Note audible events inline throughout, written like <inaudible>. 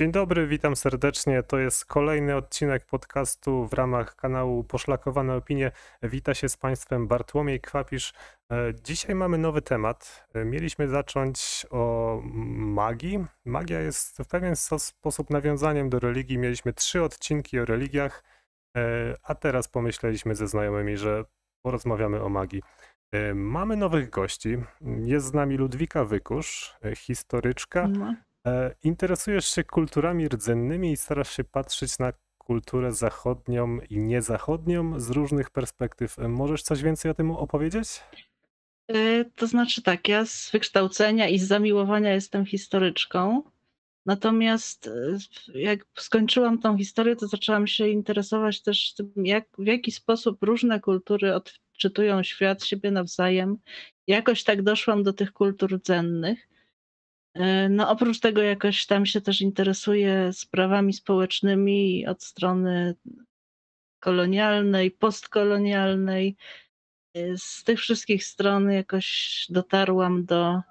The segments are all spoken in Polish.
Dzień dobry, witam serdecznie. To jest kolejny odcinek podcastu w ramach kanału Poszlakowane Opinie. Wita się z Państwem Bartłomiej Kwapisz. E, dzisiaj mamy nowy temat. E, mieliśmy zacząć o magii. Magia jest w pewien sposób nawiązaniem do religii. Mieliśmy trzy odcinki o religiach, e, a teraz pomyśleliśmy ze znajomymi, że porozmawiamy o magii. Mamy nowych gości. Jest z nami Ludwika Wykusz, historyczka. No. Interesujesz się kulturami rdzennymi i starasz się patrzeć na kulturę zachodnią i niezachodnią z różnych perspektyw. Możesz coś więcej o tym opowiedzieć? To znaczy tak, ja z wykształcenia i z zamiłowania jestem historyczką. Natomiast jak skończyłam tą historię, to zaczęłam się interesować też tym, jak, w jaki sposób różne kultury odczytują świat, siebie nawzajem. Jakoś tak doszłam do tych kultur rdzennych. E, no oprócz tego jakoś tam się też interesuję sprawami społecznymi od strony kolonialnej, postkolonialnej. E, z tych wszystkich stron jakoś dotarłam do e,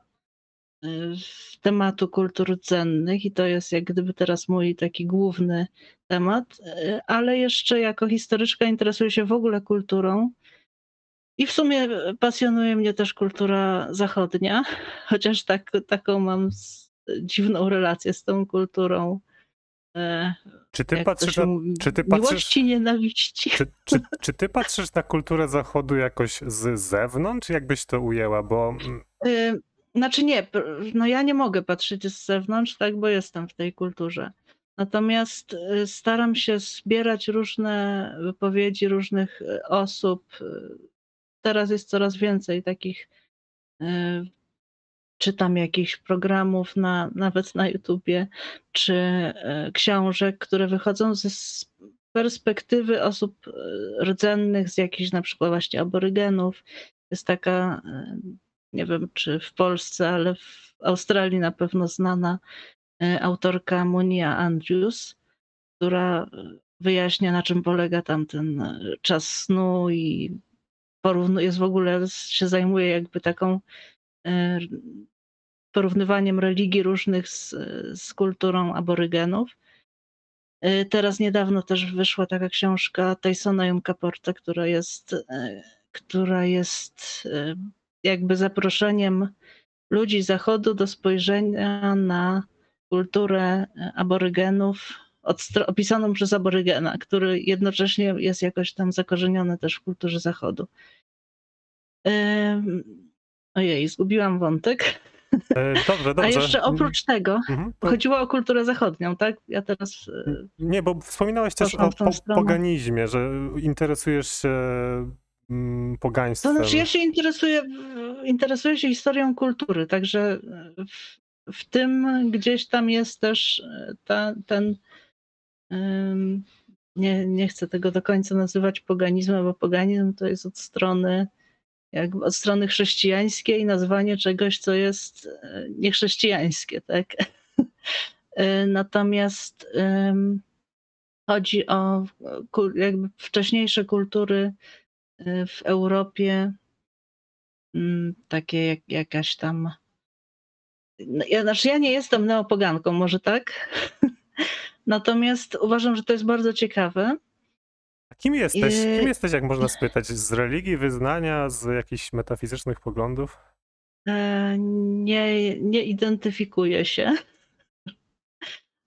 tematu kultur rdzennych i to jest jak gdyby teraz mój taki główny temat, ale jeszcze jako historyczka interesuję się w ogóle kulturą i w sumie pasjonuje mnie też kultura zachodnia, chociaż tak, taką mam dziwną relację z tą kulturą. E, czy ty, patrzysz na, czy ty patrzysz. Miłości, nienawiści. Czy, czy, czy ty patrzysz na kulturę zachodu jakoś z zewnątrz? Jakbyś to ujęła? Bo. Y, znaczy nie, no ja nie mogę patrzeć z zewnątrz, tak, bo jestem w tej kulturze. Natomiast y, staram się zbierać różne wypowiedzi różnych osób, teraz jest coraz więcej takich, e, czytam jakichś programów na, nawet na YouTubie, czy e, książek, które wychodzą ze perspektywy osób e, rdzennych, z jakichś na przykład właśnie aborygenów. Jest taka, nie wiem czy w Polsce, ale w Australii na pewno znana autorka Munia Andrews, która wyjaśnia na czym polega tam ten czas snu i porównuje, jest w ogóle, się zajmuje jakby taką e, porównywaniem religii różnych z, z kulturą aborygenów. E, teraz niedawno też wyszła taka książka Tysona Junkaporta, która jest, e, która jest jakby zaproszeniem ludzi zachodu do spojrzenia na kulturę aborygenów opisaną przez aborygena, który jednocześnie jest jakoś tam zakorzeniony też w kulturze zachodu. Ojej, zgubiłam wątek. E, dobrze, <laughs> dobrze. A jeszcze oprócz tego mhm. chodziło o kulturę zachodnią, tak? Ja teraz. E, Nie, bo wspominałeś też o po, poganizmie, że interesujesz się mm, pogaństwem. To znaczy, ja się interesuję, interesuję się historią kultury, także w, w tym gdzieś tam jest też ta, ten nie, nie chcę tego do końca nazywać poganizmem, bo poganizm to jest od strony jakby od strony chrześcijańskiej nazwanie czegoś, co jest e, niechrześcijańskie, tak? <laughs> E, natomiast um, chodzi o jakby wcześniejsze kultury e, w Europie, um, takie jak jakaś tam. No, ja, znaczy ja nie jestem neopoganką, może tak? <laughs> Natomiast uważam, że to jest bardzo ciekawe. A kim jesteś? Kim jesteś, jak można spytać? Z religii, wyznania, z jakichś metafizycznych poglądów? E, nie, nie identyfikuję się.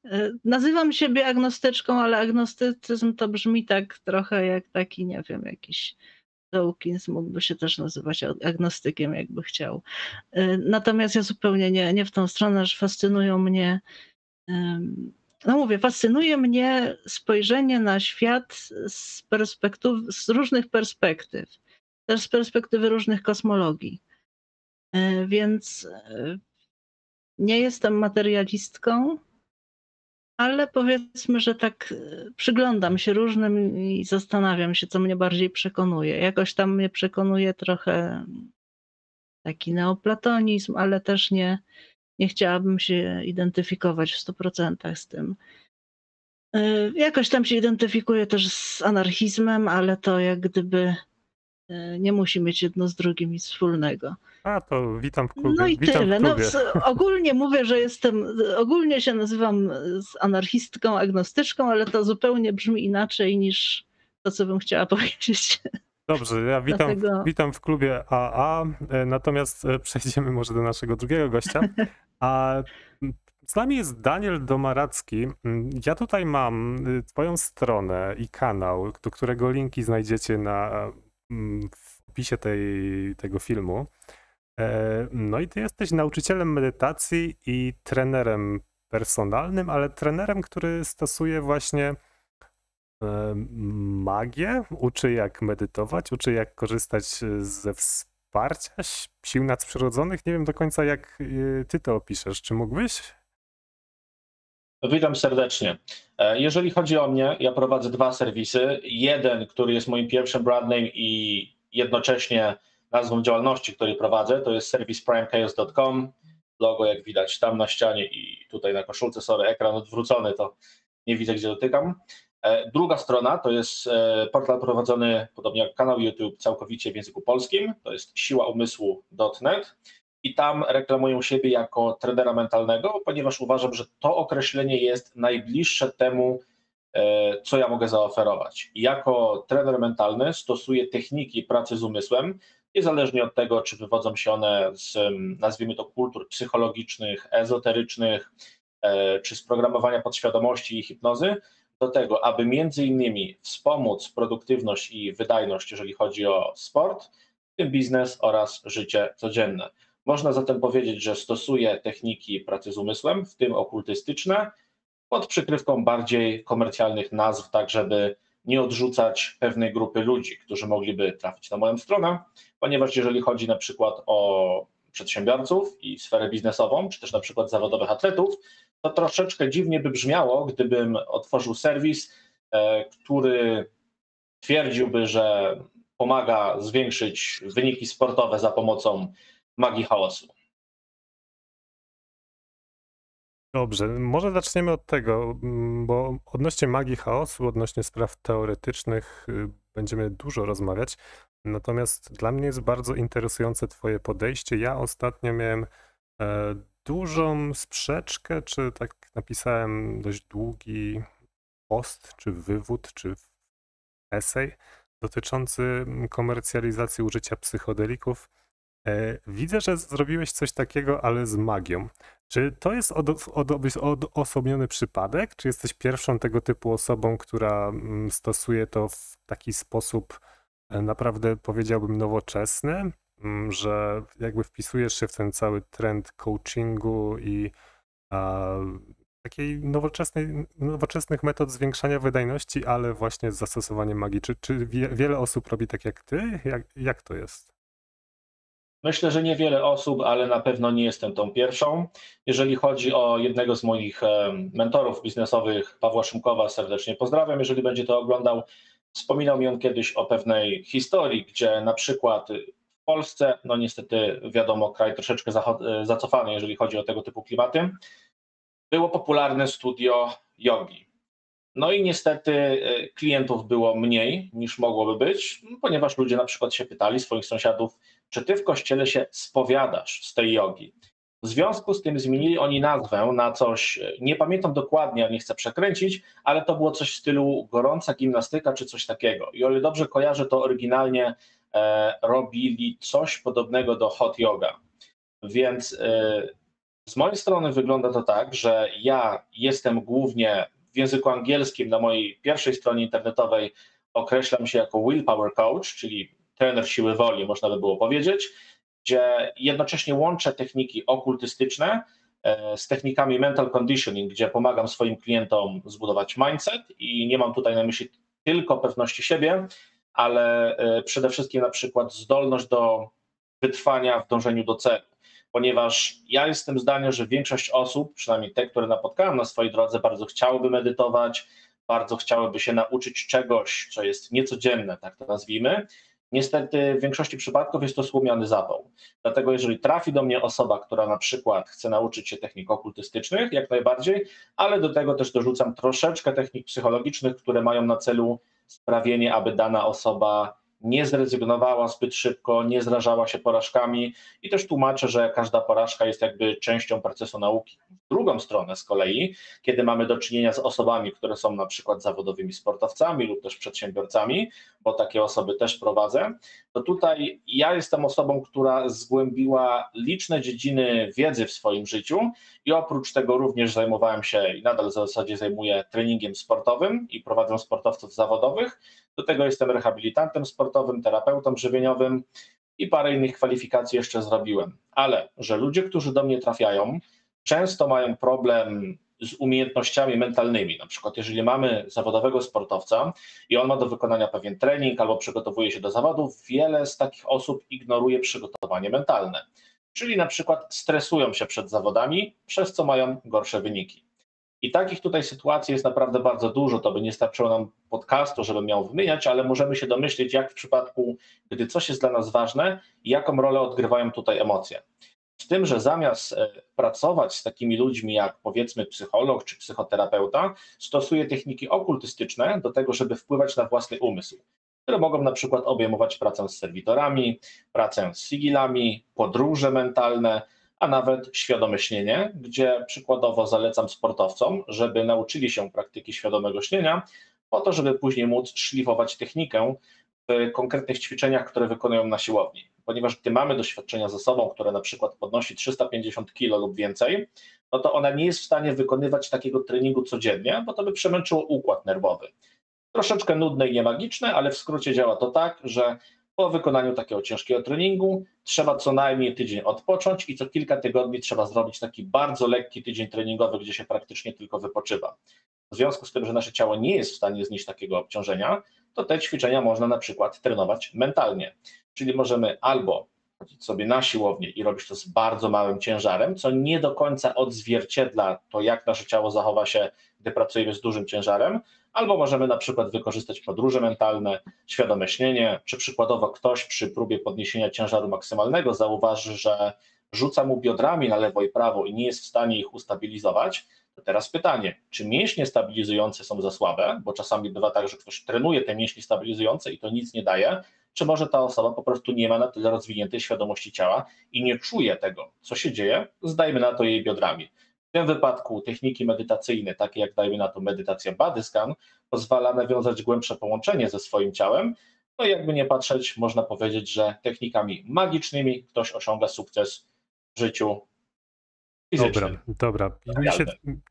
E, nazywam siebie agnostyczką, ale agnostycyzm to brzmi tak trochę jak taki, nie wiem, jakiś Dawkins mógłby się też nazywać agnostykiem, jakby chciał. E, natomiast ja zupełnie nie, nie w tą stronę, że fascynują mnie no mówię, fascynuje mnie spojrzenie na świat z, perspektyw, z różnych perspektyw, też z perspektywy różnych kosmologii. E, więc e, nie jestem materialistką, ale powiedzmy, że tak e, przyglądam się różnym i zastanawiam się, co mnie bardziej przekonuje. Jakoś tam mnie przekonuje trochę taki neoplatonizm, ale też nie, nie chciałabym się identyfikować w 100% z tym. Y, jakoś tam się identyfikuję też z anarchizmem, ale to jak gdyby e, nie musi mieć jedno z drugim nic wspólnego. A to witam w klubie. No i witam tyle. No, ogólnie mówię, że jestem, ogólnie się nazywam anarchistką, agnostyczką, ale to zupełnie brzmi inaczej niż to, co bym chciała <laughs> powiedzieć. Dobrze, ja witam, Dlatego- witam w klubie AA, e, natomiast e, przejdziemy może do naszego drugiego gościa. A z nami jest Daniel Domaracki. Ja tutaj mam y, twoją stronę i kanał, do którego linki znajdziecie na, w opisie tej, tego filmu. E, No i ty jesteś nauczycielem medytacji i trenerem personalnym, ale trenerem, który stosuje właśnie e, magię, uczy jak medytować, uczy jak korzystać ze wsparcia sił nadprzyrodzonych. Nie wiem do końca, jak y, ty to opiszesz. Czy mógłbyś? Witam serdecznie. E, Jeżeli chodzi o mnie, ja prowadzę dwa serwisy. Jeden, który jest moim pierwszym brand name i jednocześnie nazwą działalności, który prowadzę, to jest serwis primechaos.com. Logo jak widać tam na ścianie i tutaj na koszulce, sorry, ekran odwrócony, to nie widzę gdzie dotykam. E, Druga strona to jest e, portal prowadzony, podobnie jak kanał YouTube, całkowicie w języku polskim. To jest siłaumysłu.net i tam reklamuję siebie jako trenera mentalnego, ponieważ uważam, że to określenie jest najbliższe temu, e, co ja mogę zaoferować. Jako trener mentalny stosuję techniki pracy z umysłem, niezależnie od tego, czy wywodzą się one z, nazwijmy to, kultur psychologicznych, ezoterycznych, czy z programowania podświadomości i hipnozy, do tego, aby między innymi wspomóc produktywność i wydajność, jeżeli chodzi o sport, w tym biznes oraz życie codzienne. Można zatem powiedzieć, że stosuję techniki pracy z umysłem, w tym okultystyczne, pod przykrywką bardziej komercjalnych nazw, tak żeby nie odrzucać pewnej grupy ludzi, którzy mogliby trafić na moją stronę, ponieważ jeżeli chodzi na przykład o przedsiębiorców i sferę biznesową, czy też na przykład zawodowych atletów, to troszeczkę dziwnie by brzmiało, gdybym otworzył serwis, e, który twierdziłby, że pomaga zwiększyć wyniki sportowe za pomocą magii chaosu. Dobrze, może zaczniemy od tego, bo odnośnie magii chaosu, odnośnie spraw teoretycznych y, będziemy dużo rozmawiać. Natomiast dla mnie jest bardzo interesujące Twoje podejście. Ja ostatnio miałem e, dużą sprzeczkę, czy tak napisałem dość długi post, czy wywód, czy esej dotyczący komercjalizacji użycia psychodelików. E, Widzę, że zrobiłeś coś takiego, ale z magią. Czy to jest od, od, odosobniony przypadek? Czy jesteś pierwszą tego typu osobą, która mm, stosuje to w taki sposób naprawdę powiedziałbym nowoczesny, mm, że jakby wpisujesz się w ten cały trend coachingu i a, takiej nowoczesnej, nowoczesnych metod zwiększania wydajności, ale właśnie z zastosowaniem magii. Czy, czy wie, wiele osób robi tak jak ty? Jak, jak to jest? Myślę, że niewiele osób, ale na pewno nie jestem tą pierwszą. Jeżeli chodzi o jednego z moich mentorów biznesowych, Pawła Szymkowa, serdecznie pozdrawiam, jeżeli będzie to oglądał. Wspominał mi on kiedyś o pewnej historii, gdzie na przykład w Polsce, no niestety wiadomo, kraj troszeczkę e, zacofany, jeżeli chodzi o tego typu klimaty, było popularne studio jogi. No i niestety e, klientów było mniej niż mogłoby być, ponieważ ludzie na przykład się pytali swoich sąsiadów, czy ty w kościele się spowiadasz z tej jogi. W związku z tym zmienili oni nazwę na coś, nie pamiętam dokładnie, nie chcę przekręcić, ale to było coś w stylu gorąca gimnastyka czy coś takiego. I o ile dobrze kojarzę, to oryginalnie e, robili coś podobnego do hot yoga. Więc e, z mojej strony wygląda to tak, że ja jestem głównie w języku angielskim na mojej pierwszej stronie internetowej określam się jako willpower coach, czyli trener siły woli, można by było powiedzieć, gdzie jednocześnie łączę techniki okultystyczne e, z technikami mental conditioning, gdzie pomagam swoim klientom zbudować mindset i nie mam tutaj na myśli tylko pewności siebie, ale e, przede wszystkim na przykład zdolność do wytrwania w dążeniu do celu. Ponieważ ja jestem zdania, że większość osób, przynajmniej te, które napotkałem na swojej drodze, bardzo chciałyby medytować, bardzo chciałyby się nauczyć czegoś, co jest niecodzienne, tak to nazwijmy. Niestety w większości przypadków jest to słumiony zawał. Dlatego jeżeli trafi do mnie osoba, która na przykład chce nauczyć się technik okultystycznych, jak najbardziej, ale do tego też dorzucam troszeczkę technik psychologicznych, które mają na celu sprawienie, aby dana osoba nie zrezygnowała zbyt szybko, nie zrażała się porażkami i też tłumaczę, że każda porażka jest jakby częścią procesu nauki. Drugą stronę z kolei, kiedy mamy do czynienia z osobami, które są na przykład zawodowymi sportowcami lub też przedsiębiorcami, bo takie osoby też prowadzę, to tutaj ja jestem osobą, która zgłębiła liczne dziedziny wiedzy w swoim życiu i oprócz tego również zajmowałem się i nadal w zasadzie zajmuję treningiem sportowym i prowadzę sportowców zawodowych. Do tego jestem rehabilitantem sportowym, terapeutą żywieniowym i parę innych kwalifikacji jeszcze zrobiłem. Ale że ludzie, którzy do mnie trafiają, często mają problem z umiejętnościami mentalnymi. Na przykład, jeżeli mamy zawodowego sportowca i on ma do wykonania pewien trening albo przygotowuje się do zawodów, wiele z takich osób ignoruje przygotowanie mentalne. Czyli na przykład stresują się przed zawodami, przez co mają gorsze wyniki. I takich tutaj sytuacji jest naprawdę bardzo dużo. To by nie starczyło nam podcastu, żeby miał wymieniać, ale możemy się domyślić, jak w przypadku, gdy coś jest dla nas ważne, jaką rolę odgrywają tutaj emocje. Z tym, że zamiast e, pracować z takimi ludźmi jak powiedzmy psycholog czy psychoterapeuta, stosuje techniki okultystyczne do tego, żeby wpływać na własny umysł, które mogą na przykład obejmować pracę z serwitorami, pracę z sigilami, podróże mentalne, a nawet świadome śnienie, gdzie przykładowo zalecam sportowcom, żeby nauczyli się praktyki świadomego śnienia, po to, żeby później móc szlifować technikę w konkretnych ćwiczeniach, które wykonują na siłowni. Ponieważ gdy mamy doświadczenia ze sobą, które na przykład podnosi 350 kg lub więcej, no to ona nie jest w stanie wykonywać takiego treningu codziennie, bo to by przemęczyło układ nerwowy. Troszeczkę nudne i niemagiczne, ale w skrócie działa to tak, że po wykonaniu takiego ciężkiego treningu trzeba co najmniej tydzień odpocząć i co kilka tygodni trzeba zrobić taki bardzo lekki tydzień treningowy, gdzie się praktycznie tylko wypoczywa. W związku z tym, że nasze ciało nie jest w stanie znieść takiego obciążenia, to te ćwiczenia można na przykład trenować mentalnie. Czyli możemy albo chodzić sobie na siłownię i robić to z bardzo małym ciężarem, co nie do końca odzwierciedla to, jak nasze ciało zachowa się, gdy pracujemy z dużym ciężarem, albo możemy na przykład wykorzystać podróże mentalne, świadome śnienie, czy przykładowo ktoś przy próbie podniesienia ciężaru maksymalnego zauważy, że rzuca mu biodrami na lewo i prawo i nie jest w stanie ich ustabilizować, to teraz pytanie, czy mięśnie stabilizujące są za słabe, bo czasami bywa tak, że ktoś trenuje te mięśnie stabilizujące i to nic nie daje, czy może ta osoba po prostu nie ma na tyle rozwiniętej świadomości ciała i nie czuje tego, co się dzieje, zdajmy na to jej biodrami. W tym wypadku techniki medytacyjne, takie jak dajmy na to medytacja body scan, pozwala nawiązać głębsze połączenie ze swoim ciałem. No i jakby nie patrzeć, można powiedzieć, że technikami magicznymi ktoś osiąga sukces w życiu Dobra, dobra. mi się,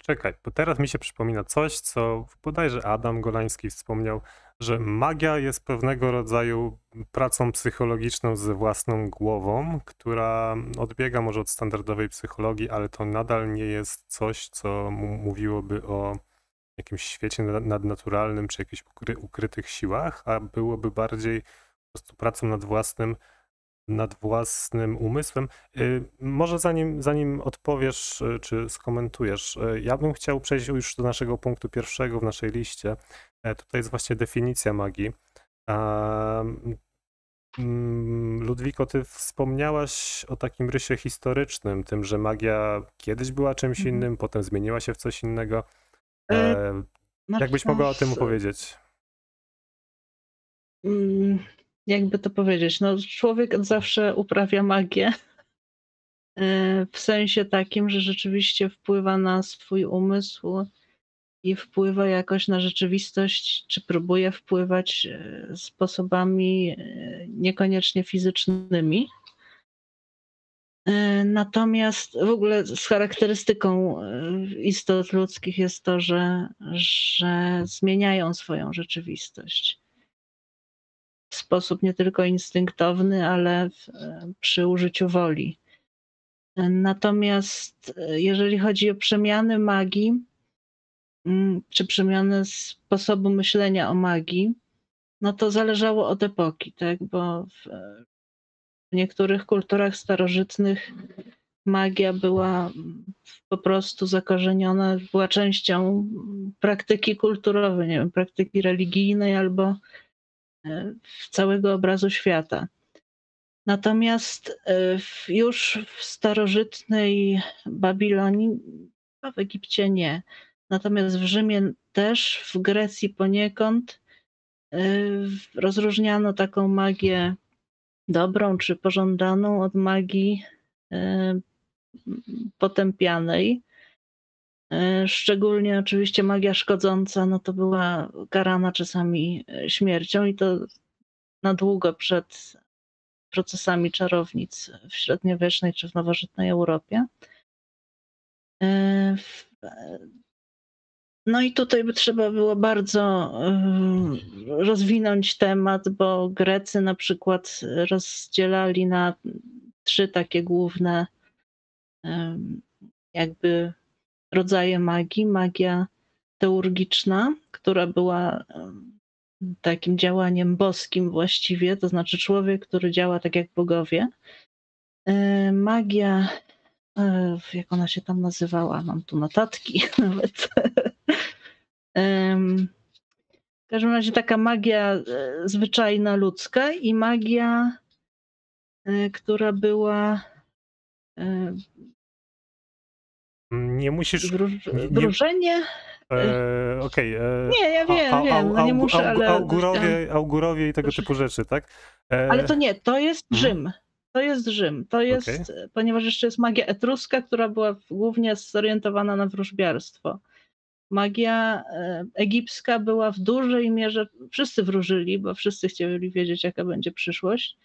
czekaj, bo teraz mi się przypomina coś, co bodajże Adam Golański wspomniał, że magia jest pewnego rodzaju pracą psychologiczną ze własną głową, która odbiega może od standardowej psychologii, ale to nadal nie jest coś, co mówiłoby o jakimś świecie nadnaturalnym czy jakichś ukrytych siłach, a byłoby bardziej po prostu pracą nad własnym nad własnym umysłem. Y, może zanim, zanim odpowiesz y, czy skomentujesz, y, ja bym chciał przejść już do naszego punktu pierwszego w naszej liście. E, tutaj jest właśnie definicja magii. Mm, Ludwiko, ty wspomniałaś o takim rysie historycznym, tym, że magia kiedyś była czymś mhm. innym, potem zmieniła się w coś innego. E, e Jakbyś mogła o tym opowiedzieć? Jakby to powiedzieć, no człowiek zawsze uprawia magię. E, w sensie takim, że rzeczywiście wpływa na swój umysł i wpływa jakoś na rzeczywistość, czy próbuje wpływać e, sposobami e, niekoniecznie fizycznymi. Natomiast w ogóle z charakterystyką istot ludzkich jest to, że, że zmieniają swoją rzeczywistość sposób nie tylko instynktowny, ale w, przy użyciu woli. Natomiast e, jeżeli chodzi o przemiany magii, mm, czy przemianę sposobu myślenia o magii, no to zależało od epoki, tak? bo w, w niektórych kulturach starożytnych magia była po prostu zakorzeniona, była częścią praktyki kulturowej, nie wiem, praktyki religijnej albo całego obrazu świata. Natomiast e, już w starożytnej Babilonii, a w Egipcie nie. Natomiast w Rzymie też, w Grecji poniekąd rozróżniano taką magię dobrą czy pożądaną od magii potępianej. Szczególnie oczywiście magia szkodząca, no to była karana czasami śmiercią i to na długo przed procesami czarownic w średniowiecznej czy w nowożytnej Europie. No i tutaj by trzeba było bardzo rozwinąć temat, bo Grecy na przykład rozdzielali na trzy takie główne jakby rodzaje magii. Magia teurgiczna, która była takim działaniem boskim właściwie, to znaczy człowiek, który działa tak jak bogowie. Magia, jak ona się tam nazywała, mam tu notatki <laughs> nawet. W każdym razie taka magia e, zwyczajna, ludzka i magia, e, która była e, nie musisz. Wróż, wróżenie. E, Okej. Okay, e, nie, ja wiem, a, wiem, no nie muszę, ale... Augurowie, augurowie i tego typu rzeczy, tak? E... Ale to nie, to jest mhm. Rzym. To jest Rzym. To jest, okay. ponieważ jeszcze jest magia etruska, która była głównie zorientowana na wróżbiarstwo. Magia e, egipska była w dużej mierze, wszyscy wróżyli, bo wszyscy chcieli wiedzieć, jaka będzie przyszłość,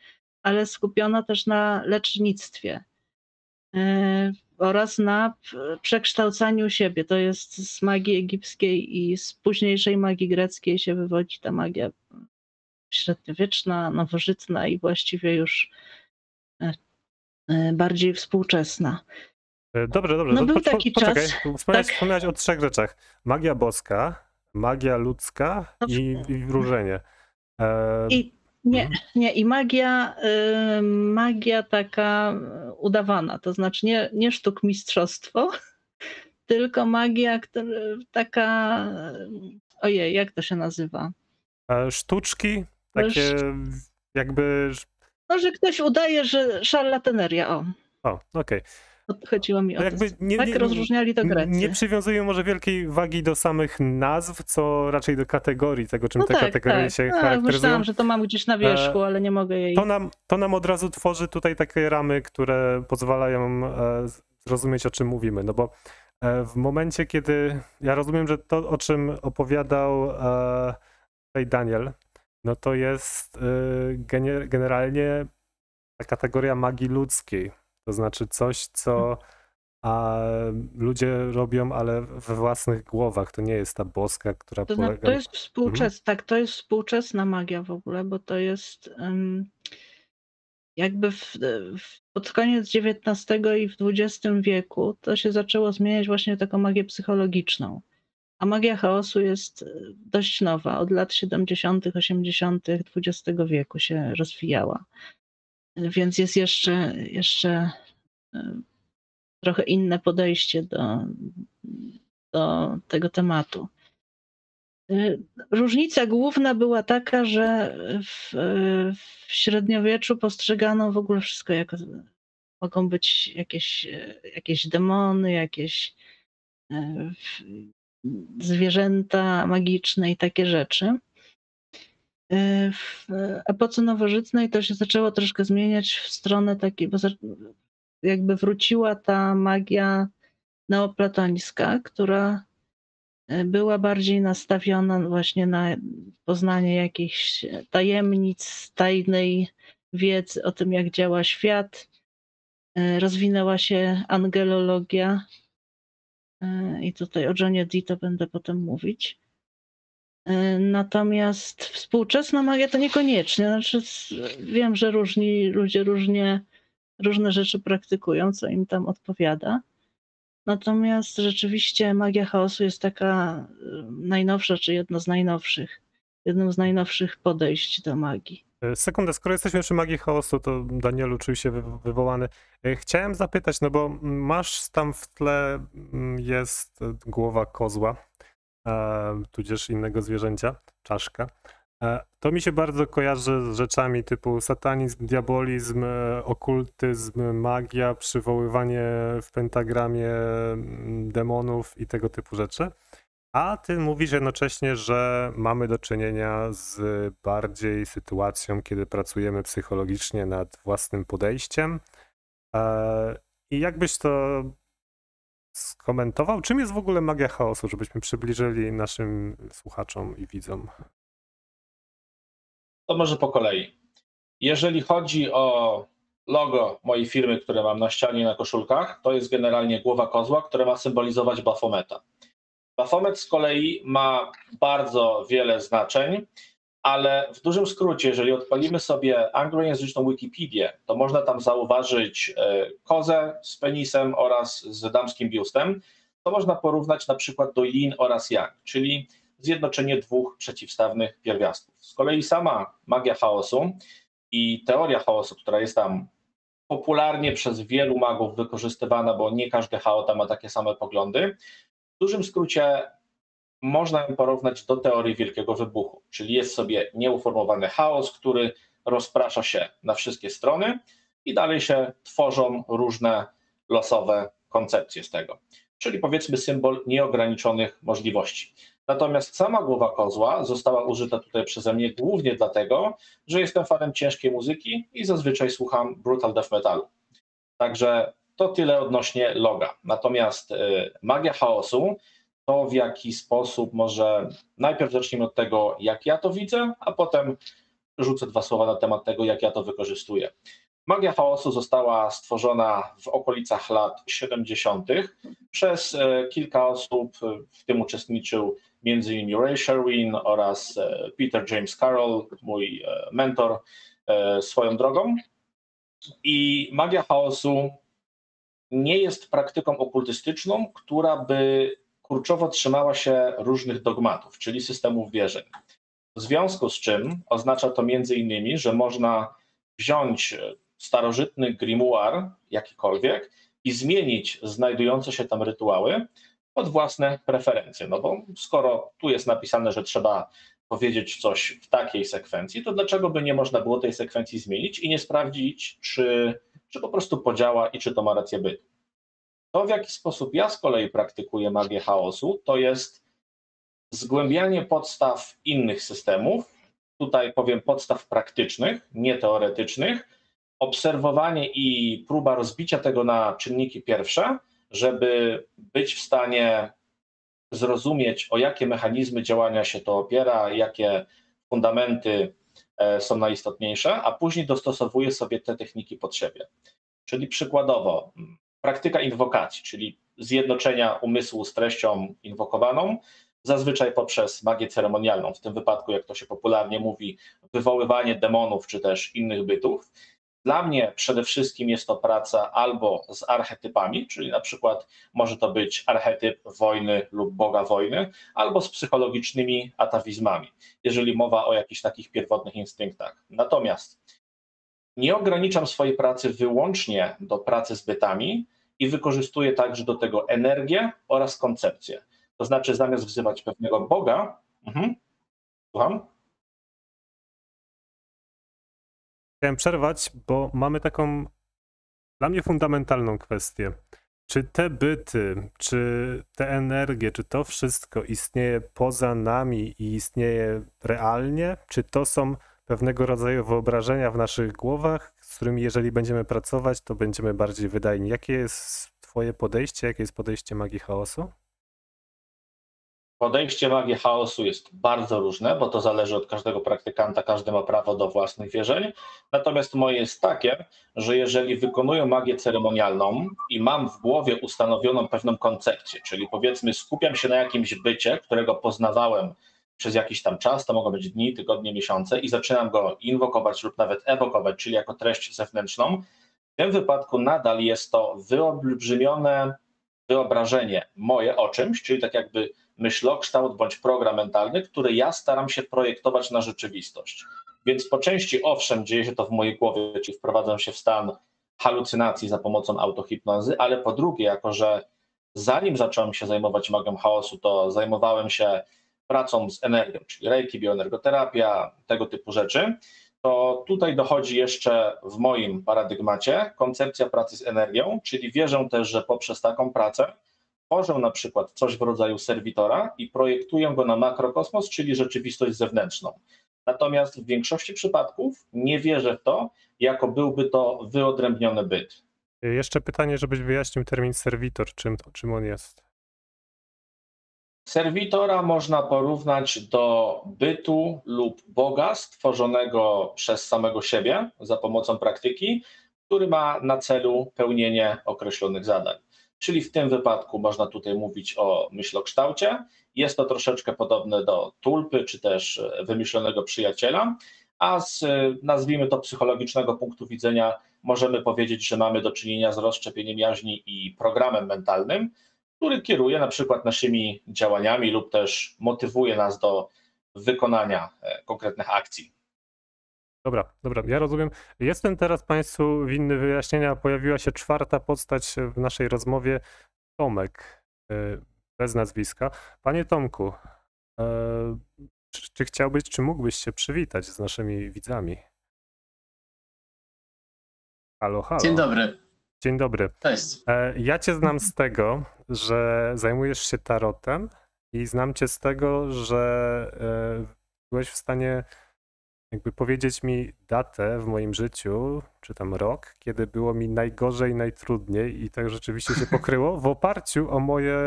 ale skupiona też na lecznictwie oraz na przekształcaniu siebie. To jest z magii egipskiej i z późniejszej magii greckiej się wywodzi ta magia średniowieczna, nowożytna i właściwie już e, e, bardziej współczesna. E, dobrze, dobrze. No był po, taki poczekaj. czas. Wspomniałeś, tak. wspomniałeś o trzech rzeczach. Magia boska, magia ludzka i, i wróżenie. I nie, mhm. nie. I magia, y, magia taka udawana, to znaczy nie, nie sztuk mistrzostwo, <laughs> tylko magia taka, ojej, jak to się nazywa? Sztuczki, takie jakby... No, że ktoś udaje, że szarlataneria, o. O, okej. Okay. Chodziło mi o to. Nie, tak nie, rozróżniali to Grecy. Nie przywiązują może wielkiej wagi do samych nazw, co raczej do kategorii tego, czym no te tak, kategorie tak. się A, charakteryzują. Myślałam, że to mam gdzieś na wierzchu, e, ale nie mogę jej... To nam, to nam od razu tworzy tutaj takie ramy, które pozwalają e, zrozumieć, o czym mówimy, no bo e, w momencie, kiedy ja rozumiem, że to, o czym opowiadał tutaj Daniel, no to jest generalnie ta kategoria magii ludzkiej to znaczy coś, co a ludzie robią, ale we własnych głowach. To nie jest ta boska, która to polega... To jest współczesna, mhm. tak, to jest współczesna magia w ogóle, bo to jest um, jakby w, w, pod koniec XIX i w XX wieku to się zaczęło zmieniać właśnie taką magię psychologiczną. A magia chaosu jest e, dość nowa, od lat 70., 80. XX wieku się rozwijała. Więc jest jeszcze, jeszcze e, trochę inne podejście do, do tego tematu. E, różnica główna była taka, że w, w średniowieczu postrzegano w ogóle wszystko jako mogą być jakieś, jakieś demony, jakieś e, zwierzęta magiczne i takie rzeczy. Y, w epoce nowożytnej to się zaczęło troszkę zmieniać w stronę takiej, bo jakby wróciła ta magia neoplatońska, która y, była bardziej nastawiona właśnie na poznanie jakichś tajemnic, tajnej wiedzy o tym, jak działa świat. Y, rozwinęła się angelologia i tutaj o Johnie Dee to będę potem mówić. E, natomiast współczesna magia to niekoniecznie. Znaczy, wiem, że różni ludzie różnie, różne rzeczy praktykują, co im tam odpowiada. Natomiast rzeczywiście magia chaosu jest taka e, najnowsza, czy jedno z najnowszych, jednym z najnowszych podejść do magii. E, sekundę, skoro jesteśmy przy magii chaosu, to Danielu czuł się wywołany. Chciałem zapytać, no bo masz tam w tle, jest głowa kozła tudzież innego zwierzęcia, czaszka. E, to mi się bardzo kojarzy z rzeczami typu satanizm, diabolizm, e, okultyzm, magia, przywoływanie w pentagramie mm, demonów i tego typu rzeczy. A ty mówisz jednocześnie, że mamy do czynienia z bardziej sytuacją, kiedy pracujemy psychologicznie nad własnym podejściem. E, I jakbyś to skomentował? Czym jest w ogóle magia chaosu, żebyśmy przybliżyli naszym słuchaczom i widzom? To może po kolei. Jeżeli chodzi o logo mojej firmy, które mam na ścianie na koszulkach, to jest generalnie głowa kozła, która ma symbolizować Bafometa. Bafomet z kolei ma bardzo wiele znaczeń, ale w dużym skrócie, jeżeli odpalimy sobie anglojęzyczną Wikipedię, to można tam zauważyć e, kozę z penisem oraz z damskim biustem. To można porównać na przykład do yin oraz yang, czyli zjednoczenie dwóch przeciwstawnych pierwiastków. Z kolei sama magia chaosu i teoria chaosu, która jest tam popularnie przez wielu magów wykorzystywana, bo nie każdy chaota ma takie same poglądy, w dużym skrócie można ją porównać do teorii wielkiego wybuchu, czyli jest sobie nieuformowany chaos, który rozprasza się na wszystkie strony i dalej się tworzą różne losowe koncepcje z tego. Czyli powiedzmy symbol nieograniczonych możliwości. Natomiast sama głowa kozła została użyta tutaj przeze mnie głównie dlatego, że jestem fanem ciężkiej muzyki i zazwyczaj słucham brutal death metalu. Także to tyle odnośnie loga. Natomiast y, magia chaosu to w jaki sposób może najpierw zacznijmy od tego, jak ja to widzę, a potem rzucę dwa słowa na temat tego, jak ja to wykorzystuję. Magia chaosu została stworzona w okolicach lat 70. przez e, kilka osób, w tym uczestniczył m.in. Ray Sherwin oraz e, Peter James Carroll, mój e, mentor swoją drogą. I magia chaosu nie jest praktyką okultystyczną, która by kurczowo trzymała się różnych dogmatów, czyli systemów wierzeń. W związku z czym oznacza to między innymi, że można wziąć starożytny grimoire, jakikolwiek, i zmienić znajdujące się tam rytuały pod własne preferencje. No bo skoro tu jest napisane, że trzeba powiedzieć coś w takiej sekwencji, to dlaczego by nie można było tej sekwencji zmienić i nie sprawdzić, czy, czy po prostu podziała i czy to ma rację bytu? To, w jaki sposób ja z kolei praktykuję magię chaosu, to jest zgłębianie podstaw innych systemów. Tutaj powiem podstaw praktycznych, nie teoretycznych, obserwowanie i próba rozbicia tego na czynniki pierwsze, żeby być w stanie zrozumieć, o jakie mechanizmy działania się to opiera, jakie fundamenty e, są najistotniejsze, a później dostosowuję sobie te techniki pod siebie. Czyli przykładowo, praktyka inwokacji, czyli zjednoczenia umysłu z treścią inwokowaną, zazwyczaj poprzez magię ceremonialną, w tym wypadku, jak to się popularnie mówi, wywoływanie demonów czy też innych bytów. Dla mnie przede wszystkim jest to praca albo z archetypami, czyli na przykład może to być archetyp wojny lub boga wojny, albo z psychologicznymi atawizmami, jeżeli mowa o jakichś takich pierwotnych instynktach. Natomiast nie ograniczam swojej pracy wyłącznie do pracy z bytami i wykorzystuję także do tego energię oraz koncepcję. To znaczy, zamiast wzywać pewnego Boga, mhm, słucham? Chciałem przerwać, bo mamy taką dla mnie fundamentalną kwestię. Czy te byty, czy te energie, czy to wszystko istnieje poza nami i istnieje realnie? Czy to są pewnego rodzaju wyobrażenia w naszych głowach, z którymi jeżeli będziemy pracować, to będziemy bardziej wydajni? Jakie jest Twoje podejście? Jakie jest podejście magii chaosu? Podejście magii chaosu jest bardzo różne, bo to zależy od każdego praktykanta, każdy ma prawo do własnych wierzeń. Natomiast moje jest takie, że jeżeli wykonuję magię ceremonialną i mam w głowie ustanowioną pewną koncepcję, czyli powiedzmy skupiam się na jakimś bycie, którego poznawałem przez jakiś tam czas, to mogą być dni, tygodnie, miesiące i zaczynam go inwokować lub nawet ewokować, czyli jako treść zewnętrzną, w tym wypadku nadal jest to wyolbrzymione wyobrażenie moje o czymś, czyli tak jakby myślokształt bądź program mentalny, który ja staram się projektować na rzeczywistość. Więc po części owszem, dzieje się to w mojej głowie, czyli wprowadzam się w stan halucynacji za pomocą autohipnozy, ale po drugie, jako że zanim zacząłem się zajmować magią chaosu, to zajmowałem się pracą z energią, czyli reiki, bioenergoterapia, tego typu rzeczy, to tutaj dochodzi jeszcze w moim paradygmacie koncepcja pracy z energią, czyli wierzę też, że poprzez taką pracę tworzę na przykład coś w rodzaju serwitora i projektuję go na makrokosmos, czyli rzeczywistość zewnętrzną. Natomiast w większości przypadków nie wierzę w to, jako byłby to wyodrębniony byt. Jeszcze pytanie, żebyś wyjaśnił termin serwitor, czym, czym on jest. Serwitora można porównać do bytu lub Boga stworzonego przez samego siebie za pomocą praktyki, który ma na celu pełnienie określonych zadań. Czyli w tym wypadku można tutaj mówić o myślokształcie. Jest to troszeczkę podobne do tulpy czy też wymyślonego przyjaciela, a z nazwijmy to psychologicznego punktu widzenia możemy powiedzieć, że mamy do czynienia z rozszczepieniem jaźni i programem mentalnym, który kieruje na przykład naszymi działaniami lub też motywuje nas do wykonania e, konkretnych akcji. Dobra, dobra, ja rozumiem. Jestem teraz Państwu winny wyjaśnienia. Pojawiła się czwarta postać w naszej rozmowie, Tomek, e, bez nazwiska. Panie Tomku, e, czy, czy chciałbyś, czy mógłbyś się przywitać z naszymi widzami? Halo, halo. Dzień dobry. Dzień dobry. Cześć. Ja cię znam z tego, że zajmujesz się tarotem i znam cię z tego, że byłeś w stanie jakby powiedzieć mi datę w moim życiu, czy tam rok, kiedy było mi najgorzej, najtrudniej i tak rzeczywiście się pokryło w oparciu o moje,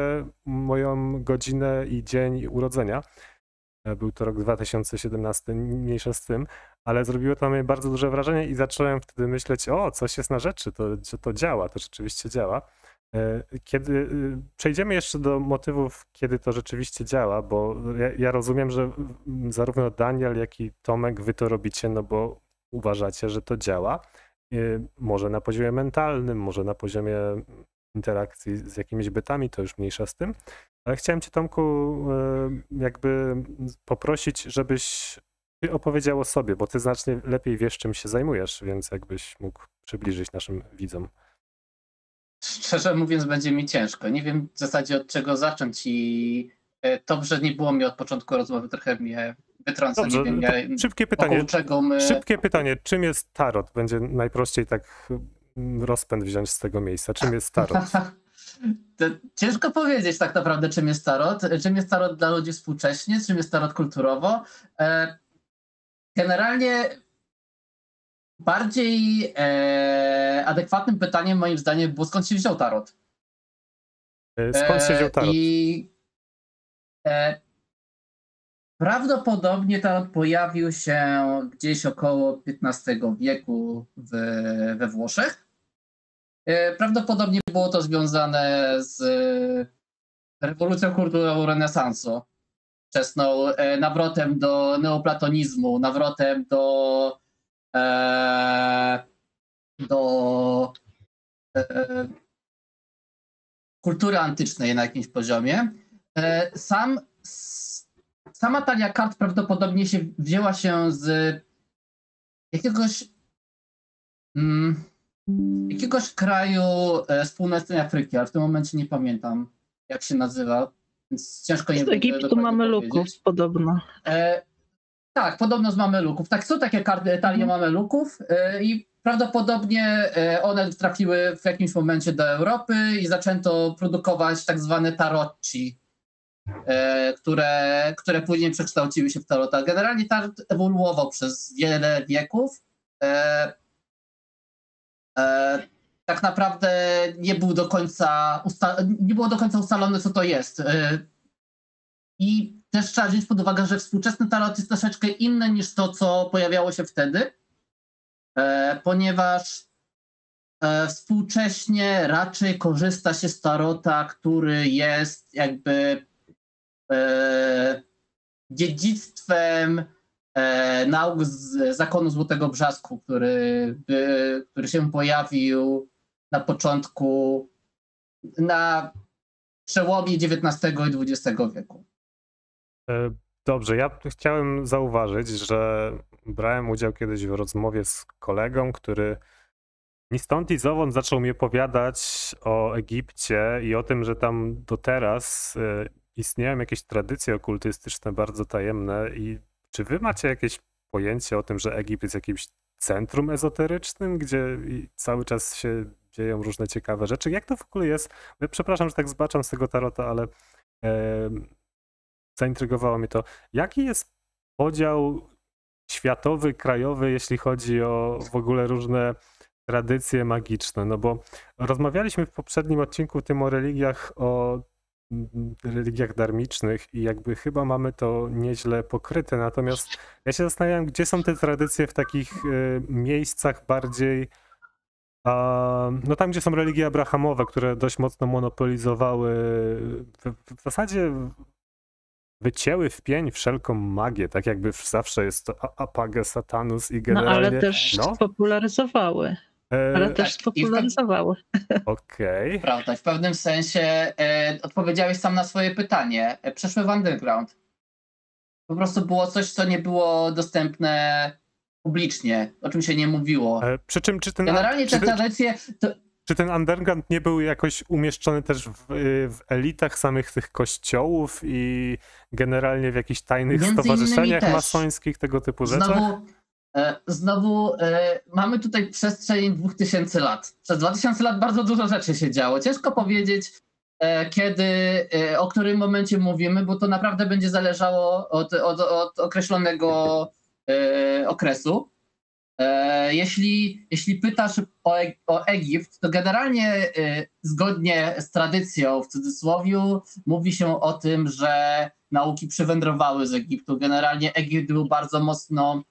moją godzinę i dzień urodzenia. Był to rok 2017, mniejsza z tym, ale zrobiło to na mnie bardzo duże wrażenie i zacząłem wtedy myśleć, o, coś jest na rzeczy, to, to działa, to rzeczywiście działa. E, kiedy y, przejdziemy jeszcze do motywów, kiedy to rzeczywiście działa, bo ja, ja, rozumiem, że zarówno Daniel, jak i Tomek, wy to robicie, no bo uważacie, że to działa. E, może na poziomie mentalnym, może na poziomie interakcji z jakimiś bytami, to już mniejsza z tym. Ale chciałem Cię, Tomku, e, jakby poprosić, żebyś Ty opowiedział o sobie, bo Ty znacznie lepiej wiesz, czym się zajmujesz, więc jakbyś mógł przybliżyć naszym widzom. Szczerze mówiąc, będzie mi ciężko. Nie wiem w zasadzie od czego zacząć i e, to, że nie było mi od początku rozmowy, trochę mnie wytrąca. Dobrze, nie wiem, ja, szybkie pytanie. My... Szybkie pytanie. Czym jest tarot? Będzie najprościej tak rozpęd wziąć z tego miejsca. Czym jest tarot? <laughs> Ciężko powiedzieć tak naprawdę, czym jest tarot. Czym jest tarot dla ludzi współcześnie, czym jest tarot kulturowo. E, generalnie bardziej e, adekwatnym pytaniem moim zdaniem było skąd się wziął tarot. E, skąd się wziął tarot? I, prawdopodobnie tarot pojawił się gdzieś około XV wieku w, we Włoszech. E, prawdopodobnie było to związane z rewolucją kulturową renesansu, wczesną, e, nawrotem do neoplatonizmu, nawrotem do e, do kultury antycznej na jakimś poziomie. Sam, sama talia kart prawdopodobnie się wzięła się z jakiegoś mm, jakiegoś kraju e, z północnej Afryki, ale w tym momencie nie pamiętam, jak się nazywa, więc ciężko nie Z Egiptu mamy luków podobno. E, tak, podobno z Mameluków. Tak, są takie karty talie mhm. Mameluków e, i prawdopodobnie e, one trafiły w jakimś momencie do Europy i zaczęto produkować tak zwane tarotci, e, które, które później przekształciły się w tarota. Generalnie tarot ewoluował przez wiele wieków. E, E, tak naprawdę nie był do końca nie było do końca ustalone, co to jest. E, I też trzeba wziąć pod uwagę, że współczesny tarot jest troszeczkę inny niż to, co pojawiało się wtedy, e, ponieważ współcześnie raczej korzysta się z tarota, który jest jakby dziedzictwem e, nauk z zakonu Złotego Brzasku, który, który się pojawił na początku, na przełomie XIX i XX wieku. E, dobrze, ja chciałem zauważyć, że brałem udział kiedyś w rozmowie z kolegą, który ni stąd, ni zowąd zaczął mi opowiadać o Egipcie i o tym, że tam do teraz e, istnieją jakieś tradycje okultystyczne bardzo tajemne i czy wy macie jakieś pojęcie o tym, że Egipt jest jakimś centrum ezoterycznym, gdzie cały czas się dzieją różne ciekawe rzeczy. Jak to w ogóle jest? Przepraszam, że tak zbaczam z tego tarota, ale e, zaintrygowało mnie to. Jaki jest podział światowy, krajowy, jeśli chodzi o w ogóle różne tradycje magiczne? No bo rozmawialiśmy w poprzednim odcinku tym o religiach, o religiach darmicznych i jakby chyba mamy to nieźle pokryte. Natomiast ja się zastanawiam, gdzie są te tradycje w takich y, miejscach bardziej no tam, gdzie są religie abrahamowe, które dość mocno monopolizowały, w, w zasadzie wycięły w pień wszelką magię, tak jakby zawsze jest to apage satanus i generalnie... No ale też no. spopularyzowały. E, ale też tak, spopularyzowały. Okej. Okay. Prawda, w pewnym sensie e, odpowiedziałeś sam na swoje pytanie. E, przeszły w underground. Po prostu było coś, co nie było dostępne publicznie, o czym się nie mówiło. E, przy czym, czy ten... Generalnie te tradycje... To... Czy ten underground nie był jakoś umieszczony też w, w, elitach samych tych kościołów i generalnie w jakichś tajnych Między stowarzyszeniach masońskich, tego typu rzeczach? Znowu, e, znowu e, mamy tutaj przestrzeń 2000 lat. Przez 2000 lat bardzo dużo rzeczy się działo. Ciężko powiedzieć, e, kiedy, e, o którym momencie mówimy, bo to naprawdę będzie zależało od, od, od określonego E, okresu. E, jeśli, jeśli pytasz o, o Egipt, to generalnie e, zgodnie z tradycją, w cudzysłowie, mówi się o tym, że nauki przywędrowały z Egiptu. Generalnie Egipt był bardzo mocno,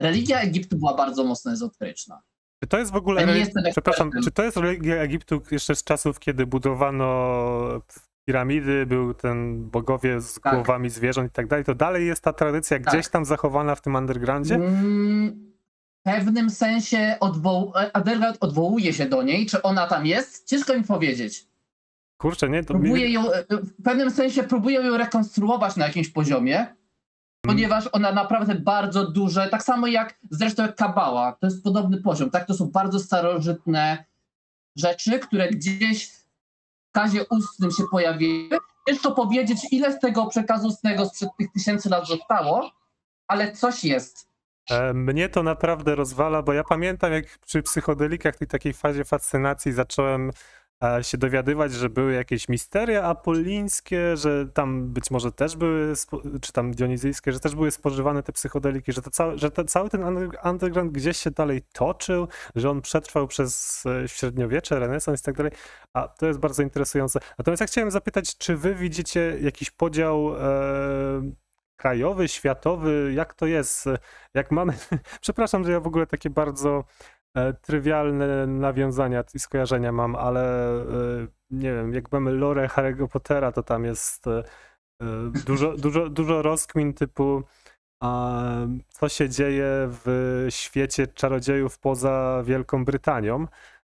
religia Egiptu była bardzo mocno ezoteryczna. Czy to jest w ogóle, ja przepraszam, czy to jest religia Egiptu jeszcze z czasów, kiedy budowano piramidy, był ten bogowie z tak. głowami zwierząt i tak dalej, to dalej jest ta tradycja tak. gdzieś tam zachowana w tym undergroundzie? Mm, w pewnym sensie odwoł underground odwołuje się do niej. Czy ona tam jest? Ciężko mi powiedzieć. Kurczę, nie? To próbuje ją, e, w pewnym sensie próbują ją rekonstruować na jakimś poziomie. Ponieważ ona naprawdę bardzo duże, tak samo jak zresztą jak Kabała, to jest podobny poziom, tak? To są bardzo starożytne rzeczy, które gdzieś przekazie ustnym się pojawiły. Ciężko powiedzieć, ile z tego przekazu ustnego sprzed tych tysięcy lat zostało, ale coś jest. E, mnie to naprawdę rozwala, bo ja pamiętam, jak przy psychodelikach, tej takiej fazie fascynacji zacząłem się dowiadywać, że były jakieś misteria apolińskie, że tam być może też były, czy tam dionizyjskie, że też były spożywane te psychodeliki, że, cały, że cały ten underground gdzieś się dalej toczył, że on przetrwał przez e, średniowiecze, renesans i tak dalej. A to jest bardzo interesujące. Natomiast ja chciałem zapytać, czy wy widzicie jakiś podział e, krajowy, światowy, jak to jest? Jak mamy. <laughs> Przepraszam, że ja w ogóle takie bardzo trywialne nawiązania i skojarzenia mam, ale e, nie wiem, jak mamy lore Harry'ego Pottera, to tam jest e, dużo, <laughs> dużo, dużo rozkmin typu co się dzieje w świecie czarodziejów poza Wielką Brytanią.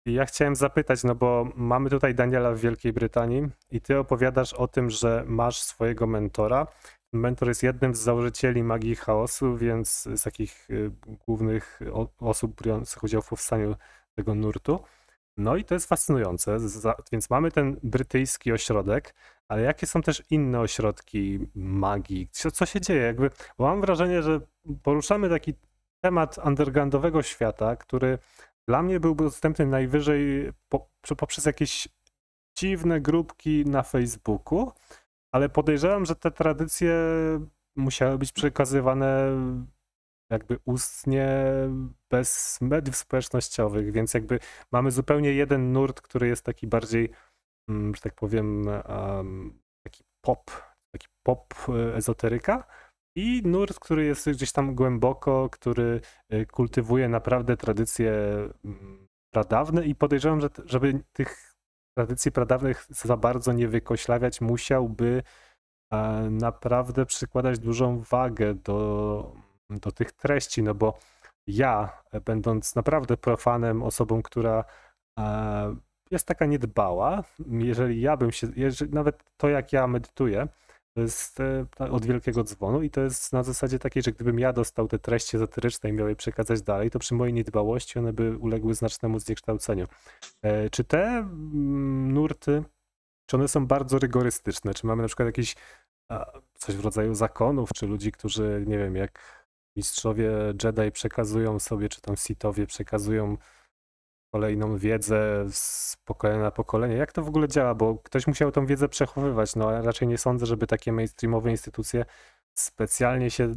I ja chciałem zapytać, no bo mamy tutaj Daniela w Wielkiej Brytanii i ty opowiadasz o tym, że masz swojego mentora Mentor jest jednym z założycieli magii chaosu, więc z takich y, głównych osób biorących udział w powstaniu tego nurtu. No i to jest fascynujące, więc mamy ten brytyjski ośrodek, ale jakie są też inne ośrodki magii? Co, co się dzieje? Jakby, bo mam wrażenie, że poruszamy taki temat undergroundowego świata, który dla mnie był dostępny najwyżej po, poprzez jakieś dziwne grupki na Facebooku, ale podejrzewam, że te tradycje musiały być przekazywane jakby ustnie, bez mediów społecznościowych, więc jakby mamy zupełnie jeden nurt, który jest taki bardziej, mm, że tak powiem, taki pop, taki pop e, ezoteryka i nurt, który jest gdzieś tam głęboko, który e, kultywuje naprawdę tradycje mm, pradawne i podejrzewam, że żeby tych tradycji pradawnych za bardzo nie wykoślawiać, musiałby e, naprawdę przykładać dużą wagę do, do tych treści, no bo ja, będąc naprawdę profanem, osobą, która e, jest taka niedbała, jeżeli ja bym się, jeżeli, nawet to jak ja medytuję, to jest e, od wielkiego dzwonu i to jest na zasadzie takiej, że gdybym ja dostał te treści ezoteryczne i miał je przekazać dalej, to przy mojej niedbałości one by uległy znacznemu zniekształceniu. E, czy te mm, nurty, czy one są bardzo rygorystyczne? Czy mamy na przykład jakieś coś w rodzaju zakonów, czy ludzi, którzy, nie wiem, jak mistrzowie Jedi przekazują sobie, czy tam Sithowie przekazują kolejną wiedzę z pokolenia na pokolenie. Jak to w ogóle działa? Bo ktoś musiał tą wiedzę przechowywać. No, a raczej nie sądzę, żeby takie mainstreamowe instytucje specjalnie się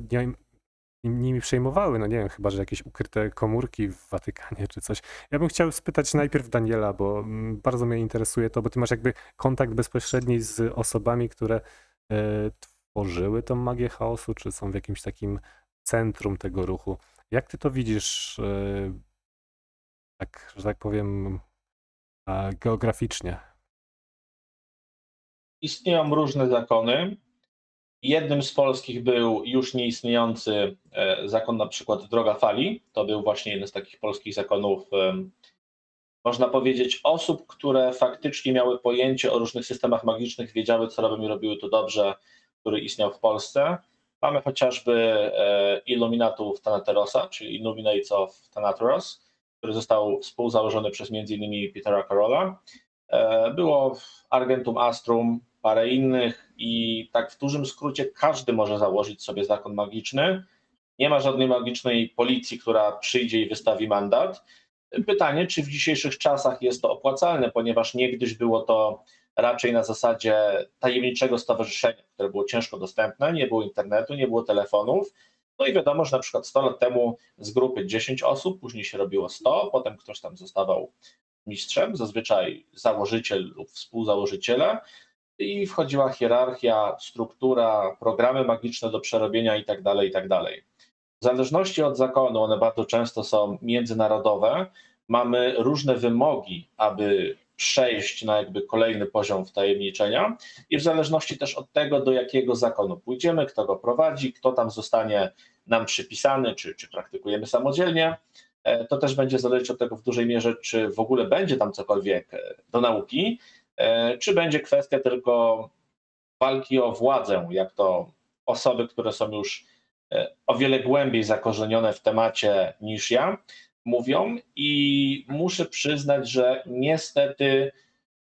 nimi przejmowały. No nie wiem, chyba, że jakieś ukryte komórki w Watykanie czy coś. Ja bym chciał spytać najpierw Daniela, bo mm, bardzo mnie interesuje to, bo ty masz jakby kontakt bezpośredni z osobami, które e, tworzyły tą magię chaosu, czy są w jakimś takim centrum tego ruchu. Jak ty to widzisz, e, tak, że tak powiem, geograficznie? Istnieją różne zakony. Jednym z polskich był już nieistniejący e, zakon, na przykład Droga Fali. To był właśnie jeden z takich polskich zakonów, można powiedzieć, osób, które faktycznie miały pojęcie o różnych systemach magicznych, wiedziały, co robią i robiły to dobrze, który istniał w Polsce. Mamy chociażby e, Illuminatów Thanaterosa, czyli Illuminates of Thanateros, który został współzałożony przez m.in. Petera Carola. E, było Argentum Astrum, parę innych i tak w dużym skrócie każdy może założyć sobie zakon magiczny. Nie ma żadnej magicznej policji, która przyjdzie i wystawi mandat. Pytanie, czy w dzisiejszych czasach jest to opłacalne, ponieważ niegdyś było to raczej na zasadzie tajemniczego stowarzyszenia, które było ciężko dostępne, nie było internetu, nie było telefonów. No i wiadomo, że na przykład 100 lat temu z grupy 10 osób, później się robiło 100, potem ktoś tam zostawał mistrzem, zazwyczaj założyciel lub współzałożyciele, i wchodziła hierarchia, struktura, programy magiczne do przerobienia itd. Tak itd. Tak w zależności od zakonu, one bardzo często są międzynarodowe, mamy różne wymogi, aby przejść na jakby kolejny poziom wtajemniczenia i w zależności też od tego, do jakiego zakonu pójdziemy, kto go prowadzi, kto tam zostanie nam przypisany, czy, czy praktykujemy samodzielnie, e, to też będzie zależeć od tego w dużej mierze, czy w ogóle będzie tam cokolwiek e, do nauki, e, czy będzie kwestia tylko walki o władzę, jak to osoby, które są już o wiele głębiej zakorzenione w temacie niż ja, mówią i muszę przyznać, że niestety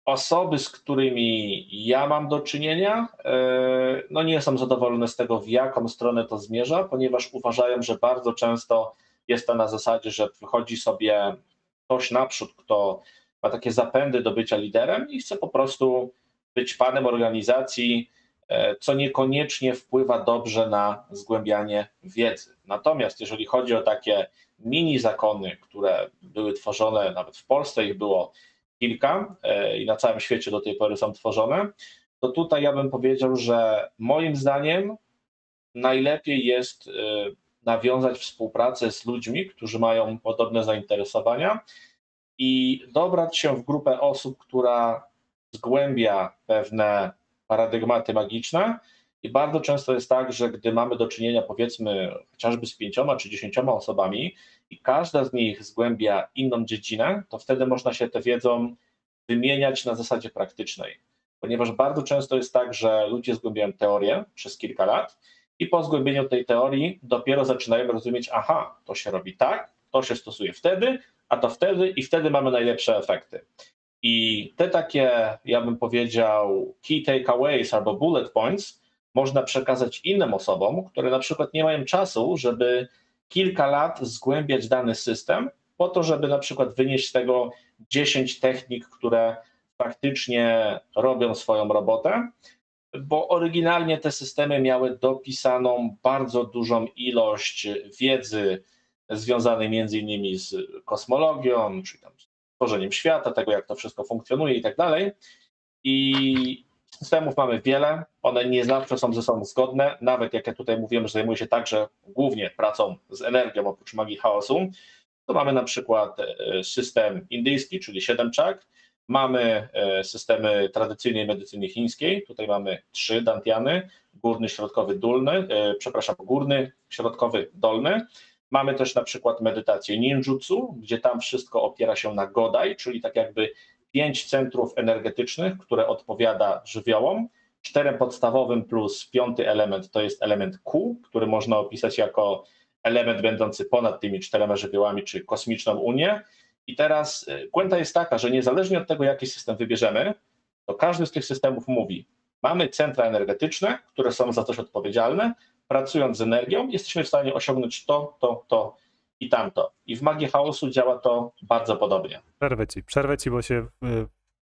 osoby, z którymi ja mam do czynienia, e, no nie są zadowolone z tego, w jaką stronę to zmierza, ponieważ uważają, że bardzo często jest to na zasadzie, że wychodzi sobie ktoś naprzód, kto ma takie zapędy do bycia liderem i chce po prostu być panem organizacji, e, co niekoniecznie wpływa dobrze na zgłębianie wiedzy. Natomiast jeżeli chodzi o takie mini zakony, które były tworzone, nawet w Polsce ich było kilka e, i na całym świecie do tej pory są tworzone, to tutaj ja bym powiedział, że moim zdaniem najlepiej jest e, nawiązać współpracę z ludźmi, którzy mają podobne zainteresowania i dobrać się w grupę osób, która zgłębia pewne paradygmaty magiczne, i bardzo często jest tak, że gdy mamy do czynienia powiedzmy chociażby z pięcioma czy dziesięcioma osobami i każda z nich zgłębia inną dziedzinę, to wtedy można się tę wiedzą wymieniać na zasadzie praktycznej. Ponieważ bardzo często jest tak, że ludzie zgłębiają teorię przez kilka lat i po zgłębieniu tej teorii dopiero zaczynają rozumieć, aha, to się robi tak, to się stosuje wtedy, a to wtedy i wtedy mamy najlepsze efekty. I te takie, ja bym powiedział, key takeaways albo bullet points, można przekazać innym osobom, które na przykład nie mają czasu, żeby kilka lat zgłębiać dany system, po to, żeby na przykład wynieść z tego 10 technik, które faktycznie robią swoją robotę, bo oryginalnie te systemy miały dopisaną bardzo dużą ilość wiedzy związanej między innymi z kosmologią, czy tam z tworzeniem świata, tego jak to wszystko funkcjonuje i tak dalej. I Systemów mamy wiele, one nie zawsze są ze sobą zgodne, nawet jak ja tutaj mówiłem, że zajmuję się także głównie pracą z energią oprócz magii chaosu, to mamy na przykład e, system indyjski, czyli siedemczak, mamy e, systemy tradycyjnej medycyny chińskiej, tutaj mamy trzy dantiany, górny, środkowy, dolny, e, przepraszam, górny, środkowy, dolny. Mamy też na przykład medytację ninjutsu, gdzie tam wszystko opiera się na godaj, czyli tak jakby pięć centrów energetycznych, które odpowiada żywiołom, czterem podstawowym plus piąty element to jest element Q, który można opisać jako element będący ponad tymi czterema żywiołami, czy kosmiczną Unię. I teraz y, puenta jest taka, że niezależnie od tego, jaki system wybierzemy, to każdy z tych systemów mówi, mamy centra energetyczne, które są za coś odpowiedzialne, pracując z energią, jesteśmy w stanie osiągnąć to, to, to i tamto. I w magii chaosu działa to bardzo podobnie. Przerwę ci, przerwę ci, bo się y,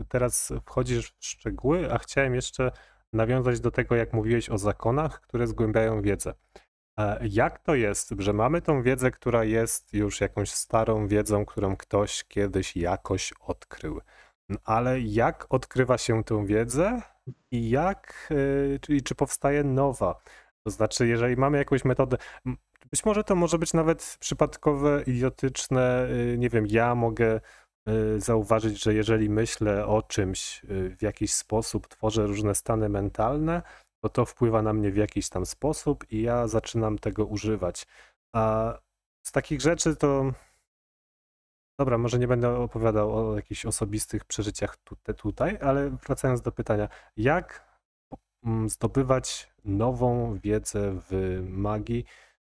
teraz wchodzisz w szczegóły, a chciałem jeszcze nawiązać do tego, jak mówiłeś o zakonach, które zgłębiają wiedzę. Jak to jest, że mamy tą wiedzę, która jest już jakąś starą wiedzą, którą ktoś kiedyś jakoś odkrył? Ale jak odkrywa się tę wiedzę i jak, y, czyli czy powstaje nowa? To znaczy, jeżeli mamy jakąś metodę, być może to może być nawet przypadkowe, idiotyczne, y, nie wiem, ja mogę y, zauważyć, że jeżeli myślę o czymś w jakiś sposób, tworzę różne stany mentalne, to to wpływa na mnie w jakiś tam sposób i ja zaczynam tego używać. A z takich rzeczy to. Dobra, może nie będę opowiadał o jakichś osobistych przeżyciach tutaj, ale wracając do pytania, jak mm, zdobywać nową wiedzę w magii?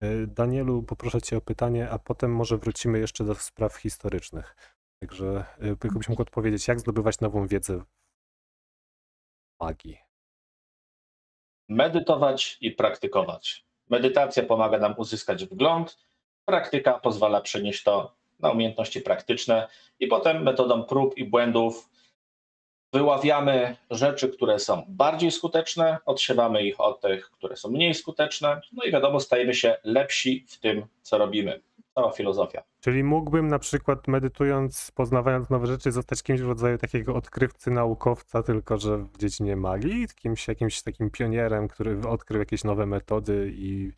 Y, Danielu, poproszę Cię o pytanie, a potem może wrócimy jeszcze do spraw historycznych. Także y, jakbyś mógł odpowiedzieć, jak zdobywać nową wiedzę w magii? medytować i praktykować. Medytacja pomaga nam uzyskać wgląd, praktyka pozwala przenieść to na umiejętności praktyczne i potem metodą prób i błędów wyławiamy rzeczy, które są bardziej skuteczne, odsiewamy ich od tych, które są mniej skuteczne, no i wiadomo, stajemy się lepsi w tym, co robimy cała filozofia. Czyli mógłbym na przykład medytując, poznawając nowe rzeczy, zostać kimś w rodzaju takiego odkrywcy, naukowca, tylko że w dziedzinie magii, kimś jakimś takim pionierem, który odkrył jakieś nowe metody i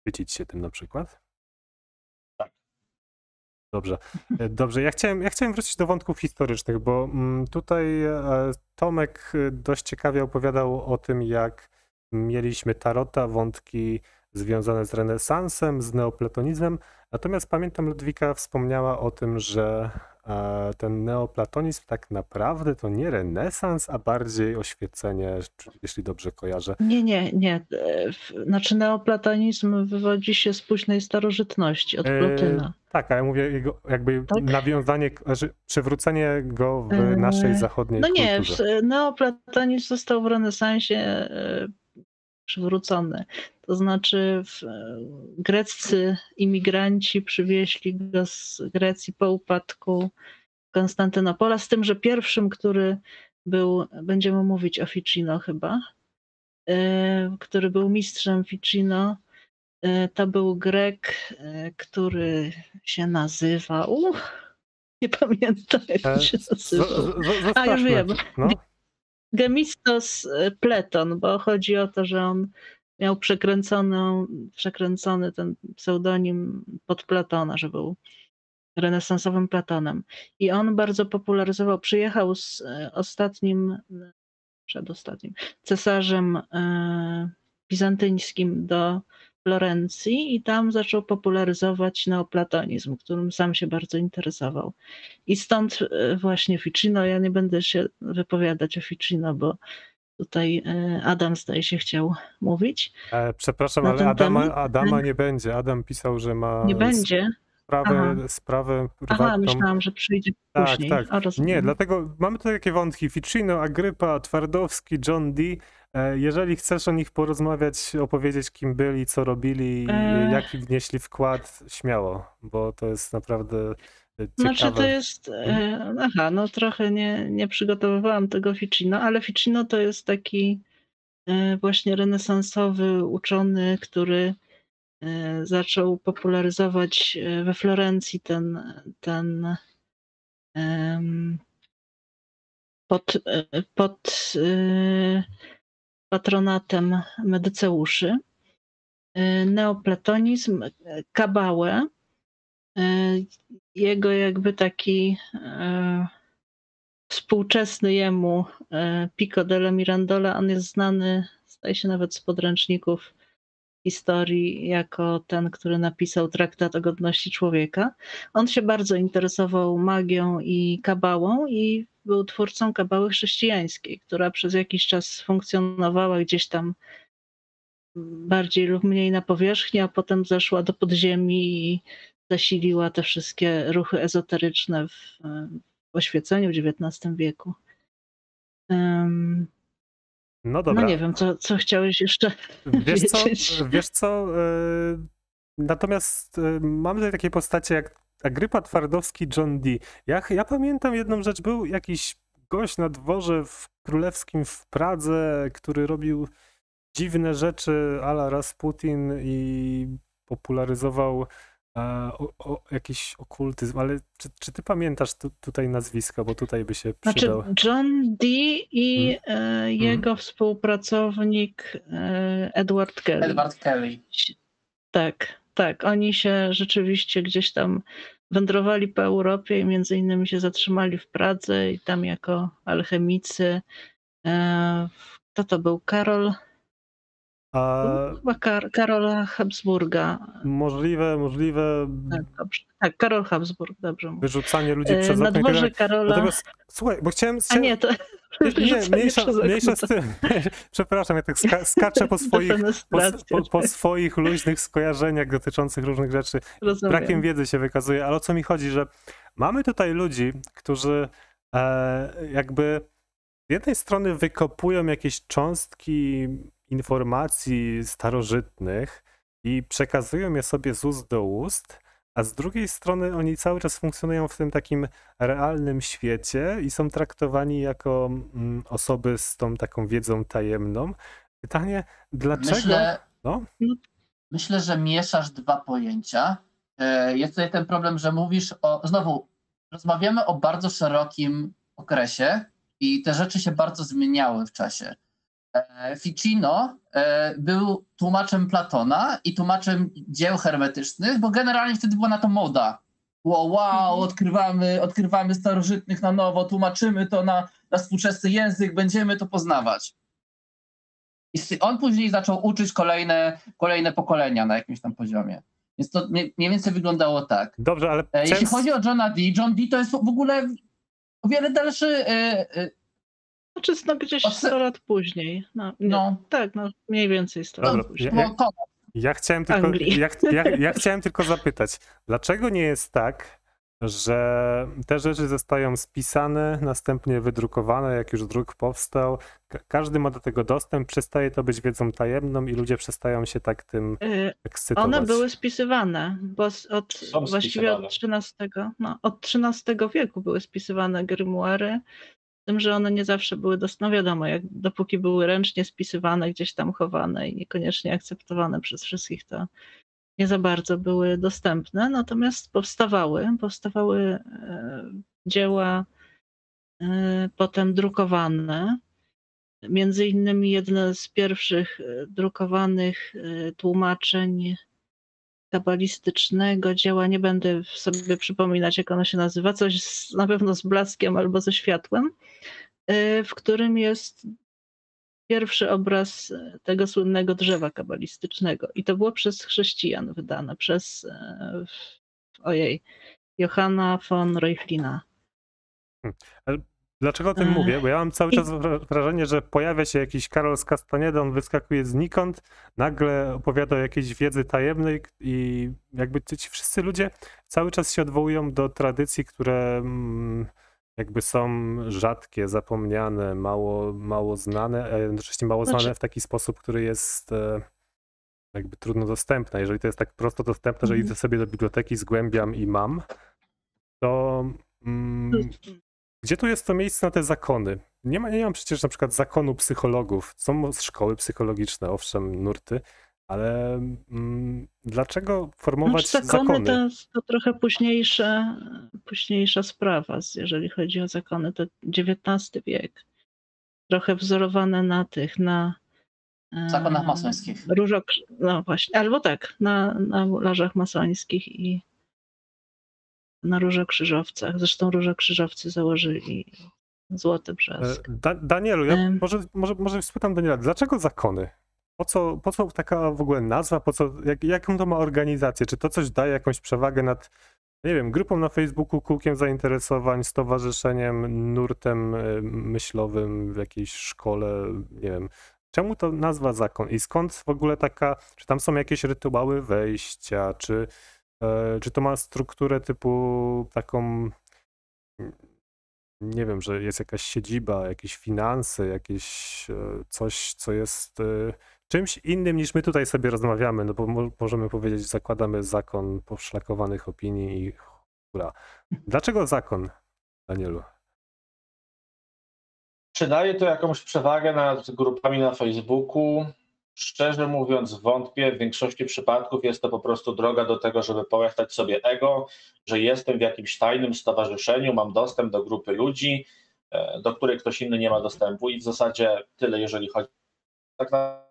chwycić się tym na przykład? Dobrze. <laughs> E, dobrze, ja chciałem, ja chciałem wrócić do wątków historycznych, bo mm, tutaj e, Tomek dość ciekawie opowiadał o tym, jak mieliśmy tarota, wątki związane z renesansem, z neoplatonizmem. Natomiast pamiętam, Ludwika wspomniała o tym, że e, ten neoplatonizm tak naprawdę to nie renesans, a bardziej oświecenie, jeśli dobrze kojarzę. Nie, nie, nie. E, znaczy neoplatonizm wywodzi się z późnej starożytności, od Plotyna. E, tak, a ja mówię jego jakby tak? nawiązanie, znaczy przywrócenie go w naszej zachodniej No nie, kulturze. neoplatonizm został w renesansie przywrócony. To znaczy greccy imigranci przywieźli go z Grecji po upadku Konstantynopola, z tym, że pierwszym, który był, będziemy mówić o Ficino chyba, e, który był mistrzem Ficino, e, to był Grek, e, który się nazywał. <laughs> Nie pamiętam, jak się nazywał. A już wiem. No. Gemistos Pleton, bo chodzi o to, że on miał przekręconą, przekręcony ten pseudonim pod Platona, że był renesansowym Platonem. I on bardzo popularyzował, przyjechał z e, ostatnim, przedostatnim, cesarzem e, bizantyńskim do Florencji i tam zaczął popularyzować neoplatonizm, którym sam się bardzo interesował. I stąd e, właśnie Ficino, ja nie będę się wypowiadać o Ficino, bo Tutaj e, Adam zdaje się chciał mówić. E, przepraszam, ale Adama, Adama nie będzie. Adam pisał, że ma. Nie będzie. Sprawę, Aha. sprawę prywatną. Aha, myślałam, że przyjdzie tak, później. Tak, Nie, dlatego mamy tu takie wątki. Ficino, Agrypa, Twardowski, John Dee. Jeżeli chcesz o nich porozmawiać, opowiedzieć kim byli, co robili, e... jaki wnieśli wkład, śmiało, bo to jest naprawdę Ciekawe. Znaczy to jest, e, aha, no trochę nie, nie przygotowywałam tego Ficino, ale Ficino to jest taki e, właśnie renesansowy uczony, który zaczął popularyzować we Florencji ten, ten pod, pod patronatem medyceuszy. Neoplatonizm, kabałę, E, jego jakby taki e, współczesny jemu e, Pico della Mirandola, on jest znany, staje się nawet z podręczników historii jako ten, który napisał traktat o godności człowieka. On się bardzo interesował magią i kabałą i był twórcą kabały chrześcijańskiej, która przez jakiś czas funkcjonowała gdzieś tam bardziej lub mniej na powierzchni, a potem zeszła do podziemi i zasiliła te wszystkie ruchy ezoteryczne w, w oświeceniu w XIX wieku. No dobra. No nie wiem, co, co chciałeś jeszcze Wiesz co, wiesz co, y, natomiast y, mamy tutaj takie postacie jak Agrypa Twardowski, John Dee. Ja, ja pamiętam jedną rzecz, był jakiś gość na dworze w królewskim w Pradze, który robił dziwne rzeczy ala Rasputin i popularyzował e, o, o, jakiś okultyzm, ale czy, czy ty pamiętasz tu, tutaj nazwisko, bo tutaj by się Znaczy przydał. John Dee i e, jego współpracownik e, Edward Kelly. Edward Kelly. Tak, tak. Oni się rzeczywiście gdzieś tam wędrowali po Europie i między innymi się zatrzymali w Pradze i tam jako alchemicy. E, kto to był? Karol? A Chyba Kar Karola Habsburga. możliwe, możliwe Tak, dobrze. Tak, Karol Habsburg, dobrze mówię. wyrzucanie ludzi E, przez Na okno i tak dworze. Karola. Natomiast słuchaj, bo chciałem. A chciałem nie, to. <laughs> nie, mniejsza, mniejsza z tym. <laughs> Przepraszam, ja tak ska skaczę po <laughs> swoich, po, po, po swoich luźnych skojarzeniach dotyczących różnych rzeczy. rozumiem. Brakiem wiedzy się wykazuje, ale o co mi chodzi, że mamy tutaj ludzi, którzy e, jakby z jednej strony wykopują jakieś cząstki informacji starożytnych i przekazują je sobie z ust do ust, a z drugiej strony oni cały czas funkcjonują w tym takim realnym świecie i są traktowani jako mm, osoby z tą taką wiedzą tajemną. Pytanie, dlaczego? Myślę, No? myślę, że mieszasz dwa pojęcia. E, Jest tutaj ten problem, że mówisz o. Znowu, rozmawiamy o bardzo szerokim okresie i te rzeczy się bardzo zmieniały w czasie. E, Ficino e, był tłumaczem Platona i tłumaczem dzieł hermetycznych, bo generalnie wtedy była na to moda. Wow, wow Mhm. odkrywamy, odkrywamy starożytnych na nowo, tłumaczymy to na, na współczesny język, będziemy to poznawać. I on później zaczął uczyć kolejne, kolejne pokolenia na jakimś tam poziomie. Więc to mniej więcej wyglądało tak. Dobrze, ale E, Jeśli chodzi o Johna Dee, John Dee to jest w ogóle o wiele dalszy. Znaczy, no gdzieś Od- 100 lat później. No, nie, No. Tak, no mniej więcej 100 Dobra, lat później. Ja- no, to, Ja chciałem tylko, ja, ja, ja chciałem tylko zapytać, dlaczego nie jest tak, że te rzeczy zostają spisane, następnie wydrukowane, jak już druk powstał, ka- każdy ma do tego dostęp, przestaje to być wiedzą tajemną i ludzie przestają się tak tym Y, ekscytować. One były spisywane, bo od, Są właściwie spisywane. od XIII, no, od XIII wieku były spisywane grimoire, tym, że one nie zawsze były dostępne, no wiadomo, jak, dopóki były ręcznie spisywane, gdzieś tam chowane i niekoniecznie akceptowane przez wszystkich, to nie za bardzo były dostępne, natomiast powstawały, powstawały e, dzieła e, potem drukowane. Między innymi jedno z pierwszych e, drukowanych tłumaczeń kabalistycznego dzieła, nie będę sobie przypominać, jak ono się nazywa, coś z, na pewno z blaskiem albo ze światłem, e, w którym jest pierwszy obraz e, tego słynnego drzewa kabalistycznego. I to było przez chrześcijan wydane, przez e, ojej, Johanna von Reuchlina. Dlaczego o tym Ech, mówię? Bo ja mam cały czas wra- wrażenie, że pojawia się jakiś Karol z Castaneda, on wyskakuje znikąd, nagle opowiada o jakiejś wiedzy tajemnej i jakby ci wszyscy ludzie cały czas się odwołują do tradycji, które mm, jakby są rzadkie, zapomniane, mało, mało znane, a jednocześnie mało Znaczy- znane w taki sposób, który jest e, jakby trudno dostępny. Jeżeli to jest tak prosto dostępne, że Mhm. idę sobie do biblioteki, zgłębiam i mam, to mm, gdzie tu jest to miejsce na te zakony? Nie, ma, nie mam przecież na przykład zakonu psychologów. Są szkoły psychologiczne, owszem, nurty, ale mm, dlaczego formować Znaczy, zakony zakony? to, to trochę późniejsza, późniejsza sprawa, jeżeli chodzi o zakony, to XIX wiek. Trochę wzorowane na tych, na e, zakonach masońskich. Różok, no właśnie, albo tak, na, na lożach masońskich i na różokrzyżowcach. Zresztą różokrzyżowcy założyli złoty E, brzask. Da, Danielu, ja może, może, może spytam Daniela, dlaczego zakony? Po co, po co taka w ogóle nazwa? Po co, jak, jaką to ma organizację? Czy to coś daje jakąś przewagę nad, nie wiem, grupą na Facebooku, kółkiem zainteresowań, stowarzyszeniem, nurtem e, myślowym w jakiejś szkole, nie wiem. Czemu to nazwa zakon? I skąd w ogóle taka, czy tam są jakieś rytuały wejścia, czy, e, czy to ma strukturę typu taką nie wiem, że jest jakaś siedziba, jakieś finanse, jakieś e, coś, co jest e, czymś innym niż my tutaj sobie rozmawiamy, no bo możemy powiedzieć, zakładamy zakon poszlakowanych opinii i hura. Dlaczego zakon, Danielu? Czy daje to jakąś przewagę nad grupami na Facebooku? Szczerze mówiąc, wątpię. W większości przypadków jest to po prostu droga do tego, żeby połechtać sobie ego, że jestem w jakimś tajnym stowarzyszeniu, mam dostęp do grupy ludzi, e, do której ktoś inny nie ma dostępu i w zasadzie tyle, jeżeli chodzi tak na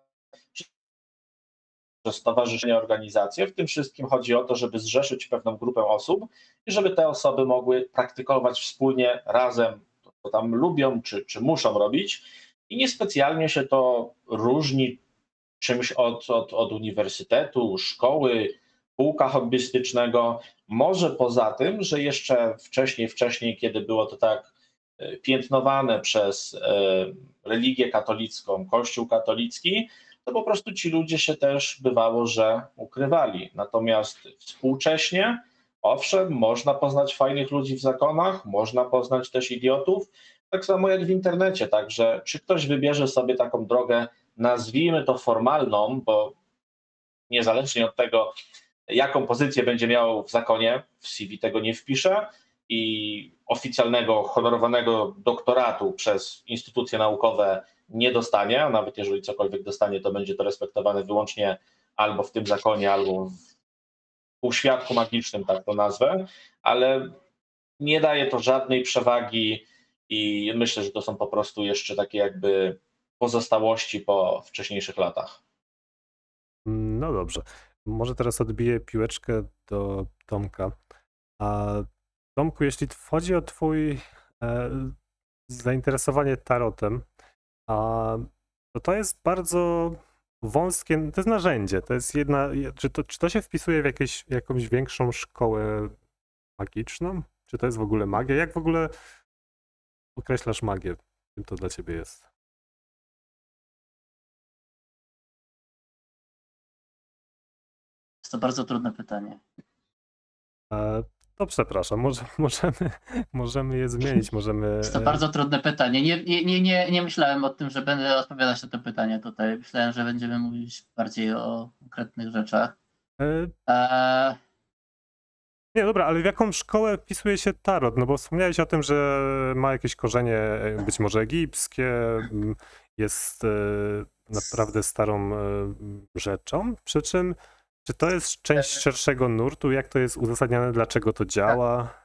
stowarzyszenia, organizacje. W tym wszystkim chodzi o to, żeby zrzeszyć pewną grupę osób i żeby te osoby mogły praktykować wspólnie, razem, to tam lubią czy, czy muszą robić. I niespecjalnie się to różni czymś od, od, od uniwersytetu, szkoły, kółka hobbystycznego. Może poza tym, że jeszcze wcześniej, wcześniej, kiedy było to tak e, piętnowane przez e, religię katolicką, Kościół katolicki, to po prostu ci ludzie się też bywało, że ukrywali. Natomiast współcześnie, owszem, można poznać fajnych ludzi w zakonach, można poznać też idiotów, tak samo jak w internecie. Także czy ktoś wybierze sobie taką drogę nazwijmy to formalną, bo niezależnie od tego, jaką pozycję będzie miał w zakonie, w CV tego nie wpisze i oficjalnego, honorowanego doktoratu przez instytucje naukowe nie dostanie, nawet jeżeli cokolwiek dostanie, to będzie to respektowane wyłącznie albo w tym zakonie, albo w półświadku magicznym, tak to nazwę, ale nie daje to żadnej przewagi i myślę, że to są po prostu jeszcze takie jakby pozostałości po wcześniejszych latach. No dobrze. Może teraz odbiję piłeczkę do Tomka. A Tomku, jeśli chodzi o twój e, zainteresowanie tarotem, a, to to jest bardzo wąskie, to jest narzędzie, to jest jedna, czy to, czy to się wpisuje w jakieś, jakąś większą szkołę magiczną? Czy to jest w ogóle magia? Jak w ogóle określasz magię? Czym to dla ciebie jest? To bardzo trudne pytanie. E, to przepraszam, może, <laughs> możemy, możemy je zmienić, możemy... Jest <laughs> to e, bardzo trudne pytanie. Nie, nie, nie, nie, nie myślałem o tym, że będę odpowiadać na to pytanie tutaj. Myślałem, że będziemy mówić bardziej o konkretnych rzeczach. E... E... Nie, dobra, ale w jaką szkołę wpisuje się tarot? No bo wspomniałeś o tym, że ma jakieś korzenie e, być może egipskie, jest naprawdę starą rzeczą, przy czym czy to jest część e, szerszego nurtu? Jak to jest uzasadniane? Dlaczego to działa?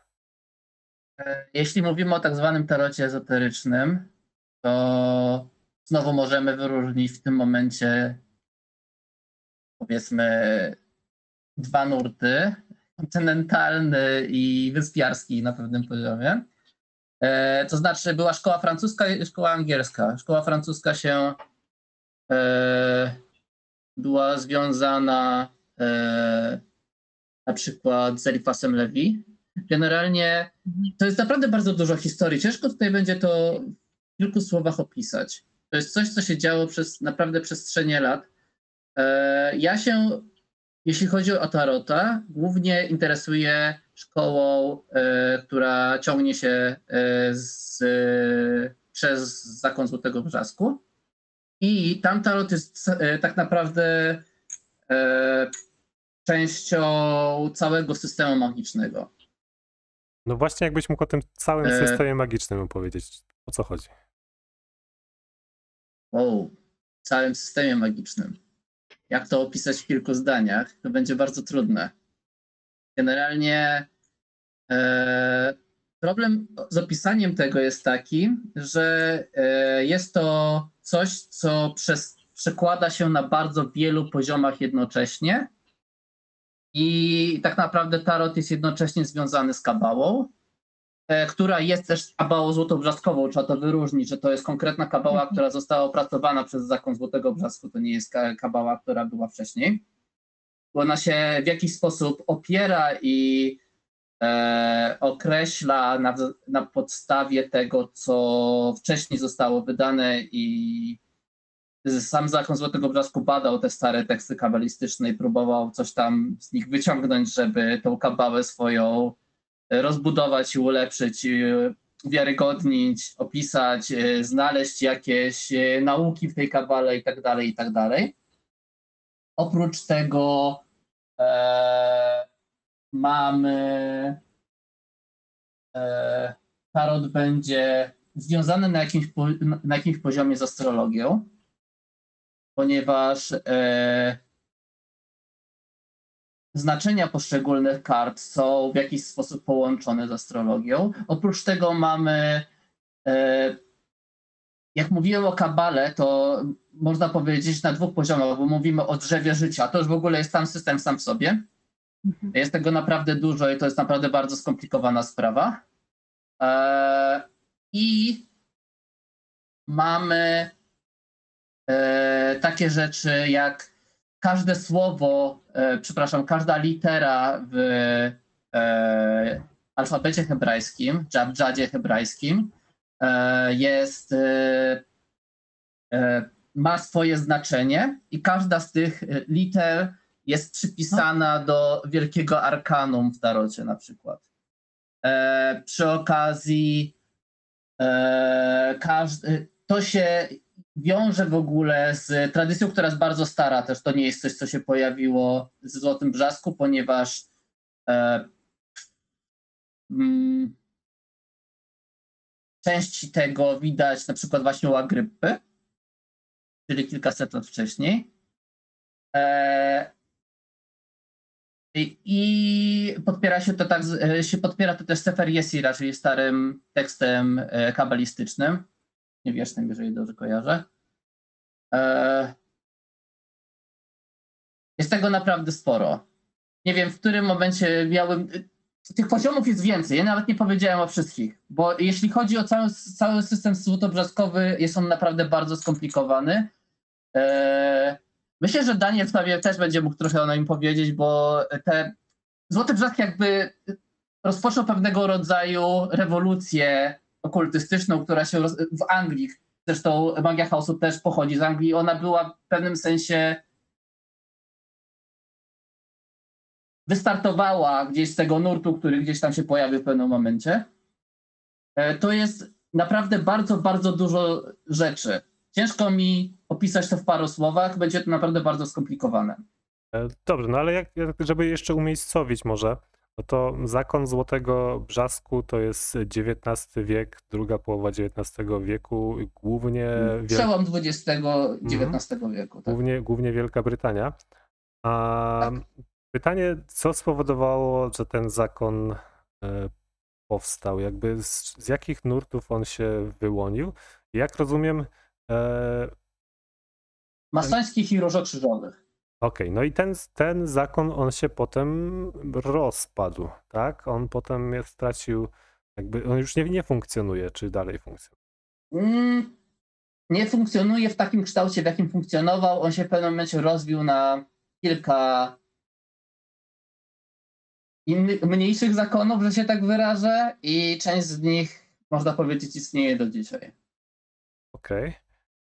E, jeśli mówimy o tak zwanym tarocie ezoterycznym, to znowu możemy wyróżnić w tym momencie powiedzmy dwa nurty, kontynentalny i wyspiarski na pewnym poziomie. E, to znaczy była szkoła francuska i szkoła angielska. Szkoła francuska się była związana na przykład z Elifasem Levi. Generalnie to jest naprawdę bardzo dużo historii. Ciężko tutaj będzie to w kilku słowach opisać. To jest coś, co się działo przez naprawdę przestrzenie lat. E, ja się, jeśli chodzi o Tarota, głównie interesuję szkołą, e, która ciągnie się z, przez zakon Złotego Brzasku. I tam Tarot jest tak naprawdę częścią całego systemu magicznego. No właśnie, jakbyś mógł o tym całym e... systemie magicznym opowiedzieć. O co chodzi? O, całym systemie magicznym. Jak to opisać w kilku zdaniach? To będzie bardzo trudne. Generalnie e, problem z opisaniem tego jest taki, że e, jest to coś, co przez, przekłada się na bardzo wielu poziomach jednocześnie i tak naprawdę tarot jest jednocześnie związany z kabałą, e, która jest też kabałą złotobrzastkową. Trzeba to wyróżnić, że to jest konkretna kabała, mhm. która została opracowana przez zakon Złotego Brzasku. To nie jest kabała, która była wcześniej. Bo ona się w jakiś sposób opiera i e, określa na, na podstawie tego, co wcześniej zostało wydane i sam zakon Złotego Brzasku badał te stare teksty kabalistyczne i próbował coś tam z nich wyciągnąć, żeby tą kabałę swoją rozbudować i ulepszyć, uwiarygodnić, opisać, e, znaleźć jakieś e, nauki w tej kabale i tak dalej, i tak dalej. Oprócz tego e, mamy e, tarot będzie związany na jakimś, na jakimś poziomie z astrologią, ponieważ e, znaczenia poszczególnych kart są w jakiś sposób połączone z astrologią. Oprócz tego mamy, e, jak mówiłem o kabale, to można powiedzieć na dwóch poziomach, bo mówimy o drzewie życia. To już w ogóle jest sam system sam w sobie. Mhm. Jest tego naprawdę dużo i to jest naprawdę bardzo skomplikowana sprawa. E, I mamy takie rzeczy jak każde słowo, e, przepraszam, każda litera w e, alfabecie hebrajskim, dżabdżadzie hebrajskim e, jest, e, e, ma swoje znaczenie i każda z tych liter jest przypisana do wielkiego arkanum w tarocie na przykład. E, przy okazji każdy, to się wiąże w ogóle z tradycją, która jest bardzo stara też. To nie jest coś, co się pojawiło z Złotym Brzasku, ponieważ e, mm, części tego widać na przykład właśnie u Agrypy, czyli kilkaset lat wcześniej. E, i, podpiera się to tak, e, się podpiera to też Sefer Yesira, czyli starym tekstem e, kabalistycznym niewiecznym, jeżeli dobrze kojarzę. E, jest tego naprawdę sporo. Nie wiem, w którym momencie miałem. Tych poziomów jest więcej. Ja nawet nie powiedziałem o wszystkich, bo jeśli chodzi o cały, cały system złotobrzaskowy, jest on naprawdę bardzo skomplikowany. E, myślę, że Daniel sprawie też będzie mógł trochę o nim powiedzieć, bo te Złoty Brzask jakby rozpoczął pewnego rodzaju rewolucję okultystyczną, która się roz... w Anglii, zresztą magia chaosu też pochodzi z Anglii, ona była w pewnym sensie wystartowała gdzieś z tego nurtu, który gdzieś tam się pojawił w pewnym momencie. E, to jest naprawdę bardzo, bardzo dużo rzeczy. Ciężko mi opisać to w paru słowach, będzie to naprawdę bardzo skomplikowane. E, dobrze, no ale jak, żeby jeszcze umiejscowić może, no to zakon Złotego Brzasku to jest XIX wiek, druga połowa XIX wieku, głównie... Przełom XX, XIX wieku. Tak. Głównie, głównie Wielka Brytania. A tak. pytanie, co spowodowało, że ten zakon e, powstał? Jakby z, z jakich nurtów on się wyłonił? Jak rozumiem... E, Masońskich i różokrzyżowych. Okej, okay, no i ten, ten zakon, on się potem rozpadł, tak? On potem stracił, jakby, on już nie, nie funkcjonuje, czy dalej funkcjonuje? Mm, nie funkcjonuje w takim kształcie, w jakim funkcjonował. On się w pewnym momencie rozwił na kilka innych, mniejszych zakonów, że się tak wyrażę, i część z nich, można powiedzieć, istnieje do dzisiaj. Okej. Okay.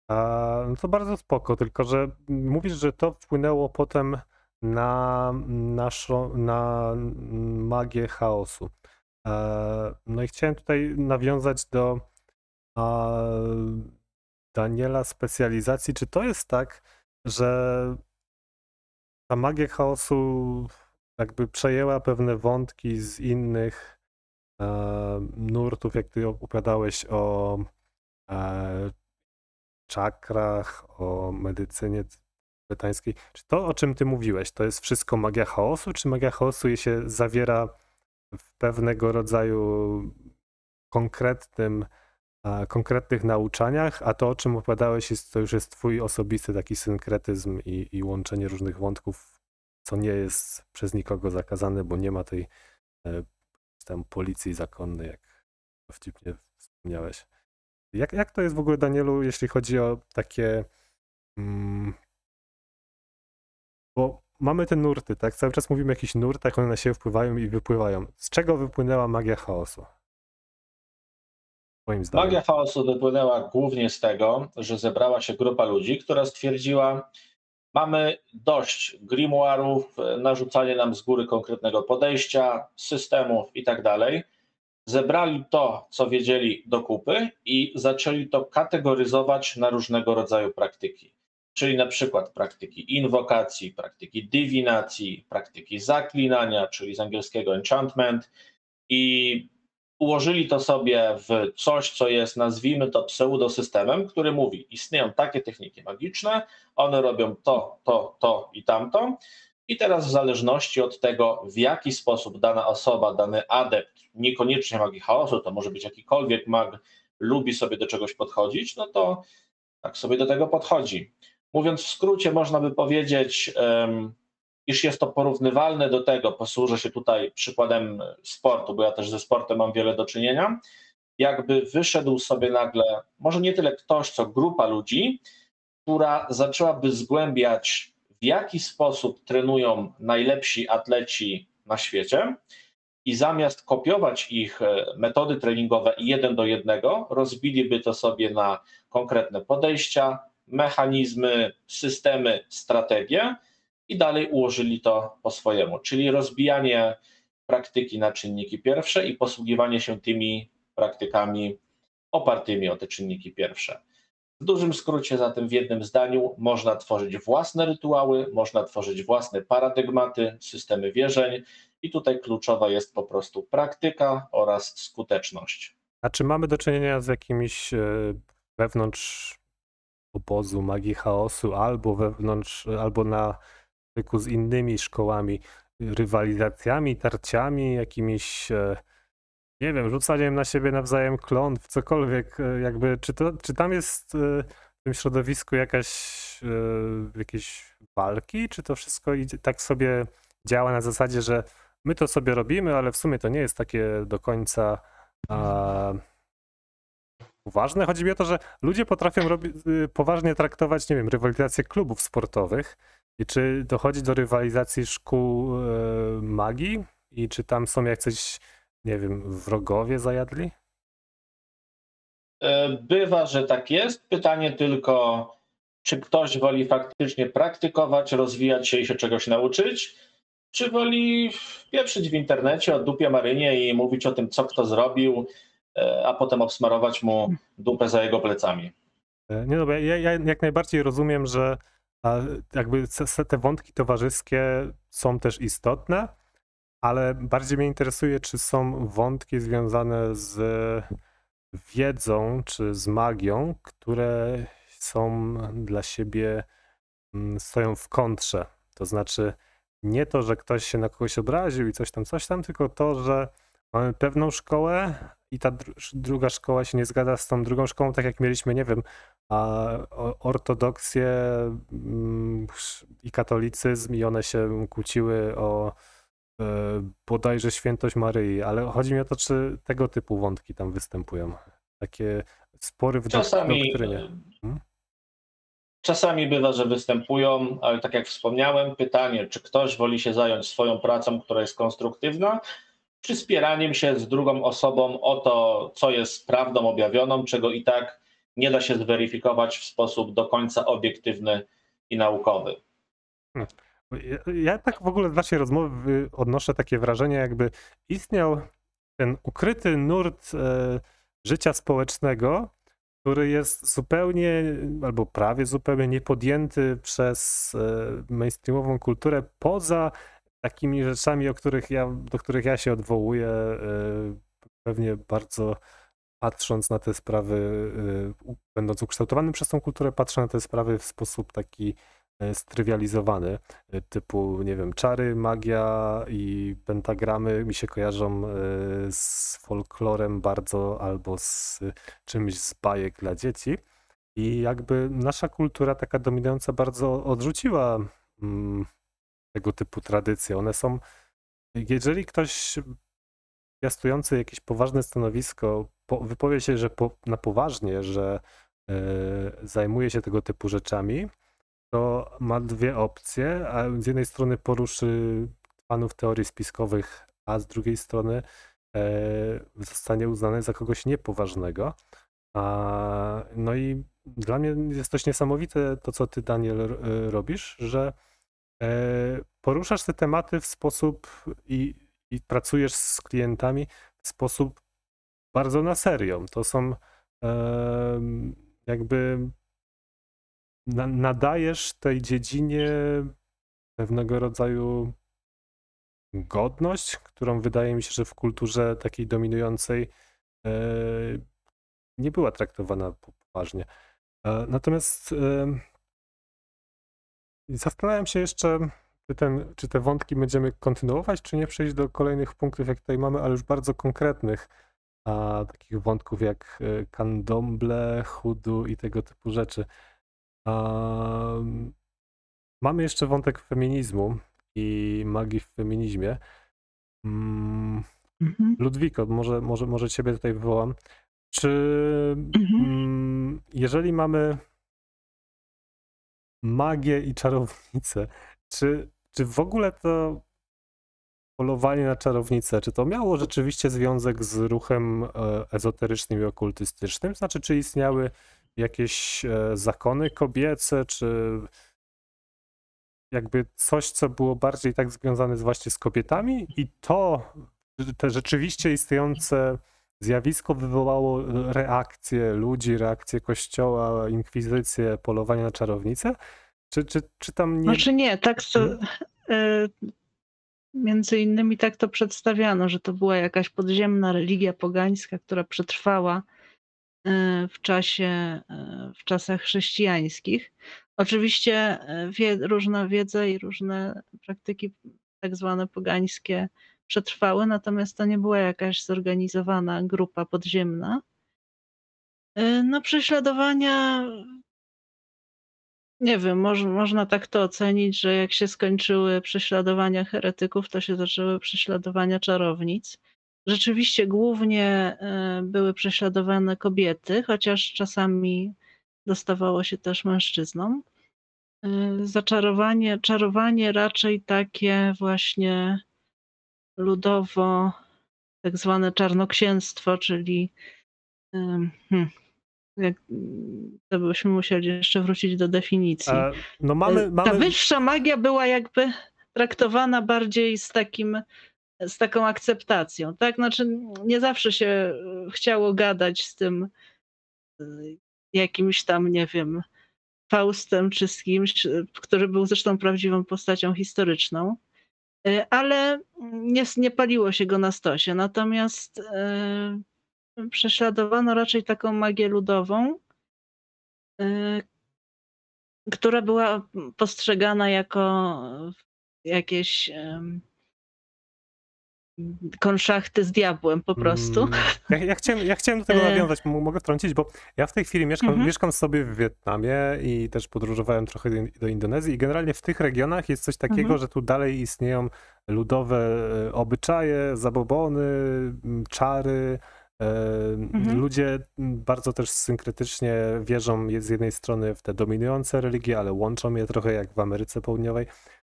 A, no to bardzo spoko, tylko że mówisz, że to wpłynęło potem na naszą, na magię chaosu. E, no i chciałem tutaj nawiązać do a, Daniela specjalizacji. Czy to jest tak, że ta magia chaosu jakby przejęła pewne wątki z innych e, nurtów, jak ty opowiadałeś o e, czakrach, o medycynie tybetańskiej. Czy to, o czym ty mówiłeś, to jest wszystko magia chaosu, czy magia chaosu się zawiera w pewnego rodzaju konkretnym, konkretnych nauczaniach, a to, o czym opowiadałeś, jest, to już jest twój osobisty taki synkretyzm i, i łączenie różnych wątków, co nie jest przez nikogo zakazane, bo nie ma tej e, tam policji zakonnej, jak dowcipnie wspomniałeś. Jak, jak to jest w ogóle, Danielu, jeśli chodzi o takie. Mm, bo mamy te nurty, tak? Cały czas mówimy o jakichś nurtach, one na siebie wpływają i wypływają. Z czego wypłynęła magia chaosu? Moim zdaniem. Magia chaosu wypłynęła głównie z tego, że zebrała się grupa ludzi, która stwierdziła, mamy dość grimoirów, narzucanie nam z góry konkretnego podejścia, systemów i tak dalej zebrali to, co wiedzieli do kupy i zaczęli to kategoryzować na różnego rodzaju praktyki. Czyli na przykład praktyki inwokacji, praktyki dywinacji, praktyki zaklinania, czyli z angielskiego enchantment i ułożyli to sobie w coś, co jest, nazwijmy to pseudosystemem, który mówi, istnieją takie techniki magiczne, one robią to, to, to i tamto. I teraz w zależności od tego, w jaki sposób dana osoba, dany adept, niekoniecznie magii chaosu, to może być jakikolwiek mag, lubi sobie do czegoś podchodzić, no to tak sobie do tego podchodzi. Mówiąc w skrócie, można by powiedzieć, iż jest to porównywalne do tego, posłużę się tutaj przykładem sportu, bo ja też ze sportem mam wiele do czynienia, jakby wyszedł sobie nagle, może nie tyle ktoś, co grupa ludzi, która zaczęłaby zgłębiać, jaki sposób trenują najlepsi atleci na świecie, i zamiast kopiować ich e, metody treningowe jeden do jednego, rozbiliby to sobie na konkretne podejścia, mechanizmy, systemy, strategie i dalej ułożyli to po swojemu, czyli rozbijanie praktyki na czynniki pierwsze i posługiwanie się tymi praktykami opartymi o te czynniki pierwsze. W dużym skrócie, zatem w jednym zdaniu, można tworzyć własne rytuały, można tworzyć własne paradygmaty, systemy wierzeń, i tutaj kluczowa jest po prostu praktyka oraz skuteczność. A czy mamy do czynienia z jakimiś e, wewnątrz obozu magii chaosu, albo wewnątrz, albo na styku z innymi szkołami, rywalizacjami, tarciami, jakimiś, e, nie wiem, rzucaniem na siebie nawzajem klątw, cokolwiek, e, jakby, czy, to, czy tam jest e, w tym środowisku jakaś, jakieś walki, czy to wszystko idzie, tak sobie działa na zasadzie, że my to sobie robimy, ale w sumie to nie jest takie do końca a, ważne. Chodzi mi o to, że ludzie potrafią robi, poważnie traktować, nie wiem, rywalizację klubów sportowych. I czy dochodzi do rywalizacji szkół e, magii? I czy tam są jacyś, nie wiem, wrogowie zajadli? E, bywa, że tak jest. Pytanie tylko, czy ktoś woli faktycznie praktykować, rozwijać się i się czegoś nauczyć, czy woli pieprzyć w internecie o dupie Marynie i mówić o tym, co kto zrobił, E, a potem obsmarować mu dupę za jego plecami. E, nie no, ja, ja jak najbardziej rozumiem, że jakby te wątki towarzyskie są też istotne, ale bardziej mnie interesuje, czy są wątki związane z wiedzą czy z magią, które są dla siebie, mm, stoją w kontrze. To znaczy nie to, że ktoś się na kogoś obraził i coś tam, coś tam, tylko to, że mamy pewną szkołę, i ta druga szkoła się nie zgadza z tą drugą szkołą, tak jak mieliśmy, nie wiem, a ortodoksję mm, i katolicyzm i one się kłóciły o bodajże świętość Maryi, ale chodzi mi o to, czy tego typu wątki tam występują. Takie spory w czasami, doktrynie. E, hmm? Czasami bywa, że występują, ale tak jak wspomniałem, pytanie, czy ktoś woli się zająć swoją pracą, która jest konstruktywna, czy spieraniem się z drugą osobą o to, co jest prawdą objawioną, czego i tak nie da się zweryfikować w sposób do końca obiektywny i naukowy. Hmm. Ja, ja tak w ogóle z naszej rozmowy odnoszę takie wrażenie, jakby istniał ten ukryty nurt e, życia społecznego, który jest zupełnie albo prawie zupełnie niepodjęty przez e, mainstreamową kulturę poza takimi rzeczami, o których ja, do których ja się odwołuję, e, pewnie bardzo patrząc na te sprawy, e, będąc ukształtowanym przez tą kulturę, patrzę na te sprawy w sposób taki strywializowany, typu, nie wiem, czary, magia i pentagramy mi się kojarzą z folklorem bardzo albo z czymś z bajek dla dzieci. I jakby nasza kultura taka dominująca bardzo odrzuciła mm, tego typu tradycje. One są, jeżeli ktoś piastujący jakieś poważne stanowisko wypowie się, że po, na poważnie, że e, zajmuje się tego typu rzeczami, to ma dwie opcje, a z jednej strony poruszy panów teorii spiskowych, a z drugiej strony e, zostanie uznany za kogoś niepoważnego. A, no i dla mnie jest dość niesamowite to, co ty, Daniel, robisz, że E, poruszasz te tematy w sposób i, i pracujesz z klientami w sposób bardzo na serio. To są jakby nadajesz tej dziedzinie pewnego rodzaju godność, którą wydaje mi się, że w kulturze takiej dominującej e, nie była traktowana poważnie. E, natomiast zastanawiam się jeszcze, czy, ten, czy te wątki będziemy kontynuować, czy nie przejść do kolejnych punktów, jak tutaj mamy, ale już bardzo konkretnych, a takich wątków jak e, candomblé, hudu i tego typu rzeczy. Mamy jeszcze wątek feminizmu i magii w feminizmie. Mhm. Ludwiko, może, może, może ciebie tutaj wywołam. Czy mhm. Mm, jeżeli mamy magię i czarownicę, czy, czy w ogóle to polowanie na czarownicę, czy to miało rzeczywiście związek z ruchem e, ezoterycznym i okultystycznym? Znaczy, czy istniały jakieś e, zakony kobiece, czy jakby coś, co było bardziej tak związane właśnie z kobietami i to, te rzeczywiście istniejące zjawisko wywołało reakcję ludzi, reakcję kościoła, inkwizycję, polowanie na czarownicę? Czy, czy, czy tam nie... Znaczy nie, tak to, hmm? y, między innymi tak to przedstawiano, że to była jakaś podziemna religia pogańska, która przetrwała w czasie, y, w czasach chrześcijańskich. Oczywiście wie, różna wiedza i różne praktyki tak zwane pogańskie przetrwały, natomiast to nie była jakaś zorganizowana grupa podziemna. No prześladowania nie wiem, moż, można tak to ocenić, że jak się skończyły prześladowania heretyków, to się zaczęły prześladowania czarownic. Rzeczywiście głównie e, były prześladowane kobiety, chociaż czasami dostawało się też mężczyznom. E, zaczarowanie, czarowanie raczej takie właśnie ludowo, tak zwane czarnoksięstwo, czyli hmm, jak, to byśmy musieli jeszcze wrócić do definicji. E, no mamy, e, mamy... Ta wyższa magia była jakby traktowana bardziej z takim z taką akceptacją, tak? Znaczy nie zawsze się chciało gadać z tym e, jakimś tam, nie wiem, Faustem czy z kimś, który był zresztą prawdziwą postacią historyczną, ale nie, nie paliło się go na stosie. Natomiast prześladowano raczej taką magię ludową, y, która była postrzegana jako jakieś konszachty z diabłem po prostu. Mm. Ja, ja, chciałem, ja chciałem do tego e. nawiązać, mogę wtrącić, bo ja w tej chwili mieszkam, mhm. mieszkam sobie w Wietnamie i też podróżowałem trochę do, do Indonezji i generalnie w tych regionach jest coś takiego, mhm. że tu dalej istnieją ludowe e, obyczaje, zabobony, czary, Mhm. Ludzie bardzo też synkretycznie wierzą z jednej strony w te dominujące religie, ale łączą je trochę jak w Ameryce Południowej.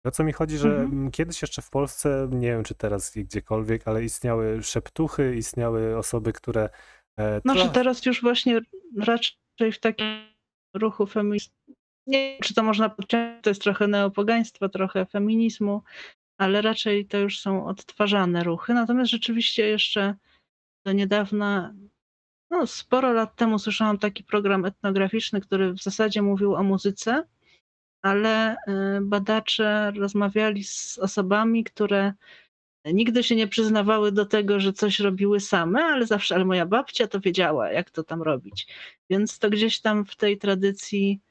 O co mi chodzi, że mhm. kiedyś jeszcze w Polsce, nie wiem czy teraz gdziekolwiek, ale istniały szeptuchy, istniały osoby, które. E, no, że teraz już właśnie raczej w takim ruchu feministycznym. Nie wiem, czy to można podciągnąć, to jest trochę neopogaństwa, trochę feminizmu, ale raczej to już są odtwarzane ruchy. Natomiast rzeczywiście jeszcze do niedawna, no sporo lat temu słyszałam taki program etnograficzny, który w zasadzie mówił o muzyce, ale y, badacze rozmawiali z osobami, które nigdy się nie przyznawały do tego, że coś robiły same, ale zawsze, ale moja babcia to wiedziała, jak to tam robić. Więc to gdzieś tam w tej tradycji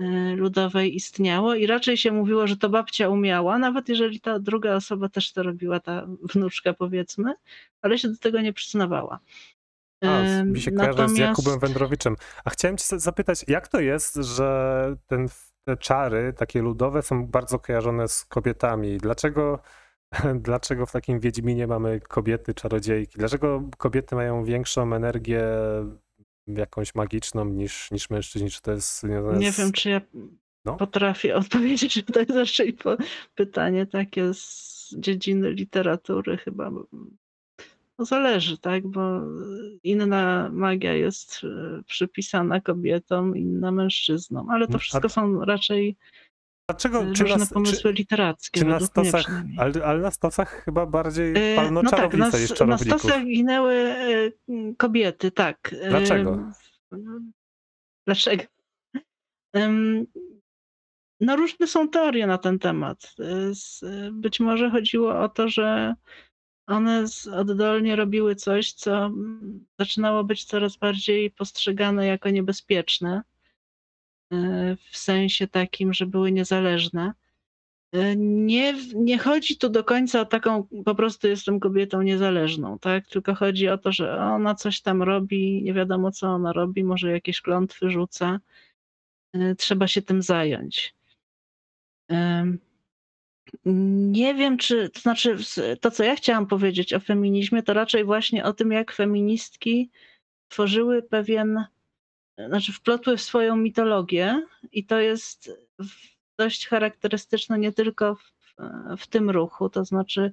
y, ludowej istniało i raczej się mówiło, że to babcia umiała, nawet jeżeli ta druga osoba też to robiła, ta wnuczka powiedzmy, ale się do tego nie przyznawała. A, mi się Natomiast... kojarzy z Jakubem Wędrowiczem. A chciałem cię zapytać, jak to jest, że ten, te czary takie ludowe są bardzo kojarzone z kobietami? Dlaczego, <laughs> dlaczego w takim Wiedźminie mamy kobiety czarodziejki? Dlaczego kobiety mają większą energię jakąś magiczną niż, niż mężczyźni? Czy to jest Nie z... wiem, czy ja no? potrafię <laughs> odpowiedzieć, że to jest raczej pytanie takie z dziedziny literatury chyba no zależy, tak, bo inna magia jest e, przypisana kobietom, inna mężczyznom, ale to mm, wszystko są raczej Dlaczego, czy różne na, pomysły czy, literackie. Czy na stosach, ale, ale, na stosach chyba bardziej palno no tak, na, niż czarowników. Na stosach ginęły kobiety, tak. Dlaczego? Dlaczego? No różne są teorie na ten temat. Być może chodziło o to, że one oddolnie robiły coś, co zaczynało być coraz bardziej postrzegane jako niebezpieczne, e, w sensie takim, że były niezależne. E, nie, nie chodzi tu do końca o taką, po prostu jestem kobietą niezależną, tak? Tylko chodzi o to, że ona coś tam robi, nie wiadomo co ona robi, może jakieś klątwy rzuca. E, trzeba się tym zająć. Nie wiem, czy to znaczy to, co ja chciałam powiedzieć o feminizmie, to raczej właśnie o tym, jak feministki tworzyły pewien, znaczy wplotły w swoją mitologię, i to jest dość charakterystyczne nie tylko w, w tym ruchu, to znaczy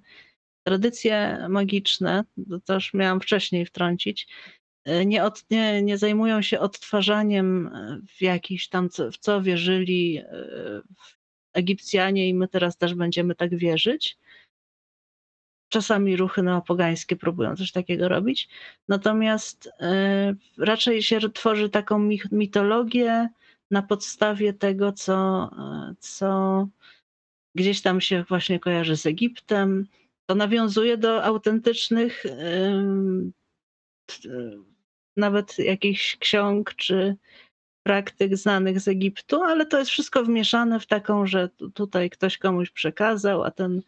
tradycje magiczne, to też miałam wcześniej wtrącić, nie, od, nie, nie zajmują się odtwarzaniem w jakiś tam, w co wierzyli w Egipcjanie i my teraz też będziemy tak wierzyć. Czasami ruchy neopogańskie próbują coś takiego robić. Natomiast e, raczej się tworzy taką mitologię na podstawie tego, co, e, co gdzieś tam się właśnie kojarzy z Egiptem. To nawiązuje do autentycznych nawet jakichś ksiąg czy praktyk znanych z Egiptu, ale to jest wszystko wmieszane w taką, że tutaj ktoś komuś przekazał, a ten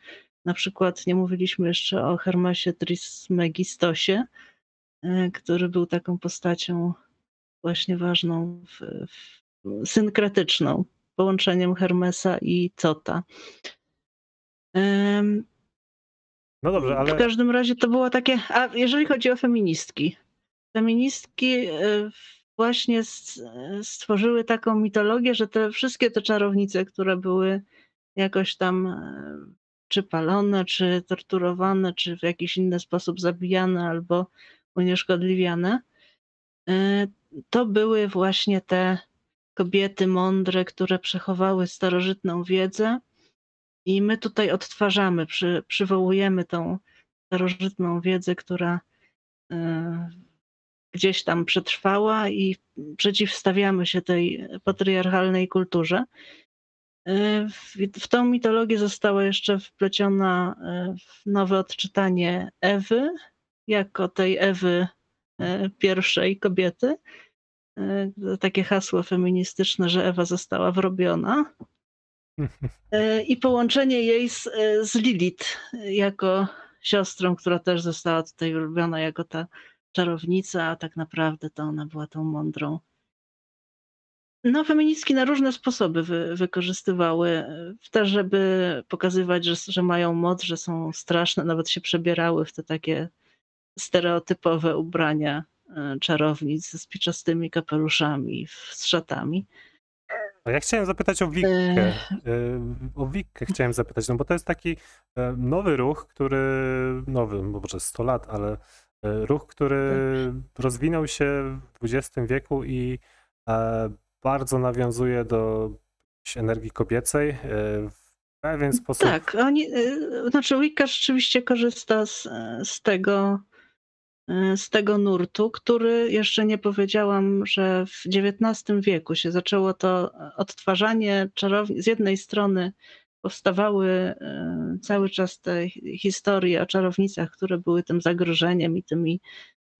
na przykład nie mówiliśmy jeszcze o Hermesie Trismegistosie, e, który był taką postacią właśnie ważną, w, w, synkretyczną, połączeniem Hermesa i Cota. No dobrze, ale... W każdym razie to było takie, a jeżeli chodzi o feministki, feministki e, właśnie stworzyły taką mitologię, że te wszystkie te czarownice, które były jakoś tam e, czy palone, czy torturowane, czy w jakiś inny sposób zabijane albo unieszkodliwiane, e, to były właśnie te kobiety mądre, które przechowały starożytną wiedzę. I my tutaj odtwarzamy, przy, przywołujemy tą starożytną wiedzę, która e, gdzieś tam przetrwała i przeciwstawiamy się tej patriarchalnej kulturze. E, w, tą mitologię została jeszcze wpleciona e, nowe odczytanie Ewy, jako tej Ewy e, pierwszej kobiety. Takie hasło feministyczne, że Ewa została wrobiona. I połączenie jej z, z Lilith jako siostrą, która też została tutaj robiona jako ta czarownica, a tak naprawdę to ona była tą mądrą. No, feministki na różne sposoby wy, wykorzystywały, e, też żeby pokazywać, że, że mają moc, że są straszne, nawet się przebierały w te takie stereotypowe ubrania e, czarownic z piczastymi kapeluszami, z szatami. Ja chciałem zapytać o Wikkę. E. O Wikkę chciałem zapytać, no bo to jest taki nowy ruch, który, nowy, może 100 lat, ale E, ruch, który rozwinął się w XX wieku i e, bardzo nawiązuje do energii kobiecej e, w pewien sposób. Tak, oni, znaczy Wicca rzeczywiście korzysta z, z tego z tego nurtu, który jeszcze nie powiedziałam, że w XIX wieku się zaczęło to odtwarzanie czarowni z jednej strony powstawały e, cały czas te historie o czarownicach, które były tym zagrożeniem i tymi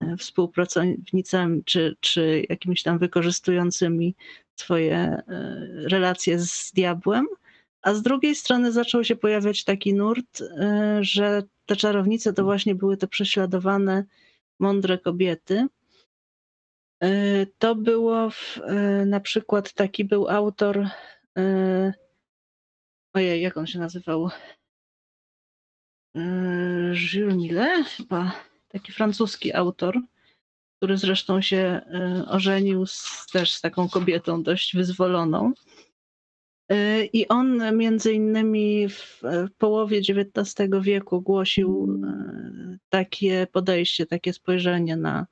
e, współpracownicami, czy, czy jakimiś tam wykorzystującymi swoje e, relacje z diabłem. A z drugiej strony zaczął się pojawiać taki nurt, że te czarownice to właśnie były te prześladowane, mądre kobiety. To było w, na przykład taki był autor Ojej, jak on się nazywał? Yy, Jules Millet, chyba taki francuski autor, który zresztą się yy, ożenił z, też z taką kobietą dość wyzwoloną. Yy, I on między innymi w, połowie XIX wieku głosił takie podejście, takie spojrzenie na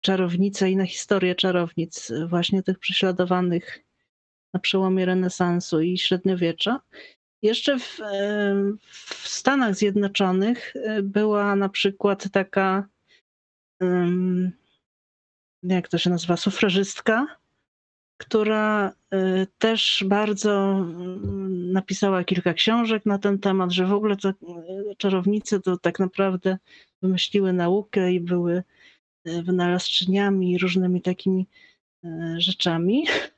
czarownice i na historię czarownic, właśnie tych prześladowanych na przełomie renesansu i średniowiecza. Jeszcze w, w Stanach Zjednoczonych była na przykład taka, jak to się nazywa, sufrażystka, która y, też bardzo mm, napisała kilka książek na ten temat, że w ogóle y, czarownice to tak naprawdę wymyśliły naukę i były wynalazczyniami i różnymi takimi rzeczami. <laughs>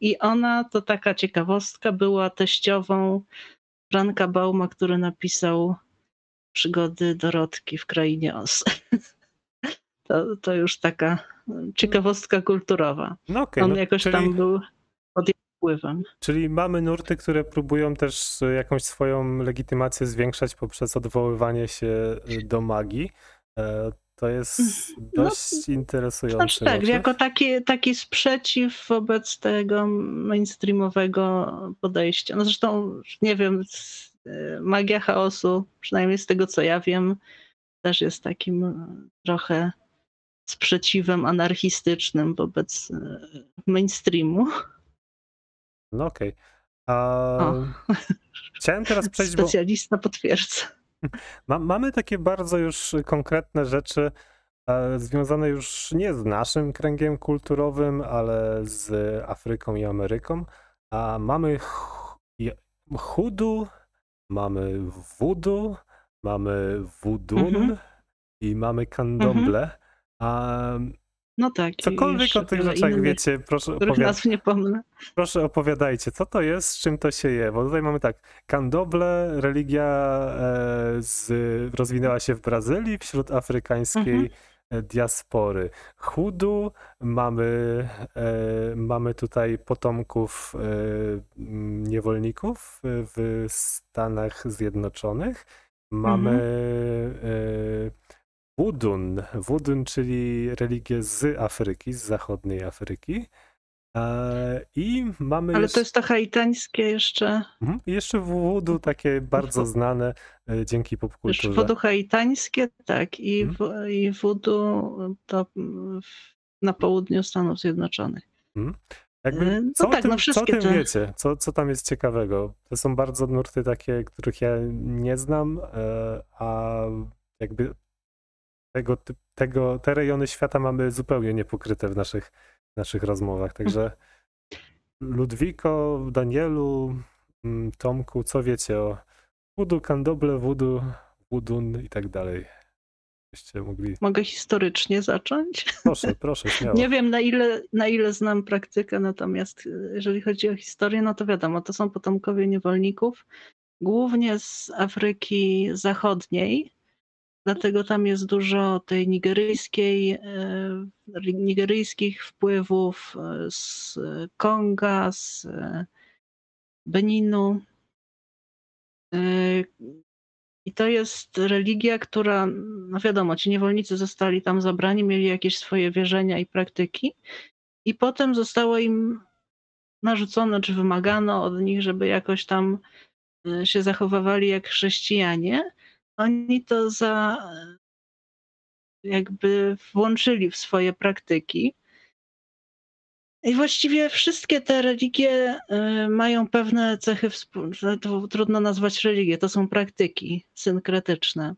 I ona, to taka ciekawostka, była teściową Franka Bauma, który napisał przygody Dorotki w krainie Os. <laughs> To, to już taka ciekawostka kulturowa. No okay, On no, jakoś czyli... tam był pod jej wpływem. Czyli mamy nurty, które próbują też jakąś swoją legitymację zwiększać poprzez odwoływanie się do magii. To jest no, dość no, interesujące. Znaczy tak, jako taki, taki sprzeciw wobec tego mainstreamowego podejścia. No zresztą, nie wiem, magia chaosu, przynajmniej z tego co ja wiem, też jest takim trochę sprzeciwem anarchistycznym wobec e, mainstreamu. No okej. Okay. Chciałem teraz przejść. Specjalista bo... potwierdza. Ma, mamy takie bardzo już konkretne rzeczy e, związane już nie z naszym kręgiem kulturowym, ale z Afryką i Ameryką. A mamy chudu, mamy voodoo, mamy voodoo mhm. i mamy. Mhm. A no tak. Cokolwiek o tych rzeczach innych, wiecie, proszę opowiadać. nie pomnę. Proszę opowiadajcie, co to jest, z czym to się je, bo tutaj mamy tak, kandoble, religia e, z, rozwinęła się w Brazylii wśród afrykańskiej mhm. E, diaspory. Chudu, mamy, e, mamy tutaj potomków e, niewolników w Stanach Zjednoczonych. Mamy mhm. Wudun. Wudun, czyli religię z Afryki, z zachodniej Afryki. I mamy. Ale jeszcze... to jest to haitańskie jeszcze. Mhm. Jeszcze wudu takie bardzo znane e, dzięki popkulturze. Wudu haitańskie, tak. I, mhm. i wudu to na południu Stanów Zjednoczonych. Mhm. Jakby, e, no co, tak, tym, no co o tym te... wiecie? Co, co tam jest ciekawego? To są bardzo nurty takie, których ja nie znam, e, a jakby tego, tego, te rejony świata mamy zupełnie niepokryte w naszych, naszych rozmowach. Także <laughs> Ludwiko, Danielu, mm, Tomku, co wiecie o Wudu, Kandoble, Wudu, Wudun i tak dalej? Byście mogli... Mogę historycznie zacząć? Proszę, proszę, <laughs> śmiało. Nie wiem na ile, na ile znam praktykę, natomiast jeżeli chodzi o historię, no to wiadomo, to są potomkowie niewolników, głównie z Afryki Zachodniej, Dlatego tam jest dużo tej nigeryjskiej, e, nigeryjskich wpływów e, z Konga, z e, Beninu. I to jest religia, która, no wiadomo, ci niewolnicy zostali tam zabrani, mieli jakieś swoje wierzenia i praktyki, i potem zostało im narzucono, czy wymagano od nich, żeby jakoś tam się zachowywali jak chrześcijanie oni to za jakby włączyli w swoje praktyki. I właściwie wszystkie te religie y, mają pewne cechy wspólne. To trudno nazwać religię, to są praktyki synkretyczne.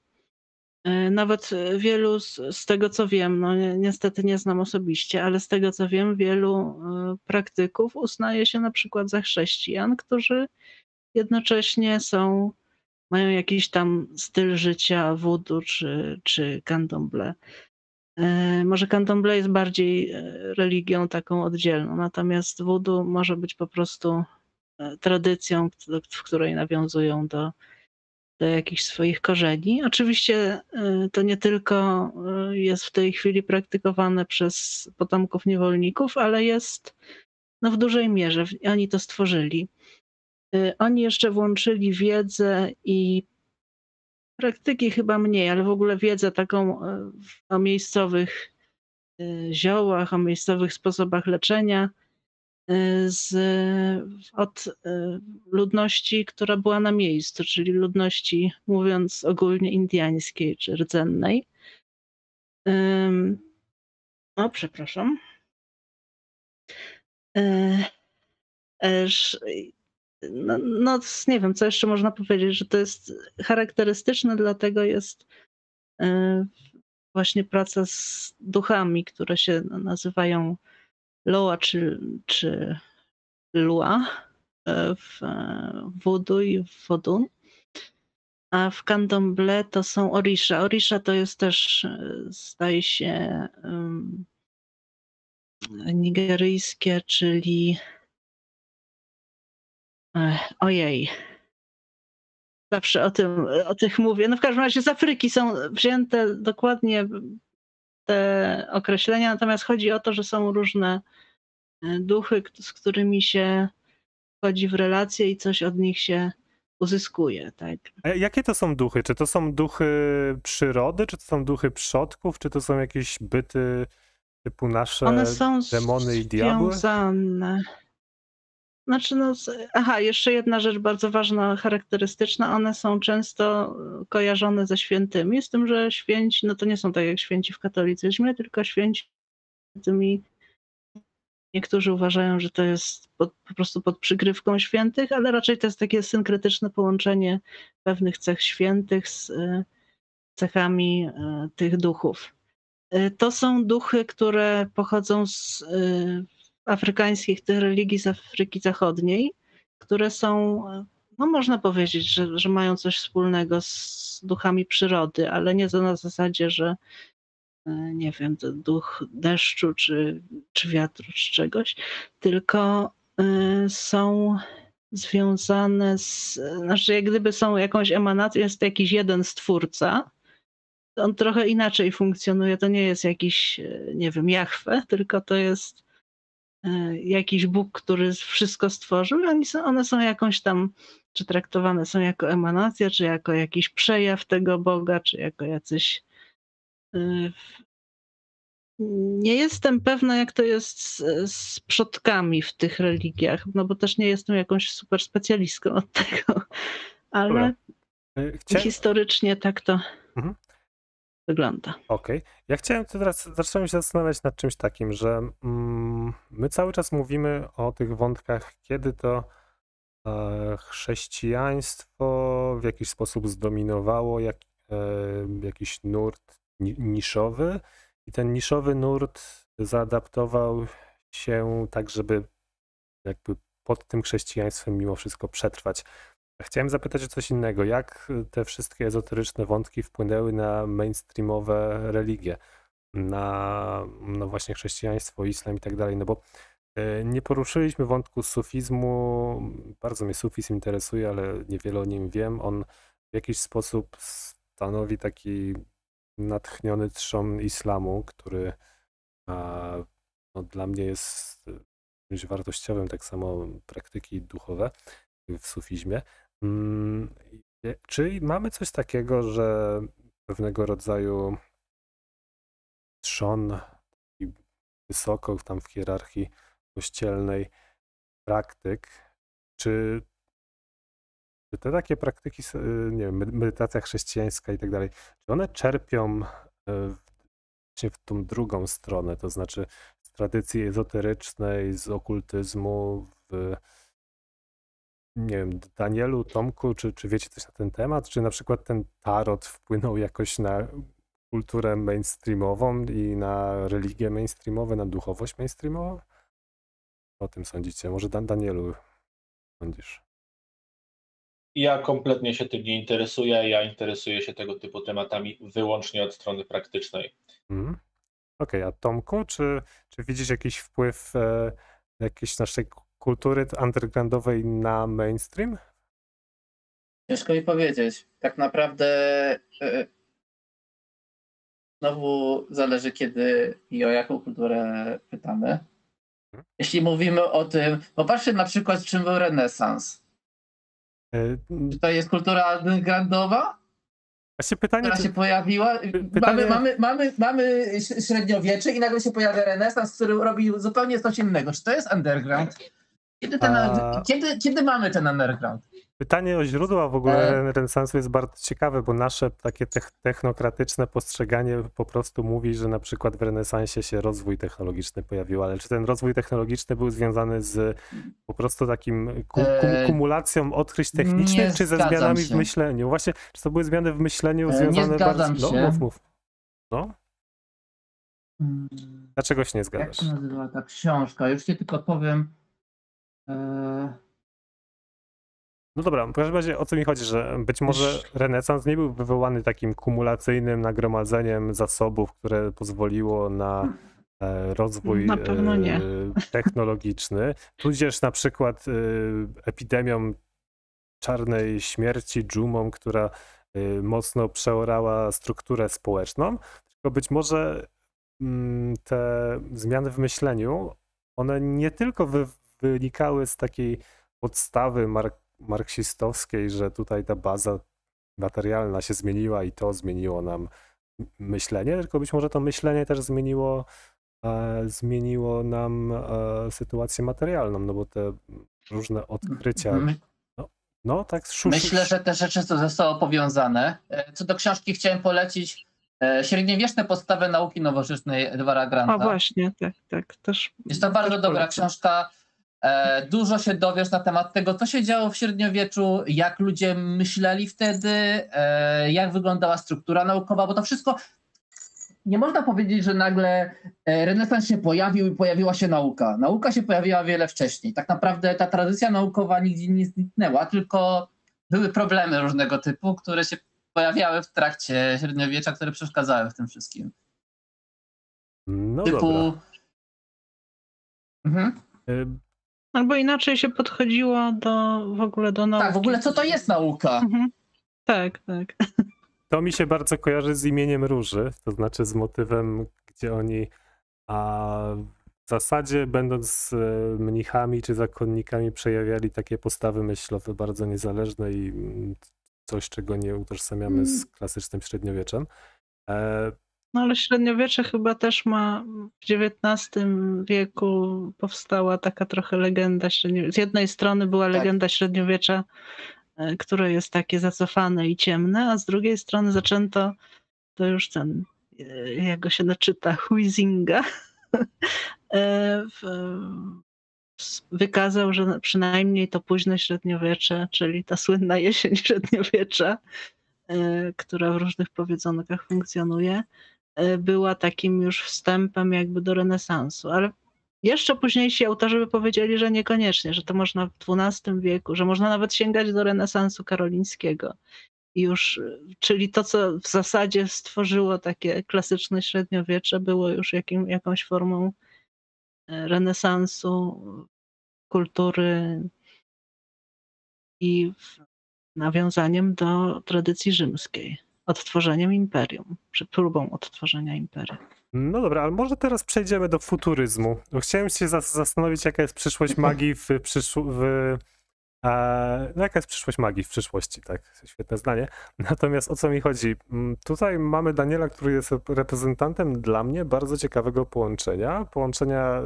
Y, nawet wielu z, z, tego, co wiem, no niestety nie znam osobiście, ale z tego, co wiem, wielu y, praktyków uznaje się na przykład za chrześcijan, którzy jednocześnie są mają jakiś tam styl życia voodoo czy, czy candomblé. E, może candomblé jest bardziej e, religią taką oddzielną, natomiast voodoo może być po prostu e, tradycją, w której nawiązują do, do jakichś swoich korzeni. Oczywiście to nie tylko jest w tej chwili praktykowane przez potomków niewolników, ale jest no, w dużej mierze. Oni to stworzyli. Y, oni jeszcze włączyli wiedzę i praktyki chyba mniej, ale w ogóle wiedzę taką y, o miejscowych y, ziołach, o miejscowych sposobach leczenia z, od ludności, która była na miejscu, czyli ludności, mówiąc ogólnie, indiańskiej czy rdzennej. O, przepraszam. No, no, nie wiem, co jeszcze można powiedzieć, że to jest charakterystyczne, dlatego jest właśnie praca z duchami, które się nazywają Loa czy, czy Lua w Voodoo i w Wodun. A w Candomblé to są Orisha. Orisha to jest też, zdaje się, um, nigeryjskie, czyli ojej. Zawsze o, tym, o tych mówię. No w każdym razie z Afryki są wzięte dokładnie te określenia, natomiast chodzi o to, że są różne e, duchy, z którymi się wchodzi w relacje i coś od nich się uzyskuje. Tak. A jakie to są duchy? Czy to są duchy przyrody, czy to są duchy przodków, czy to są jakieś byty typu nasze One są demony i diabły? Związane. Znaczy, no, aha, jeszcze jedna rzecz bardzo ważna, charakterystyczna. One są często kojarzone ze świętymi, z tym, że święci, no to nie są tak jak święci w katolicyzmie, tylko święci tymi Niektórzy uważają, że to jest pod, po prostu pod przygrywką świętych, ale raczej to jest takie synkretyczne połączenie pewnych cech świętych z e, cechami e, tych duchów. E, to są duchy, które pochodzą z afrykańskich tych religii z Afryki Zachodniej, które są, no można powiedzieć, że, że mają coś wspólnego z duchami przyrody, ale nie to na zasadzie, że E, nie wiem, duch deszczu, czy, czy wiatru, czy czegoś, tylko e, są związane z, znaczy jak gdyby są jakąś emanacją, jest jakiś jeden stwórca, on trochę inaczej funkcjonuje, to nie jest jakiś, e, nie wiem, Jachwę, tylko to jest jakiś Bóg, który wszystko stworzył oni są, one są jakąś tam, czy traktowane są jako emanacja, czy jako jakiś przejaw tego Boga, czy jako jacyś nie jestem pewna, jak to jest z, z, przodkami w tych religiach, no bo też nie jestem jakąś super specjalistką od tego, ale e, Chcia... historycznie tak to mhm. Wygląda. Okej. Okay. Ja chciałem teraz zacząłem się zastanawiać nad czymś takim, że mm, my cały czas mówimy o tych wątkach, kiedy to e, chrześcijaństwo w jakiś sposób zdominowało jak, e, jakiś nurt niszowy i ten niszowy nurt zaadaptował się tak, żeby jakby pod tym chrześcijaństwem mimo wszystko przetrwać. Chciałem zapytać o coś innego. Jak te wszystkie ezoteryczne wątki wpłynęły na mainstreamowe religie, na no właśnie chrześcijaństwo, islam i tak dalej? No bo e, nie poruszyliśmy wątku sufizmu. Bardzo mnie sufizm interesuje, ale niewiele o nim wiem. On w jakiś sposób stanowi taki natchniony trzon islamu, który no, dla mnie jest czymś wartościowym, tak samo praktyki duchowe w sufizmie. Mm, czy mamy coś takiego, że pewnego rodzaju trzon wysoko tam w hierarchii kościelnej praktyk, czy czy te takie praktyki, nie wiem, medytacja chrześcijańska i tak dalej, czy one czerpią e, właśnie w tą drugą stronę, to znaczy z tradycji ezoterycznej, z okultyzmu, w nie wiem, Danielu, Tomku, czy, czy wiecie coś na ten temat? Czy na przykład ten tarot wpłynął jakoś na kulturę mainstreamową i na religię mainstreamową, na duchowość mainstreamową? O tym sądzicie? Może Dan Danielu sądzisz? Ja kompletnie się tym nie interesuję. Ja interesuję się tego typu tematami wyłącznie od strony praktycznej. Mm. Okej, okay, a Tomku, czy, czy widzisz jakiś wpływ e, jakiejś naszej kultury undergroundowej na mainstream? Ciężko mi powiedzieć. Tak naprawdę e, znowu zależy kiedy i o jaką kulturę pytamy. Mhm. Jeśli mówimy o tym, popatrzcie na przykład czym był renesans E, czy to jest kultura undergroundowa? Właśnie pytanie, która czy... się pojawiła. Pytanie... Mamy, mamy, mamy, mamy średniowiecze i nagle się pojawia renesans, który robi zupełnie coś innego. Czy to jest underground? Kiedy, ten, A... kiedy, kiedy mamy ten underground? Pytanie o źródła w ogóle e... renesansu jest bardzo ciekawe, bo nasze takie technokratyczne postrzeganie po prostu mówi, że na przykład w renesansie się rozwój technologiczny pojawił, ale czy ten rozwój technologiczny był związany z po prostu takim kum e, kumulacją odkryć technicznych, czy ze zmianami się. w myśleniu? Właśnie, czy to były zmiany w myśleniu e, związane bardzo... Się. No, mów, mów. No? Hmm. Dlaczego się nie zgadzasz? Jak się nazywa ta książka? Już ci tylko powiem. No dobra, w każdym razie o co mi chodzi, że być może renesans nie był wywołany takim kumulacyjnym nagromadzeniem zasobów, które pozwoliło na e, rozwój na e, technologiczny, tudzież na przykład e, epidemią czarnej śmierci, dżumą, która mocno przeorała strukturę społeczną, tylko być może mm, te zmiany w myśleniu, one nie tylko wynikały z takiej podstawy mark marksistowskiej, że tutaj ta baza materialna się zmieniła i to zmieniło nam myślenie, tylko być może to myślenie też zmieniło, e, zmieniło nam e, sytuację materialną, no bo te różne odkrycia. No, no tak, szusz... Myślę, że te rzeczy sobą powiązane. E, co do książki chciałem polecić e, Średniowieczne podstawy nauki nowożytnej Edwara Granta. A właśnie, tak, tak. Też, Jest to bardzo dobra polecam. książka dużo się dowiesz na temat tego, co się działo w średniowieczu, jak ludzie myśleli wtedy, e, jak wyglądała struktura naukowa, bo to wszystko nie można powiedzieć, że nagle e, renesans się pojawił i pojawiła się nauka. Nauka się pojawiła wiele wcześniej. Tak naprawdę ta tradycja naukowa nigdzie nie zniknęła, tylko były problemy różnego typu, które się pojawiały w trakcie średniowiecza, które przeszkadzały w tym wszystkim. No typu... dobra. Mhm. Albo inaczej się podchodziło do w ogóle do nauki. Tak, w ogóle co to jest nauka? Mhm. Tak, tak. To mi się bardzo kojarzy z imieniem Róży, to znaczy z motywem, gdzie oni a w zasadzie będąc e, mnichami czy zakonnikami przejawiali takie postawy myślowe bardzo niezależne i mm, coś, czego nie utożsamiamy z mm. klasycznym średniowieczem. No ale średniowiecze chyba też ma w XIX wieku powstała taka trochę legenda średniowiecza. Z jednej strony była tak. legenda średniowiecza, e, które jest takie zacofane i ciemne, a z drugiej strony zaczęto to już ten, e, jak go się naczyta, <laughs> Huizinga, <laughs> e, wykazał, że przynajmniej to późne średniowiecze, czyli ta słynna jesień <laughs> średniowiecza, która w różnych powiedzonkach funkcjonuje, była takim już wstępem jakby do renesansu, ale jeszcze późniejsi autorzy by powiedzieli, że niekoniecznie, że to można w XII wieku, że można nawet sięgać do renesansu karolińskiego. Już, czyli to, co w zasadzie stworzyło takie klasyczne średniowiecze, było już jakim, jakąś formą e, renesansu, kultury i nawiązaniem do tradycji rzymskiej odtworzeniem imperium, czy próbą odtworzenia imperium. No dobra, ale może teraz przejdziemy do futuryzmu. Chciałem się zastanowić, jaka jest przyszłość magii w przyszłości. W, no jaka jest przyszłość magii w przyszłości, tak, świetne zdanie. Natomiast o co mi chodzi? Mm, tutaj mamy Daniela, który jest reprezentantem dla mnie bardzo ciekawego połączenia, połączenia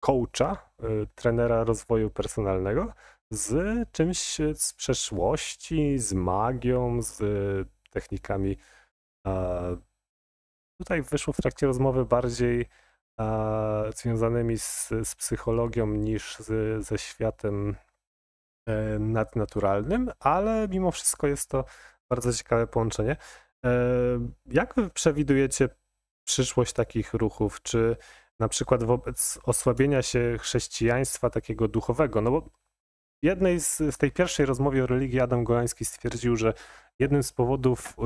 coacha, y, trenera rozwoju personalnego z czymś z przeszłości, z magią, z technikami. Tutaj wyszło w trakcie rozmowy bardziej związanymi z, z psychologią niż z, ze światem e, nadnaturalnym, ale mimo wszystko jest to bardzo ciekawe połączenie. E, jak wy przewidujecie przyszłość takich ruchów? Czy na przykład wobec osłabienia się chrześcijaństwa takiego duchowego? No bo jednej z, z tej pierwszej rozmowie o religii Adam Golański stwierdził, że jednym z powodów e,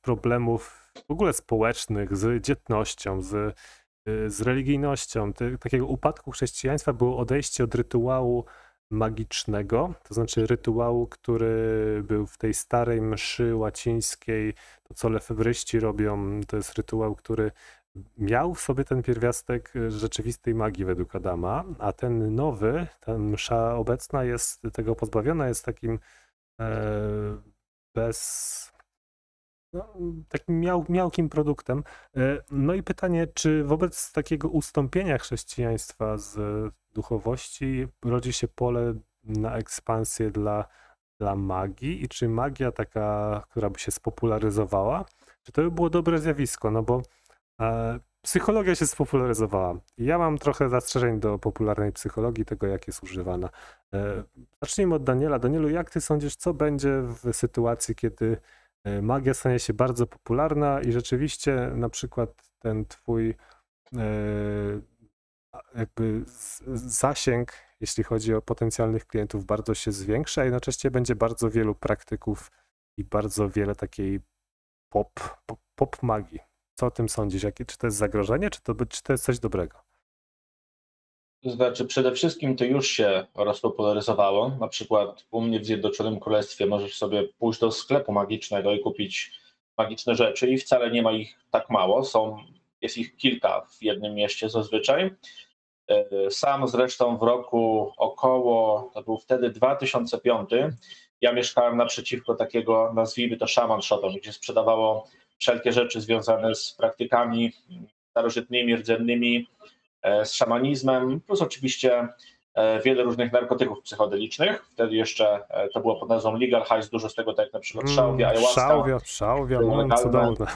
problemów w ogóle społecznych z dzietnością, z, e, z religijnością, te, takiego upadku chrześcijaństwa było odejście od rytuału magicznego, to znaczy rytuału, który był w tej starej mszy łacińskiej, to co lefebryści robią, to jest rytuał, który miał w sobie ten pierwiastek rzeczywistej magii według Adama, a ten nowy, ta msza obecna jest tego pozbawiona, jest takim e, bez no, takim miał, miałkim produktem. E, no i pytanie, czy wobec takiego ustąpienia chrześcijaństwa z duchowości rodzi się pole na ekspansję dla dla magii i czy magia taka, która by się spopularyzowała, czy to by było dobre zjawisko, no bo e, psychologia się spopularyzowała. Ja mam trochę zastrzeżeń do popularnej psychologii, tego jak jest używana. E, zacznijmy od Daniela. Danielu, jak ty sądzisz, co będzie w sytuacji, kiedy e, magia stanie się bardzo popularna i rzeczywiście na przykład ten twój jakby zasięg, jeśli chodzi o potencjalnych klientów, bardzo się zwiększy, a jednocześnie będzie bardzo wielu praktyków i bardzo wiele takiej pop, pop, pop magii. Co o tym sądzisz? Jakie, czy to jest zagrożenie, czy to, czy to jest coś dobrego? To znaczy, przede wszystkim to już się rozpopularyzowało. Na przykład u mnie w Zjednoczonym Królestwie możesz sobie pójść do sklepu magicznego i kupić magiczne rzeczy i wcale nie ma ich tak mało. Są, jest ich kilka w jednym mieście zazwyczaj. E, sam zresztą w roku około, to był wtedy 2005, ja mieszkałem naprzeciwko takiego, nazwijmy to shopem, gdzie sprzedawało wszelkie rzeczy związane z praktykami starożytnymi, rdzennymi, e, z szamanizmem, plus oczywiście e, wiele różnych narkotyków psychodelicznych. Wtedy jeszcze to było pod nazwą Legal Highs, dużo z tego tak jak na przykład mm, szałwia, ayahuasca. Szałwia, szałwia, no, cudowne.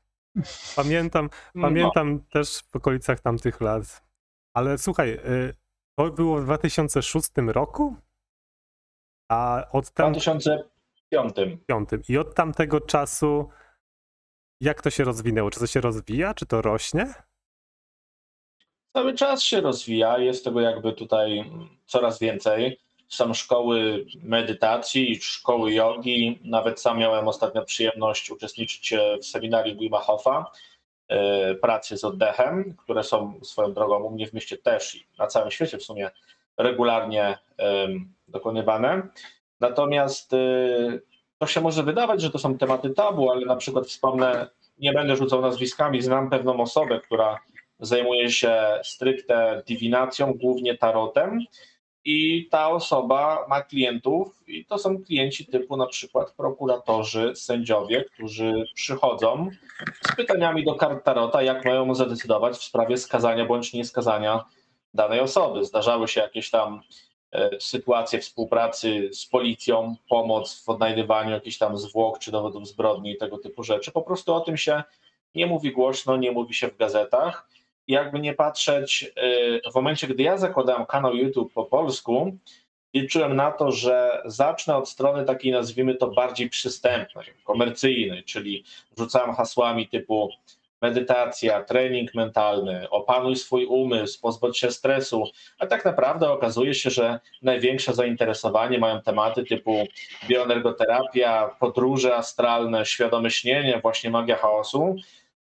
<laughs> pamiętam, no. pamiętam też w okolicach tamtych lat ale słuchaj, y, to było w 2006 roku? A od tam... 2005. I od tamtego czasu jak to się rozwinęło? Czy to się rozwija? Czy to rośnie? Cały czas się rozwija, jest tego jakby tutaj coraz więcej. Są szkoły medytacji, szkoły jogi. Nawet sam miałem ostatnio przyjemność uczestniczyć w seminarium Wima Hofa E, pracy z oddechem, które są swoją drogą u mnie w mieście też i na całym świecie w sumie regularnie dokonywane. Natomiast e, się może wydawać, że to są tematy tabu, ale na przykład wspomnę, nie będę rzucał nazwiskami, znam pewną osobę, która zajmuje się stricte divinacją, głównie tarotem i ta osoba ma klientów i to są klienci typu na przykład prokuratorzy, sędziowie, którzy przychodzą z pytaniami do kart Tarota, jak mają zadecydować w sprawie skazania bądź nieskazania danej osoby. Zdarzały się jakieś tam e, sytuacje współpracy z policją, pomoc w odnajdywaniu jakichś tam zwłok czy dowodów zbrodni i tego typu rzeczy. Po prostu o tym się nie mówi głośno, nie mówi się w gazetach jakby nie patrzeć, y, w momencie, gdy ja zakładałem kanał YouTube po polsku, liczyłem na to, że zacznę od strony takiej, nazwijmy to, bardziej przystępnej, komercyjnej, czyli rzucałem hasłami typu medytacja, trening mentalny, opanuj swój umysł, pozbądź się stresu, a tak naprawdę okazuje się, że największe zainteresowanie mają tematy typu bioenergoterapia, podróże astralne, świadome śnienie, właśnie magia chaosu,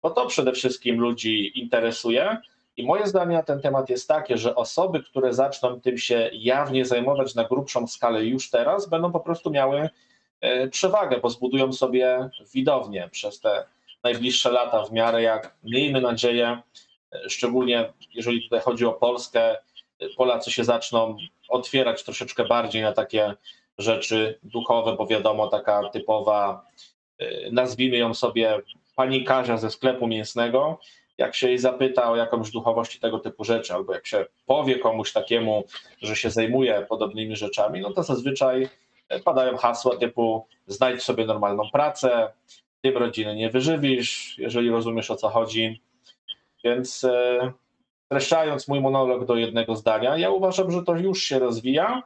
bo to przede wszystkim ludzi interesuje. I moje zdanie na ten temat jest takie, że osoby, które zaczną tym się jawnie zajmować na grubszą skalę już teraz, będą po prostu miały e, przewagę, bo zbudują sobie widownię przez te najbliższe lata, w miarę jak miejmy nadzieję, e, szczególnie jeżeli tutaj chodzi o Polskę, e, Polacy się zaczną otwierać troszeczkę bardziej na takie rzeczy duchowe, bo wiadomo, taka typowa, nazwijmy ją sobie panikarza ze sklepu mięsnego, jak się jej zapyta o jakąś duchowość tego typu rzeczy, albo jak się powie komuś takiemu, że się zajmuje podobnymi rzeczami, no to zazwyczaj padają hasła typu znajdź sobie normalną pracę, tym rodziny nie wyżywisz, jeżeli rozumiesz o co chodzi. Więc e, streszczając mój monolog do jednego zdania, ja uważam, że to już się rozwija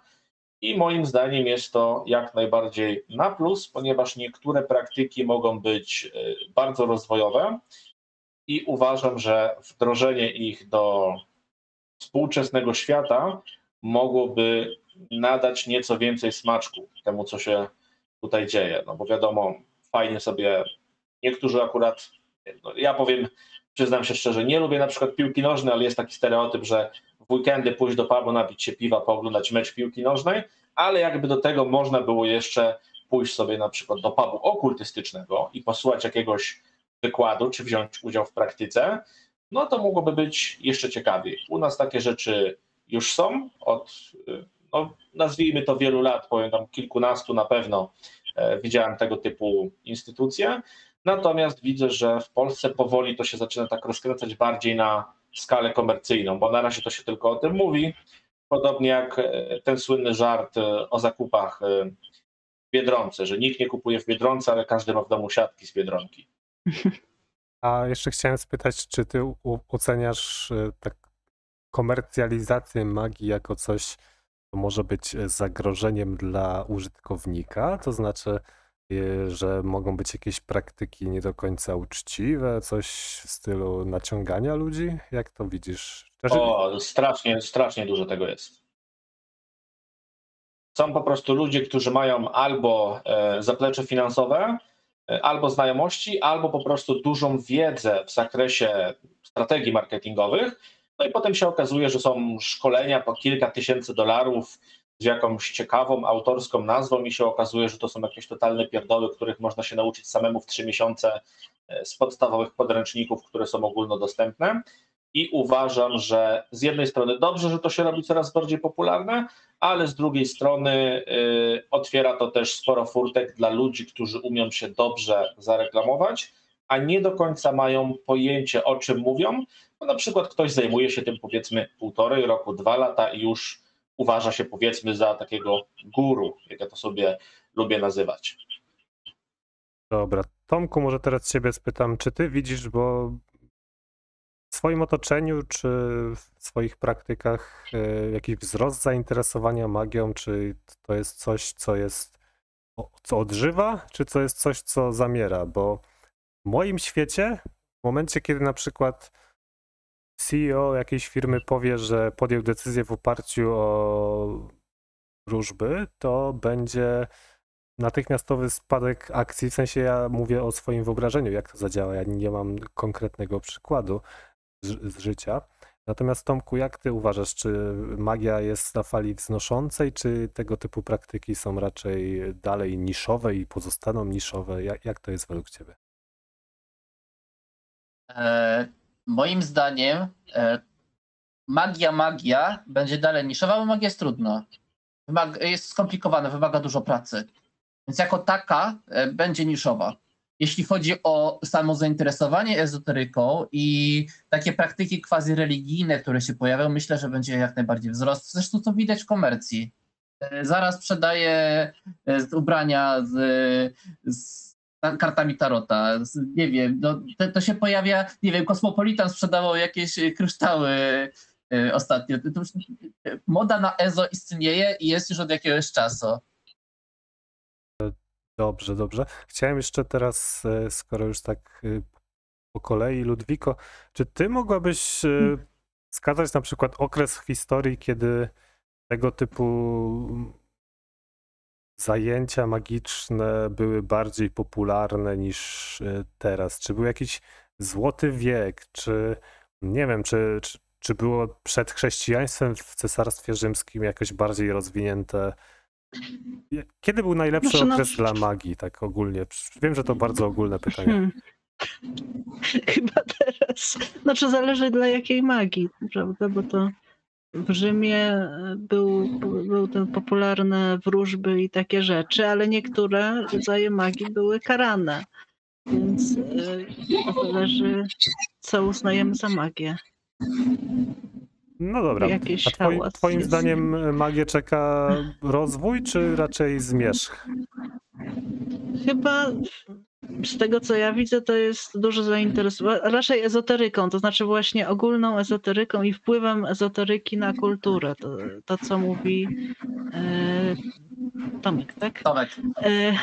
i moim zdaniem jest to jak najbardziej na plus, ponieważ niektóre praktyki mogą być e, bardzo rozwojowe i uważam, że wdrożenie ich do współczesnego świata mogłoby nadać nieco więcej smaczku temu, co się tutaj dzieje. No bo wiadomo, fajnie sobie, niektórzy akurat, no ja powiem, przyznam się szczerze, nie lubię na przykład piłki nożnej, ale jest taki stereotyp, że w weekendy pójść do pubu, napić się piwa, pooglądać mecz piłki nożnej, ale jakby do tego można było jeszcze pójść sobie na przykład do pubu okultystycznego i posłuchać jakiegoś wykładu, czy wziąć udział w praktyce, no to mogłoby być jeszcze ciekawiej. U nas takie rzeczy już są od, no, nazwijmy to wielu lat, powiem tam kilkunastu na pewno widziałem tego typu instytucje, natomiast widzę, że w Polsce powoli to się zaczyna tak rozkręcać bardziej na skalę komercyjną, bo na razie to się tylko o tym mówi. Podobnie jak e, ten słynny żart e, o zakupach Biedronce, że nikt nie kupuje w Biedronce, ale każdy ma w domu siatki z Biedronki. A jeszcze chciałem spytać, czy ty oceniasz e, tak komercjalizację magii jako coś, co może być zagrożeniem dla użytkownika? To znaczy, e, że mogą być jakieś praktyki nie do końca uczciwe, coś w stylu naciągania ludzi? Jak to widzisz? O, strasznie, strasznie dużo tego jest. Są po prostu ludzie, którzy mają albo e, zaplecze finansowe, e, albo znajomości, albo po prostu dużą wiedzę w zakresie strategii marketingowych. No i potem się okazuje, że są szkolenia po kilka tysięcy dolarów z jakąś ciekawą autorską nazwą i się okazuje, że to są jakieś totalne pierdoły, których można się nauczyć samemu w trzy miesiące e, z podstawowych podręczników, które są ogólnodostępne. I uważam, że z jednej strony dobrze, że to się robi coraz bardziej popularne, ale z drugiej strony y, otwiera to też sporo furtek dla ludzi, którzy umią się dobrze zareklamować, a nie do końca mają pojęcie o czym mówią, bo na przykład ktoś zajmuje się tym powiedzmy półtorej roku, dwa lata i już uważa się powiedzmy za takiego guru, jak ja to sobie lubię nazywać. Dobra, Tomku, może teraz ciebie spytam, czy ty widzisz, bo w swoim otoczeniu, czy w swoich praktykach e, jakiś wzrost zainteresowania magią, czy to jest coś, co jest, co odżywa, czy to jest coś, co zamiera? Bo w moim świecie, w momencie, kiedy na przykład CEO jakiejś firmy powie, że podjął decyzję w oparciu o wróżby, to będzie natychmiastowy spadek akcji. W sensie ja mówię o swoim wyobrażeniu, jak to zadziała. Ja nie mam konkretnego przykładu, z, z życia. Natomiast Tomku, jak ty uważasz, czy magia jest na fali wznoszącej, czy tego typu praktyki są raczej dalej niszowe i pozostaną niszowe? Jak, jak to jest według ciebie? E, moim zdaniem e, magia, magia będzie dalej niszowa, bo magia jest trudna. Jest skomplikowana, wymaga dużo pracy. Więc jako taka e, będzie niszowa jeśli chodzi o samo zainteresowanie ezoteryką i takie praktyki quasi religijne, które się pojawią, myślę, że będzie jak najbardziej wzrost. Zresztą to widać w komercji. Zaraz sprzedaję e, ubrania z, z kartami tarota. Nie wiem, no, to, to, się pojawia, nie wiem, Kosmopolitan sprzedawał jakieś kryształy e, ostatnio. Moda na EZO istnieje i jest już od jakiegoś czasu. Dobrze, dobrze. Chciałem jeszcze teraz, e, skoro już tak e, po kolei, Ludwiko, czy ty mogłabyś e, wskazać na przykład okres w historii, kiedy tego typu zajęcia magiczne były bardziej popularne niż teraz? Czy był jakiś złoty wiek, czy nie wiem, czy, czy, czy było przed chrześcijaństwem w Cesarstwie Rzymskim jakoś bardziej rozwinięte? Kiedy był najlepszy znaczy, okres no... dla magii, tak ogólnie? Wiem, że to bardzo ogólne pytanie. Hmm. <laughs> Chyba teraz. Znaczy zależy dla jakiej magii, prawda? Bo to w Rzymie był, był ten popularne wróżby i takie rzeczy, ale niektóre rodzaje magii były karane. Więc y, to zależy, co uznajemy za magię. No dobra. Jakiś A twoim, twoim zdaniem magię czeka rozwój, czy raczej zmierzch? Chyba z tego co ja widzę, to jest duże zainteresowanie, raczej ezoteryką, to znaczy właśnie ogólną ezoteryką i wpływem ezoteryki na kulturę. To, to co mówi e, Tomek, tak? Tomek. E,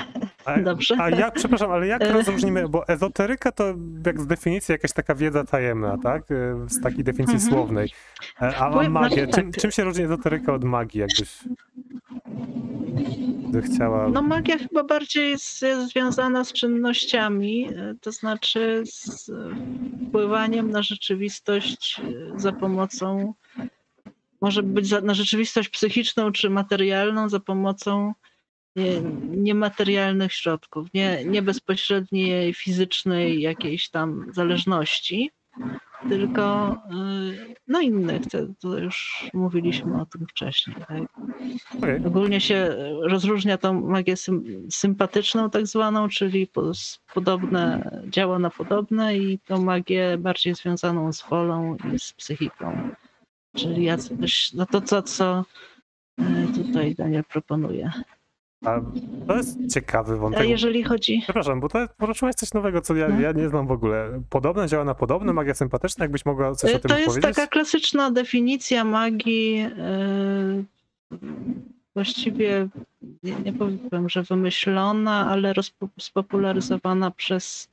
a, Dobrze. A ja, przepraszam, ale jak e, rozróżnimy, bo ezoteryka to jak z definicji jakaś taka wiedza tajemna, tak? E, z takiej definicji mhm. słownej. E, a, a magia, znaczy czym, tak. czym się różni ezoteryka od magii, jakbyś chciała... No magia chyba bardziej jest, jest związana z czynnościami, to znaczy z wpływaniem na rzeczywistość za pomocą może być za, na rzeczywistość psychiczną czy materialną za pomocą nie, niematerialnych środków, nie, nie bezpośredniej fizycznej jakiejś tam zależności, tylko y, no innych, to, już mówiliśmy o tym wcześniej. Tak? Okay. Ogólnie się rozróżnia tą magię sympatyczną tak zwaną, czyli podobne, działa na podobne i tą magię bardziej związaną z wolą i z psychiką. Czyli ja coś, no to co, co e, tutaj Daniel proponuje. A to jest ciekawy wątek. A jeżeli chodzi... Przepraszam, bo to poruszyłaś coś nowego, co ja, No. ja nie znam w ogóle. Podobne działa na podobne, magia sympatyczna, jakbyś mogła coś o tym To jest powiedzieć? taka klasyczna definicja magii. e, Właściwie nie, nie powiem, że wymyślona, ale spopularyzowana przez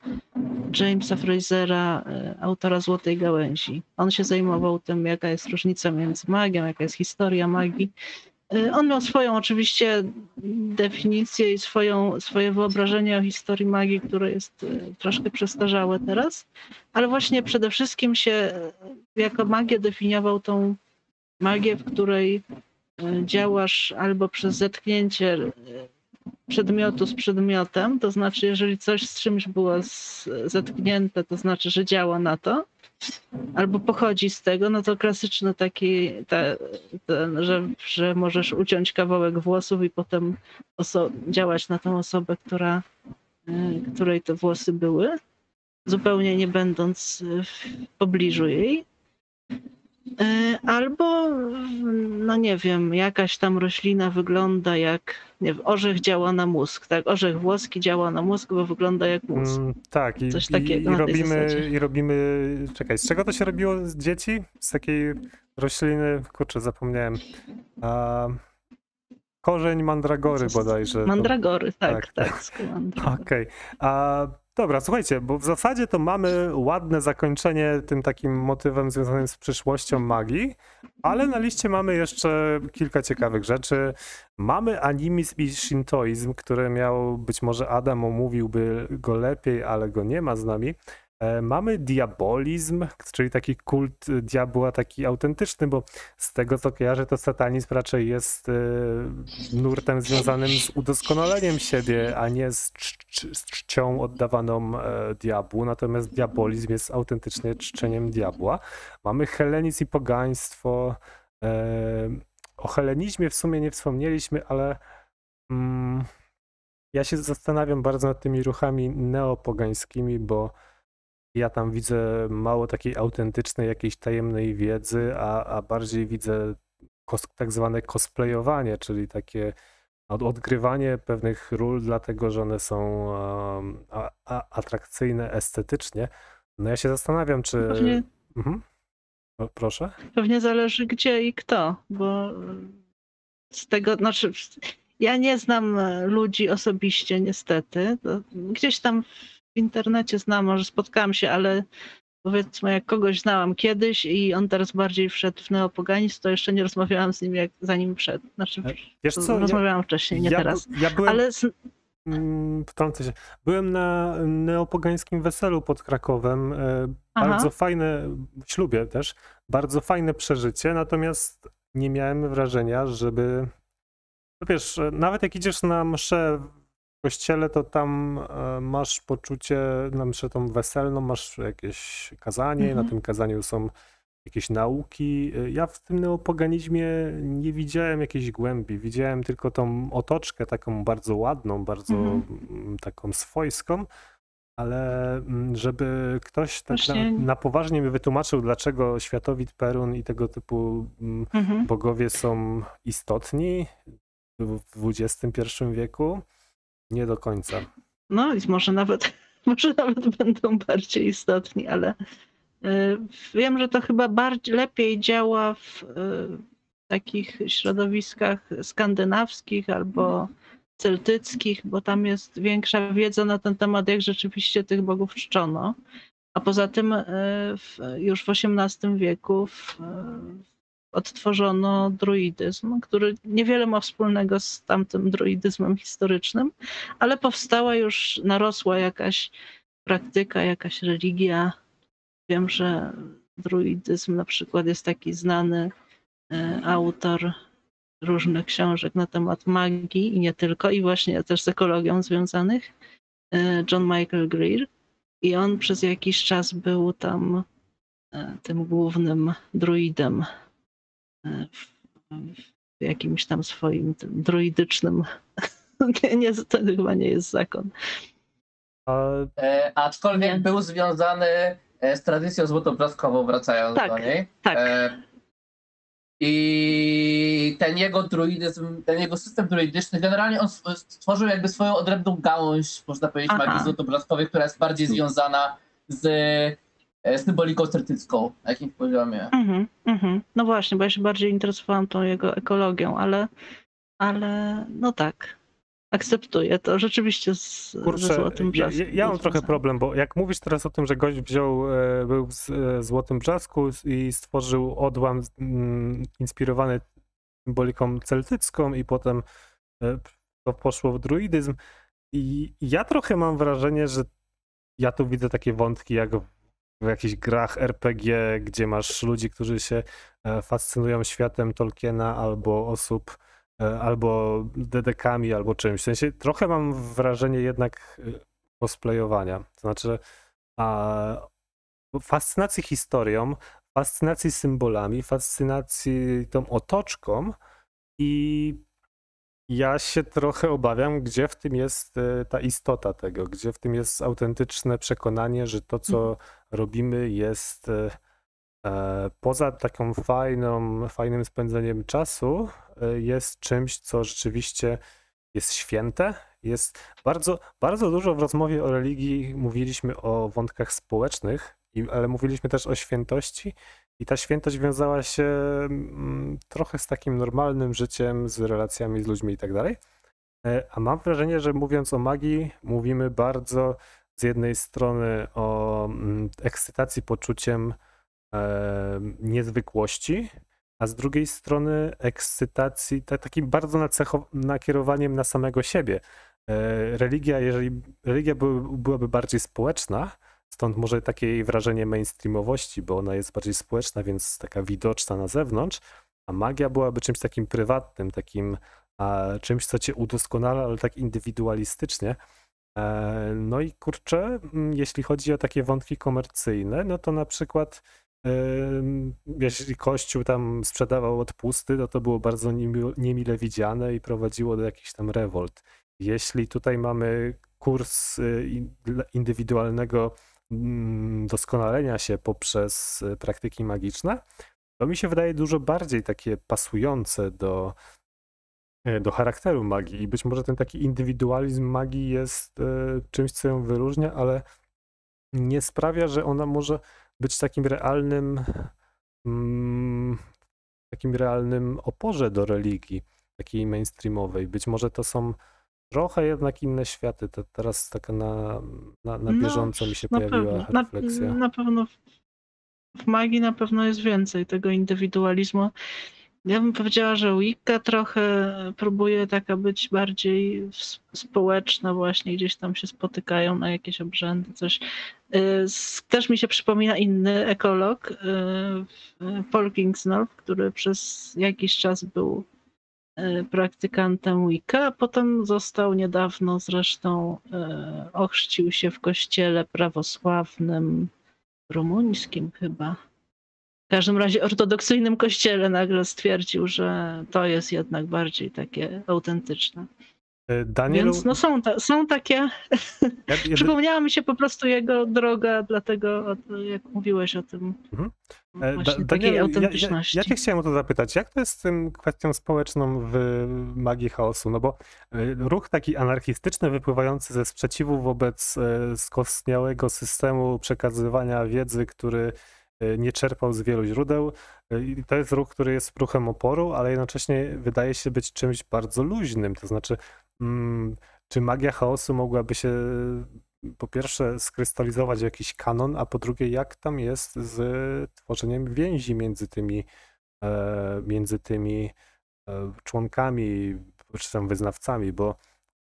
Jamesa Frasera, e, autora Złotej Gałęzi. On się zajmował tym, jaka jest różnica między magią, jaka jest historia magii. E, On miał swoją oczywiście definicję i swoją, swoje wyobrażenie o historii magii, które jest e, troszkę przestarzałe teraz, ale właśnie przede wszystkim się e, jako magię definiował tą magię, w której działasz albo przez zetknięcie przedmiotu z przedmiotem, to znaczy jeżeli coś z czymś było zetknięte, to znaczy, że działa na to, albo pochodzi z tego, no to klasyczny taki, te, ten, że, że możesz uciąć kawałek włosów i potem działać na tą osobę, która, y, której te włosy były, zupełnie nie będąc w pobliżu jej. Y, Albo, no nie wiem, jakaś tam roślina wygląda jak, nie wiem, orzech działa na mózg, tak? Orzech włoski działa na mózg, bo wygląda jak mózg. Mm, tak, i, Coś i, takiego i tej robimy, i robimy. Czekaj, z czego to się robiło z dzieci? Z takiej rośliny, kurczę, zapomniałem. A, korzeń mandragory bodajże. Mandragory, tak, tak, tak. tak. Okej. A dobra, słuchajcie, bo w zasadzie to mamy ładne zakończenie tym takim motywem związanym z przyszłością magii, ale na liście mamy jeszcze kilka ciekawych rzeczy. Mamy animizm i shintoizm, który miał, być może Adam omówiłby go lepiej, ale go nie ma z nami. E, Mamy diabolizm, czyli taki kult diabła, taki autentyczny, bo z tego co kojarzę, to satanizm raczej jest e, nurtem związanym z udoskonaleniem siebie, a nie z, cz- cz- z czcią oddawaną e, diabłu. Natomiast diabolizm jest autentycznie czczeniem diabła. Mamy helenizm i pogaństwo. O helenizmie w sumie nie wspomnieliśmy, ale mm, ja się zastanawiam bardzo nad tymi ruchami neopogańskimi, bo ja tam widzę mało takiej autentycznej, jakiejś tajemnej wiedzy, a, a bardziej widzę kos, tak zwane cosplayowanie, czyli takie od, odgrywanie pewnych ról, dlatego że one są um, a, a, atrakcyjne estetycznie. No ja się zastanawiam, czy. Pewnie, Mhm. O, proszę. pewnie zależy gdzie i kto, bo z tego, znaczy ja nie znam e, ludzi osobiście niestety. Gdzieś tam w internecie znam, może spotkałam się, ale powiedzmy jak kogoś znałam kiedyś i on teraz bardziej wszedł w neopoganizm, to jeszcze nie rozmawiałam z nim jak zanim wszedł. Znaczy Wiesz co? Ja, rozmawiałam wcześniej, nie ja, teraz. ja byłem. Ale z, Mm, Wtrącę się. Byłem na neopogańskim weselu pod Krakowem. e, Aha. Bardzo fajne, w ślubie też, bardzo fajne przeżycie, natomiast nie miałem wrażenia, żeby. No wiesz, e, nawet jak idziesz na mszę kościele, to tam e, masz poczucie, na mszę tą weselną, masz jakieś kazanie, Mhm. na tym kazaniu są jakieś nauki. E, Ja w tym neopoganizmie nie widziałem jakiejś głębi, widziałem tylko tą otoczkę taką bardzo ładną, bardzo Mhm. taką swojską, ale żeby ktoś tak na, na poważnie mi wytłumaczył, dlaczego światowid Perun i tego typu mhm. bogowie są istotni w XXI wieku, nie do końca. No i może nawet, <laughs> może nawet będą bardziej istotni, ale y, wiem, że to chyba bardziej, lepiej działa w y, takich środowiskach skandynawskich albo celtyckich, bo tam jest większa wiedza na ten temat, jak rzeczywiście tych bogów czczono. A poza tym y, już w XVIII wieku w, odtworzono druidyzm, który niewiele ma wspólnego z tamtym druidyzmem historycznym, ale powstała już, narosła jakaś praktyka, jakaś religia. Wiem, że druidyzm na przykład jest taki znany e, autor różnych książek na temat magii i nie tylko, i właśnie też z ekologią związanych, e, John Michael Greer. I on przez jakiś czas był tam e, tym głównym druidem w, w jakimś tam swoim tym druidycznym. <laughs> Nie, nie, to chyba nie jest zakon. A E, aczkolwiek Nie. był związany e, z tradycją złotobrzostkową, wracając Tak, do niej. tak. E, I ten jego druidyzm, ten jego system druidyczny, generalnie on stworzył jakby swoją odrębną gałąź, można powiedzieć, Aha. magii złotoblaskowej, która jest bardziej związana z symboliką celtycką na jakimś poziomie. Mhm, mhm. No właśnie, bo ja się bardziej interesowałam tą jego ekologią, ale, ale no tak akceptuję to rzeczywiście z, Kurczę, ze Złotym Brzaskiem. Ja, ja mam trochę problem, bo jak mówisz teraz o tym, że gość wziął, e, był w e, Złotym Brzasku i stworzył odłam mm, inspirowany symboliką celtycką i potem e, to poszło w druidyzm i ja trochę mam wrażenie, że ja tu widzę takie wątki jak w jakichś grach RPG, gdzie masz ludzi, którzy się fascynują światem Tolkiena albo osób E, albo dedekami, albo czymś. W sensie trochę mam wrażenie jednak e, cosplayowania. To znaczy a, fascynacji historią, fascynacji symbolami, fascynacji tą otoczką i ja się trochę obawiam, gdzie w tym jest e, ta istota tego, gdzie w tym jest autentyczne przekonanie, że to, co mhm. Robimy, jest E, poza taką fajną, fajnym spędzeniem czasu, e, jest czymś, co rzeczywiście jest święte. Jest bardzo, bardzo dużo w rozmowie o religii mówiliśmy o wątkach społecznych, ale mówiliśmy też o świętości. I ta świętość wiązała się mm, trochę z takim normalnym życiem, z relacjami z ludźmi i tak dalej. E, a mam wrażenie, że mówiąc o magii, mówimy bardzo z jednej strony o mm, ekscytacji poczuciem, niezwykłości, a z drugiej strony ekscytacji, takim bardzo nakierowaniem na samego siebie. E, religia, jeżeli religia byłaby bardziej społeczna, stąd może takie wrażenie mainstreamowości, bo ona jest bardziej społeczna, więc taka widoczna na zewnątrz, a magia byłaby czymś takim prywatnym, takim czymś, co cię udoskonala, ale tak indywidualistycznie. E, no i kurczę, jeśli chodzi o takie wątki komercyjne, no to na przykład jeśli Kościół tam sprzedawał odpusty, to to było bardzo niemile widziane i prowadziło do jakichś tam rewolt. Jeśli tutaj mamy kurs y, indywidualnego mm, doskonalenia się poprzez y, praktyki magiczne, to mi się wydaje dużo bardziej takie pasujące do, do charakteru magii. I być może ten taki indywidualizm magii jest czymś, co ją wyróżnia, ale nie sprawia, że ona może być takim realnym, mm, takim realnym oporze do religii, takiej mainstreamowej. Być może to są trochę jednak inne światy. To teraz taka na, na, na no, bieżąco no, mi się pojawiła pewno, refleksja. Na, na pewno w magii na pewno jest więcej tego indywidualizmu. Ja bym powiedziała, że Wicca trochę próbuje taka być bardziej społeczna, właśnie gdzieś tam się spotykają na jakieś obrzędy, coś. Y, też mi się przypomina inny ekolog, y, Paul Kingsnorth, który przez jakiś czas był praktykantem Wicca, a potem został niedawno zresztą, ochrzcił się w kościele prawosławnym rumuńskim chyba w każdym razie ortodoksyjnym kościele nagle stwierdził, że to jest jednak bardziej takie autentyczne. E, Danielu... Więc no są, ta, są takie. Ja, ja... <laughs> Przypomniała mi się po prostu jego droga, dlatego jak mówiłeś o tym. Mhm. E, właśnie da, Danielu, autentyczności. Ja, ja, ja chciałem o to zapytać, jak to jest z tym kwestią społeczną w magii chaosu? No bo e, ruch taki anarchistyczny, wypływający ze sprzeciwu wobec skostniałego systemu przekazywania wiedzy, który nie czerpał z wielu źródeł. Y, I to jest ruch, który jest ruchem oporu, ale jednocześnie wydaje się być czymś bardzo luźnym. To znaczy, mm, czy magia chaosu mogłaby się po pierwsze skrystalizować w jakiś kanon, a po drugie, jak tam jest z tworzeniem więzi między tymi, e, między tymi e, członkami, czy tam wyznawcami, bo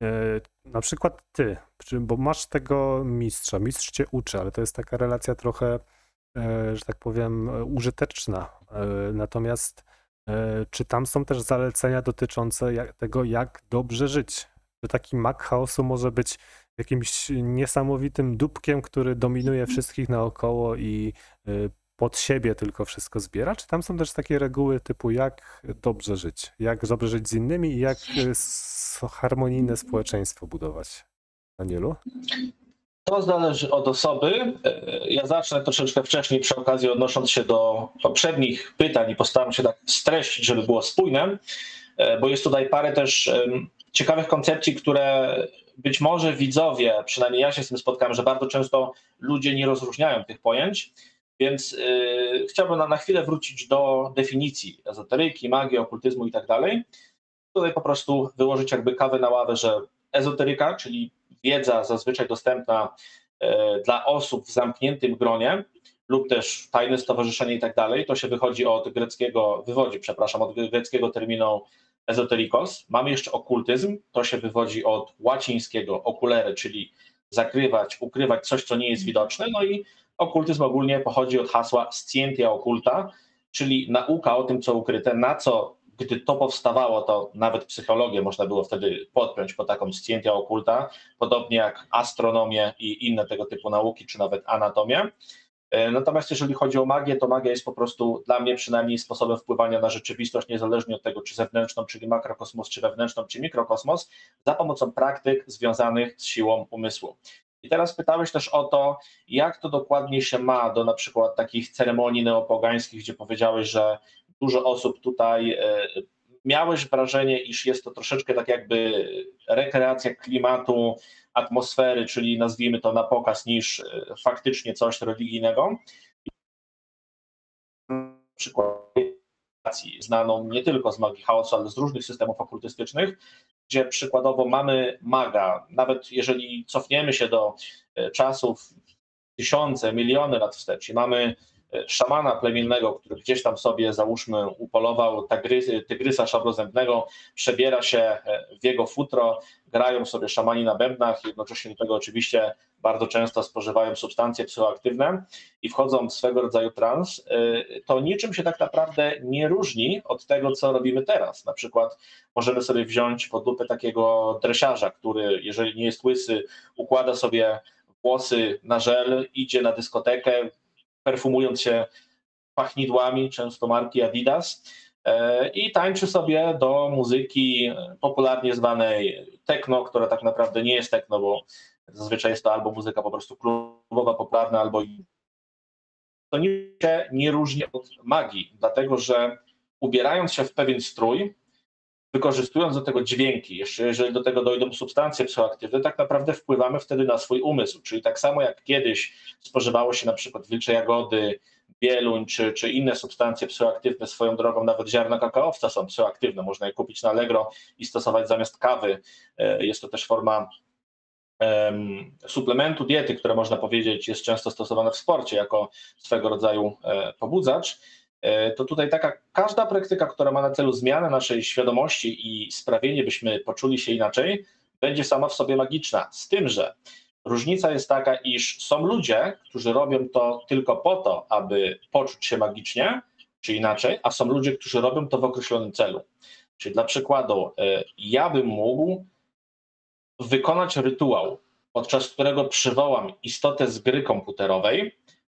e, na przykład ty, bo masz tego mistrza, mistrz cię uczy, ale to jest taka relacja trochę E, że tak powiem, e, użyteczna. E, natomiast czy tam są też zalecenia dotyczące tego, jak dobrze żyć? Czy taki mak chaosu może być jakimś niesamowitym dupkiem, który dominuje wszystkich naokoło i pod siebie tylko wszystko zbiera? Czy tam są też takie reguły typu jak dobrze żyć, jak dobrze żyć z innymi i jak harmonijne społeczeństwo budować? Danielu? To zależy od osoby. Ja zacznę troszeczkę wcześniej przy okazji odnosząc się do poprzednich pytań i postaram się tak streścić, żeby było spójne, bo jest tutaj parę też ciekawych koncepcji, które być może widzowie, przynajmniej ja się z tym spotkałem, że bardzo często ludzie nie rozróżniają tych pojęć, więc yy, chciałbym na, na chwilę wrócić do definicji ezoteryki, magii, okultyzmu i tak dalej. Tutaj po prostu wyłożyć jakby kawę na ławę, że ezoteryka, czyli wiedza zazwyczaj dostępna yy, dla osób w zamkniętym gronie lub też tajne stowarzyszenie i tak dalej, to się wychodzi od greckiego, wywodzi, przepraszam, od greckiego terminu ezoterikos. Mamy jeszcze okultyzm, to się wywodzi od łacińskiego okulere, czyli zakrywać, ukrywać coś, co nie jest widoczne. No i okultyzm ogólnie pochodzi od hasła scientia occulta, czyli nauka o tym, co ukryte, na co, gdy to powstawało, to nawet psychologię można było wtedy podpiąć po taką scientia occulta, podobnie jak astronomię i inne tego typu nauki, czy nawet anatomię. E, natomiast jeżeli chodzi o magię, to magia jest po prostu dla mnie przynajmniej sposobem wpływania na rzeczywistość, niezależnie od tego, czy zewnętrzną, czyli makrokosmos, czy wewnętrzną, czy mikrokosmos, za pomocą praktyk związanych z siłą umysłu. I teraz pytałeś też o to, jak to dokładnie się ma do na przykład takich ceremonii neopogańskich, gdzie powiedziałeś, że dużo osób tutaj e, miałeś wrażenie, iż jest to troszeczkę tak jakby rekreacja klimatu, atmosfery, czyli nazwijmy to na pokaz, niż e, faktycznie coś religijnego. Na przykład znaną nie tylko z magii chaosu, ale z różnych systemów okultystycznych, gdzie przykładowo mamy maga, nawet jeżeli cofniemy się do e, czasów tysiące, miliony lat wstecz i mamy szamana plemiennego, który gdzieś tam sobie, załóżmy, upolował tygrysa szabrozębnego, przebiera się e, w jego futro, grają sobie szamani na bębnach, jednocześnie do tego oczywiście bardzo często spożywają substancje psychoaktywne i wchodzą w swego rodzaju trans, e, to niczym się tak naprawdę nie różni od tego, co robimy teraz. Na przykład możemy sobie wziąć pod lupę takiego dresiarza, który, jeżeli nie jest łysy, układa sobie włosy na żel, idzie na dyskotekę, perfumując się pachnidłami, często marki Adidas, e, i tańczy sobie do muzyki popularnie zwanej techno, która tak naprawdę nie jest techno, bo zazwyczaj jest to albo muzyka po prostu klubowa, popularna, albo to nie, nie różni od magii, dlatego że ubierając się w pewien strój, wykorzystując do tego dźwięki, jeszcze jeżeli do tego dojdą substancje psychoaktywne, tak naprawdę wpływamy wtedy na swój umysł. Czyli tak samo jak kiedyś spożywało się na przykład wilcze jagody, bieluń czy, czy inne substancje psychoaktywne, swoją drogą nawet ziarna kakaowca są psychoaktywne, można je kupić na Allegro i stosować zamiast kawy. E, jest to też forma suplementu diety, które można powiedzieć jest często stosowane w sporcie jako swego rodzaju e, pobudzacz to tutaj taka każda praktyka, która ma na celu zmianę naszej świadomości i sprawienie, byśmy poczuli się inaczej, będzie sama w sobie magiczna. Z tym, że różnica jest taka, iż są ludzie, którzy robią to tylko po to, aby poczuć się magicznie, czy inaczej, a są ludzie, którzy robią to w określonym celu. Czyli dla przykładu, e, ja bym mógł wykonać rytuał, podczas którego przywołam istotę z gry komputerowej,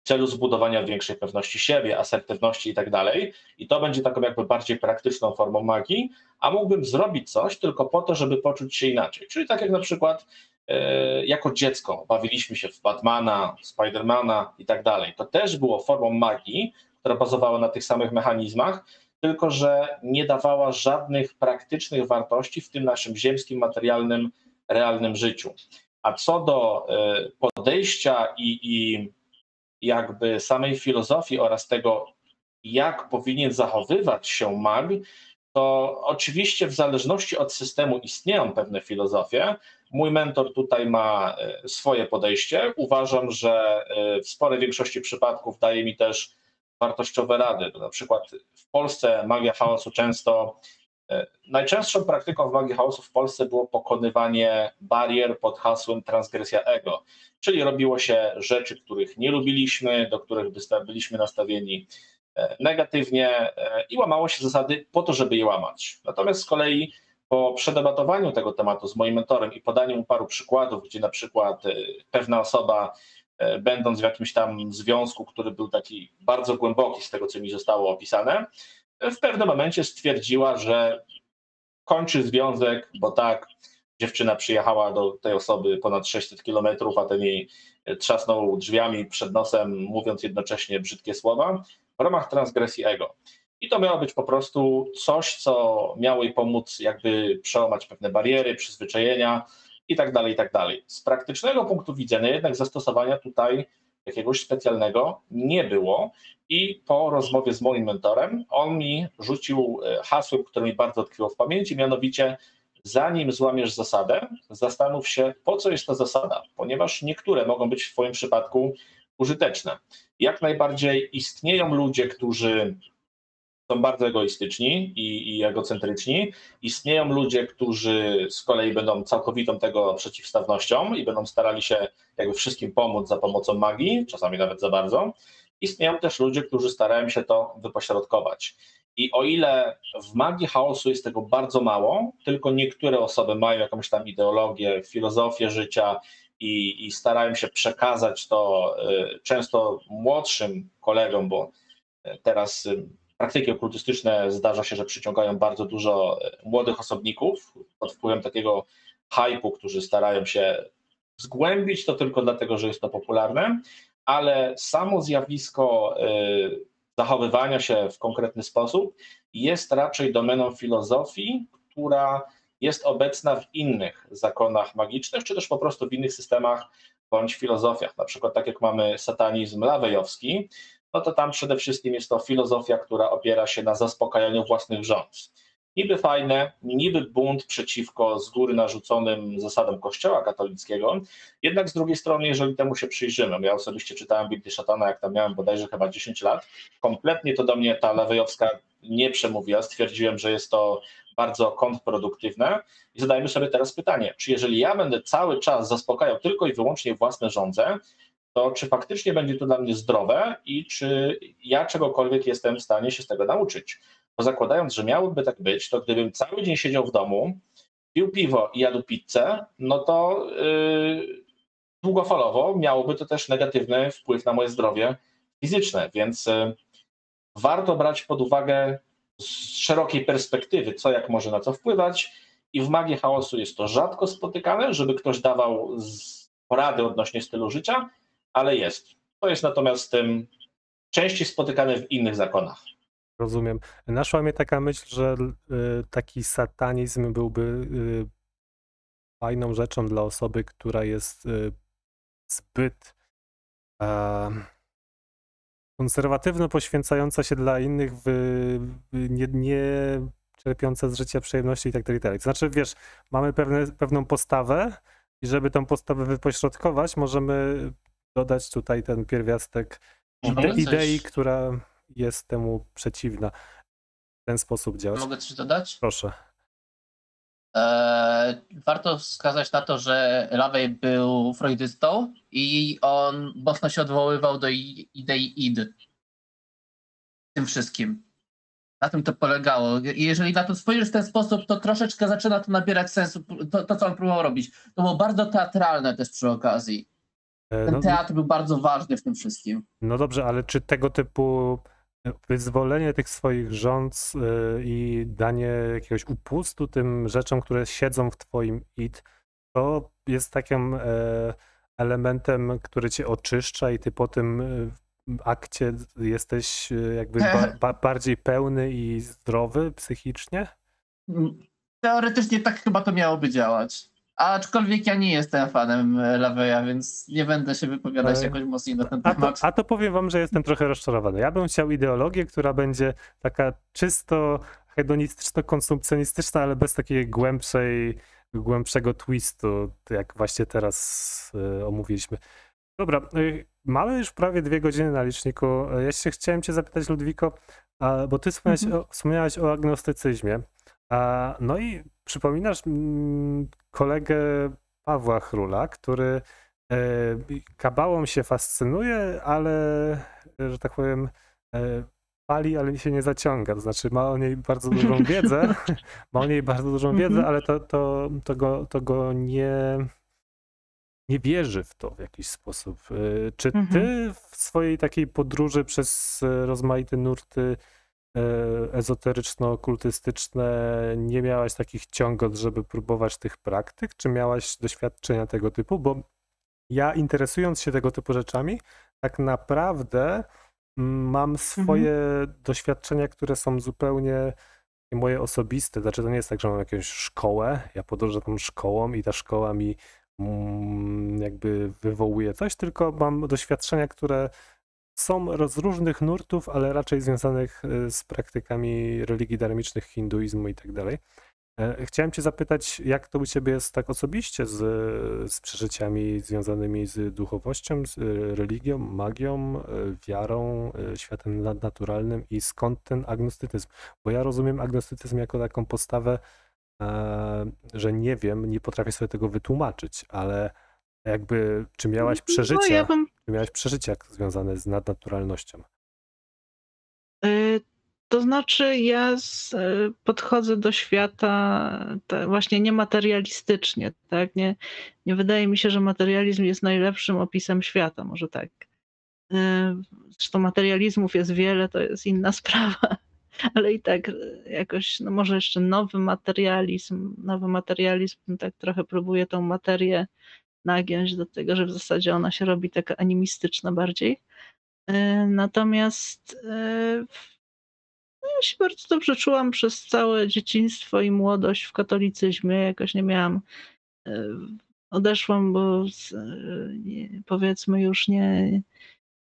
celu zbudowania większej pewności siebie, asertywności i tak dalej. I to będzie taką jakby bardziej praktyczną formą magii, a mógłbym zrobić coś tylko po to, żeby poczuć się inaczej. Czyli tak jak na przykład e, jako dziecko bawiliśmy się w Batmana, Spidermana i tak dalej. To też było formą magii, która bazowała na tych samych mechanizmach, tylko że nie dawała żadnych praktycznych wartości w tym naszym ziemskim, materialnym, realnym życiu. A co do e, podejścia i, i jakby samej filozofii oraz tego, jak powinien zachowywać się mag, to oczywiście w zależności od systemu istnieją pewne filozofie. Mój mentor tutaj ma e, swoje podejście. Uważam, że e, w sporej większości przypadków daje mi też wartościowe rady. Na przykład w Polsce magia chaosu często najczęstszą praktyką w magii chaosu w Polsce było pokonywanie barier pod hasłem transgresja ego, czyli robiło się rzeczy, których nie lubiliśmy, do których byliśmy nastawieni e, negatywnie e, i łamało się zasady po to, żeby je łamać. Natomiast z kolei po przedebatowaniu tego tematu z moim mentorem i podaniu mu paru przykładów, gdzie na przykład pewna osoba, będąc w jakimś tam związku, który był taki bardzo głęboki z tego, co mi zostało opisane, w pewnym momencie stwierdziła, że kończy związek, bo tak, dziewczyna przyjechała do tej osoby ponad 600 kilometrów, a ten jej trzasnął drzwiami przed nosem, mówiąc jednocześnie brzydkie słowa, w ramach transgresji ego. I to miało być po prostu coś, co miało jej pomóc jakby przełamać pewne bariery, przyzwyczajenia i tak dalej, i tak dalej. Z praktycznego punktu widzenia jednak zastosowania tutaj jakiegoś specjalnego nie było i po rozmowie z moim mentorem on mi rzucił e, hasło, które mi bardzo tkwiło w pamięci, mianowicie zanim złamiesz zasadę, zastanów się, po co jest ta zasada, ponieważ niektóre mogą być w Twoim przypadku użyteczne. Jak najbardziej istnieją ludzie, którzy są bardzo egoistyczni i, i, egocentryczni. Istnieją ludzie, którzy z kolei będą całkowitą tego przeciwstawnością i będą starali się jakby wszystkim pomóc za pomocą magii, czasami nawet za bardzo. Istnieją też ludzie, którzy starają się to wypośrodkować. I o ile w magii chaosu jest tego bardzo mało, tylko niektóre osoby mają jakąś tam ideologię, filozofię życia i, i starają się przekazać to y, często młodszym kolegom, bo y, teraz y, praktyki okultystyczne zdarza się, że przyciągają bardzo dużo młodych osobników pod wpływem takiego hypu, którzy starają się zgłębić to tylko dlatego, że jest to popularne, ale samo zjawisko zachowywania się w konkretny sposób jest raczej domeną filozofii, która jest obecna w innych zakonach magicznych, czy też po prostu w innych systemach bądź filozofiach. Na przykład tak jak mamy satanizm lawejowski, no to tam przede wszystkim jest to filozofia, która opiera się na zaspokajaniu własnych rządz niby fajne, niby bunt przeciwko z góry narzuconym zasadom Kościoła katolickiego, jednak z drugiej strony, jeżeli temu się przyjrzymy, ja osobiście czytałem Biblię Szatana, jak tam miałem bodajże chyba 10 lat, kompletnie to do mnie ta lewejowska nie przemówiła, stwierdziłem, że jest to bardzo kontrproduktywne. I zadajmy sobie teraz pytanie, czy jeżeli ja będę cały czas zaspokajał tylko i wyłącznie własne rządze, to czy faktycznie będzie to dla mnie zdrowe i czy ja czegokolwiek jestem w stanie się z tego nauczyć? bo zakładając, że miałoby tak być, to gdybym cały dzień siedział w domu, pił piwo i jadł pizzę, no to yy, długofalowo miałoby to też negatywny wpływ na moje zdrowie fizyczne, więc yy, warto brać pod uwagę z szerokiej perspektywy, co jak może na co wpływać i w magii chaosu jest to rzadko spotykane, żeby ktoś dawał porady odnośnie stylu życia, ale jest. To jest natomiast tym częściej spotykane w innych zakonach. Rozumiem. Naszła mnie taka myśl, że y, taki satanizm byłby y, fajną rzeczą dla osoby, która jest y, zbyt e, konserwatywno poświęcająca się dla innych, nie, nie czerpiąca z życia przyjemności i tak dalej. Tak. Znaczy, wiesz, mamy pewne, pewną postawę i żeby tą postawę wypośrodkować, możemy dodać tutaj ten pierwiastek ide, idei, która jest temu przeciwna. W ten sposób działać. Mogę coś dodać? Proszę. Eee, warto wskazać na to, że Lavey był freudystą i on mocno się odwoływał do idei id. Tym wszystkim. Na tym to polegało. I jeżeli na to spojrzysz w ten sposób, to troszeczkę zaczyna to nabierać sensu, to, to co on próbował robić. To było bardzo teatralne też przy okazji. E, Ten no, teatr był bardzo ważny w tym wszystkim. No dobrze, ale czy tego typu wyzwolenie tych swoich rząd y, i danie jakiegoś upustu tym rzeczom, które siedzą w twoim id, to jest takim e, elementem, który cię oczyszcza i ty po tym akcie jesteś jakby ba, <laughs> ba, bardziej pełny i zdrowy psychicznie? Teoretycznie tak chyba to miałoby działać. Aczkolwiek ja nie jestem fanem Laveya, więc nie będę się wypowiadać jakoś mocniej na ten temat. A to, a to powiem wam, że jestem trochę rozczarowany. Ja bym chciał ideologię, która będzie taka czysto hedonistyczno-konsumpcjonistyczna, ale bez takiej głębszej, głębszego twistu, jak właśnie teraz y, omówiliśmy. Dobra, mamy już prawie dwie godziny na liczniku. Ja się chciałem cię zapytać, Ludwiko, bo ty wspomniałeś, mhm. o, wspomniałeś o agnostycyzmie. No i przypominasz kolegę Pawła Chrula, który e, kabałą się fascynuje, ale, że tak powiem, e, pali, ale się nie zaciąga. To znaczy ma o niej bardzo dużą <laughs> wiedzę, <laughs> ma o niej bardzo dużą mhm. wiedzę, ale to, to, to, go, to go nie, nie wierzy w to w jakiś sposób. E, czy ty mhm. w swojej takiej podróży przez rozmaite nurty ezoteryczno-okultystyczne, nie miałaś takich ciągot, żeby próbować tych praktyk? Czy miałaś doświadczenia tego typu? Bo ja interesując się tego typu rzeczami, tak naprawdę mam mhm. swoje mhm. doświadczenia, które są zupełnie moje osobiste. Znaczy, to nie jest tak, że mam jakąś szkołę, ja podążam tą szkołą i ta szkoła mi mm, jakby wywołuje coś, tylko mam doświadczenia, które są z różnych nurtów, ale raczej związanych y, z praktykami religii darmicznych, hinduizmu i tak dalej. E, chciałem Cię zapytać, jak to u Ciebie jest tak osobiście z, z przeżyciami związanymi z duchowością, z y, religią, magią, y, wiarą, światem nadnaturalnym i skąd ten agnostycyzm? Bo ja rozumiem agnostycyzm jako taką postawę, e, że nie wiem, nie potrafię sobie tego wytłumaczyć, ale jakby, czy miałaś przeżycia, no, ja. Czy miałaś przeżycia związane z nadnaturalnością? Y, to znaczy, ja y, podchodzę do świata właśnie niematerialistycznie, tak? Nie, nie wydaje mi się, że materializm jest najlepszym opisem świata, może tak. Y, zresztą materializmów jest wiele, to jest inna <laughs> sprawa, ale i tak jakoś, no może jeszcze nowy materializm, nowy materializm tak trochę próbuje tą materię nagiąć do tego, że w zasadzie ona się robi taka animistyczna bardziej. E, natomiast e, no ja się bardzo dobrze czułam przez całe dzieciństwo i młodość w katolicyzmie. Jakoś nie miałam. E, odeszłam, bo powiedzmy już nie,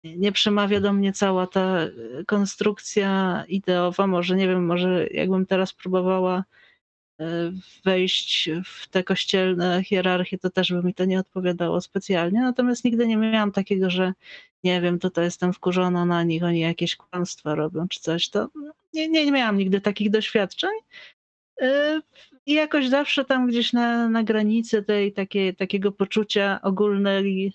nie przemawia do mnie cała ta konstrukcja ideowa. Może nie wiem, może jakbym teraz próbowała wejść w te kościelne hierarchie, to też by mi to nie odpowiadało specjalnie. Natomiast nigdy nie miałam takiego, że nie wiem, to jestem wkurzona na nich, oni jakieś kłamstwa robią czy coś. To nie, nie, nie miałam nigdy takich doświadczeń. Y, I jakoś zawsze tam gdzieś na, na granicy tej takiego poczucia ogólnej,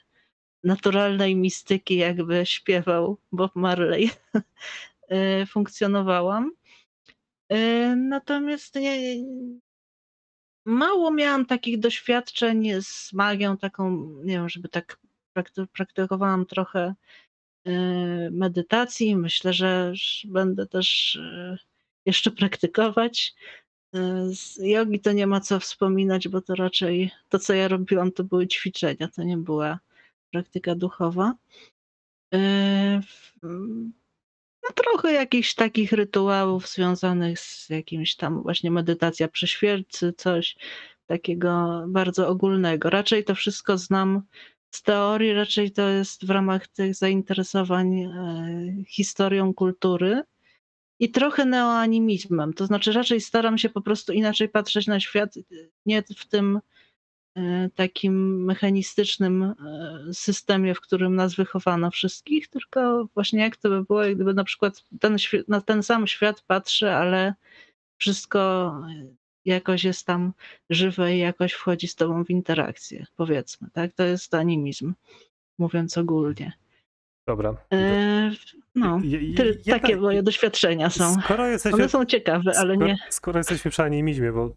naturalnej mistyki, jakby śpiewał Bob Marley, y, <laughs> funkcjonowałam. E, natomiast nie, mało miałam takich doświadczeń z magią, taką, nie wiem, żeby tak praktykowałam trochę e, medytacji. Myślę, że będę też e, jeszcze praktykować. Z jogi to nie ma co wspominać, bo to raczej to, co ja robiłam, to były ćwiczenia, to nie była praktyka duchowa no trochę jakichś takich rytuałów związanych z jakimś tam właśnie medytacja przy świercy, coś takiego bardzo ogólnego. Raczej to wszystko znam z teorii, raczej to jest w ramach tych zainteresowań e, historią kultury i trochę neoanimizmem. To znaczy raczej staram się po prostu inaczej patrzeć na świat, nie w tym takim mechanistycznym e, systemie, w którym nas wychowano wszystkich, tylko właśnie jak to by było, gdyby na przykład ten, na ten sam świat patrzy, ale wszystko jakoś jest tam żywe i jakoś wchodzi z tobą w interakcję, powiedzmy. Tak? To jest animizm, mówiąc ogólnie. Dobra. E, no, takie moje doświadczenia są. Jesteśmy, One są ciekawe, ale skoro, nie. Skoro jesteśmy przy animizmie, bo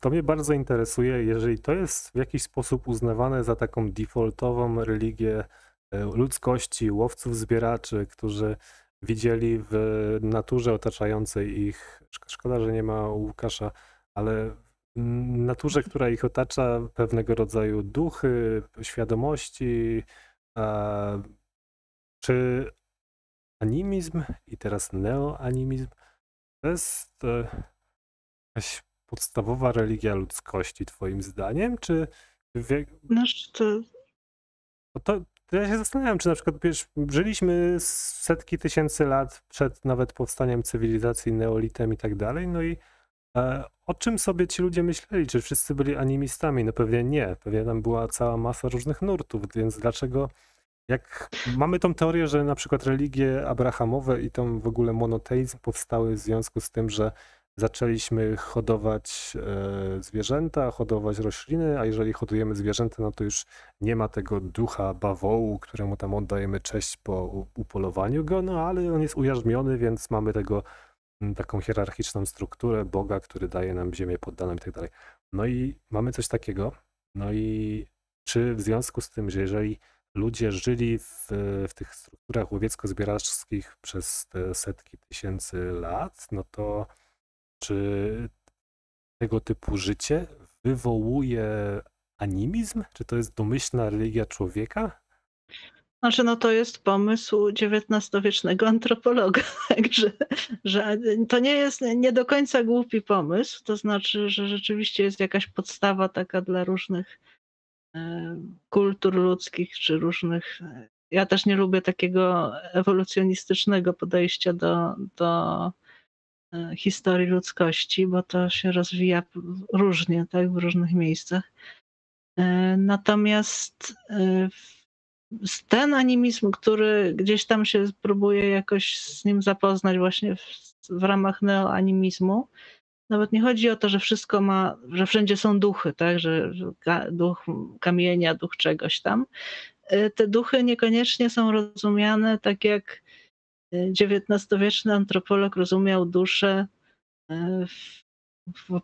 to mnie bardzo interesuje, jeżeli to jest w jakiś sposób uznawane za taką defaultową religię e, ludzkości, łowców, zbieraczy, którzy widzieli w naturze otaczającej ich, szkoda, że nie ma Łukasza, ale naturze, która ich otacza, pewnego rodzaju duchy, świadomości, czy animizm i teraz neoanimizm to jest e, jakaś podstawowa religia ludzkości, twoim zdaniem? Czy wie... Znaczy to... to... Ja się zastanawiam, czy na przykład wiesz, żyliśmy setki tysięcy lat przed nawet powstaniem cywilizacji, neolitem i tak dalej, no i e, o czym sobie ci ludzie myśleli? Czy wszyscy byli animistami? No pewnie nie. Pewnie tam była cała masa różnych nurtów, więc dlaczego jak mamy tą teorię, że na przykład religie abrahamowe i tam w ogóle monoteizm powstały w związku z tym, że zaczęliśmy hodować e, zwierzęta, hodować rośliny, a jeżeli hodujemy zwierzęta, no to już nie ma tego ducha bawołu, któremu tam oddajemy cześć po upolowaniu go, no ale on jest ujarzmiony, więc mamy tego taką hierarchiczną strukturę Boga, który daje nam ziemię poddaną i tak dalej. No i mamy coś takiego. No i czy w związku z tym, że jeżeli ludzie żyli w, w tych strukturach łowiecko-zbieraczskich przez te setki tysięcy lat, no to czy tego typu życie wywołuje animizm? Czy to jest domyślna religia człowieka? Znaczy, no to jest pomysł XIX-wiecznego antropologa, <laughs> także że to nie jest nie do końca głupi pomysł, to znaczy, że rzeczywiście jest jakaś podstawa taka dla różnych e, kultur ludzkich, czy różnych. E, ja też nie lubię takiego ewolucjonistycznego podejścia do, do historii ludzkości, bo to się rozwija różnie, tak, w różnych miejscach. Natomiast ten animizm, który gdzieś tam się próbuje jakoś z nim zapoznać właśnie w, w ramach neoanimizmu, nawet nie chodzi o to, że wszystko ma, że wszędzie są duchy, tak, że duch kamienia, duch czegoś tam. Te duchy niekoniecznie są rozumiane tak jak XIX-wieczny antropolog rozumiał duszę, y,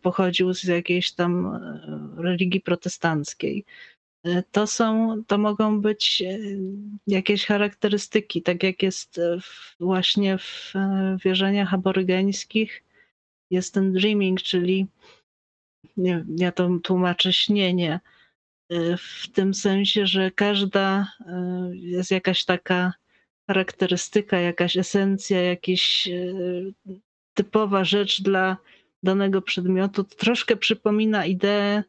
pochodził z jakiejś tam y, religii protestanckiej. To są, to mogą być e, jakieś charakterystyki, tak jak jest właśnie w e, wierzeniach aborygeńskich, jest ten dreaming, czyli nie, ja to tłumaczę śnienie, e, w tym sensie, że każda jest jakaś taka charakterystyka, jakaś esencja, jakaś typowa rzecz dla danego przedmiotu. To troszkę przypomina ideę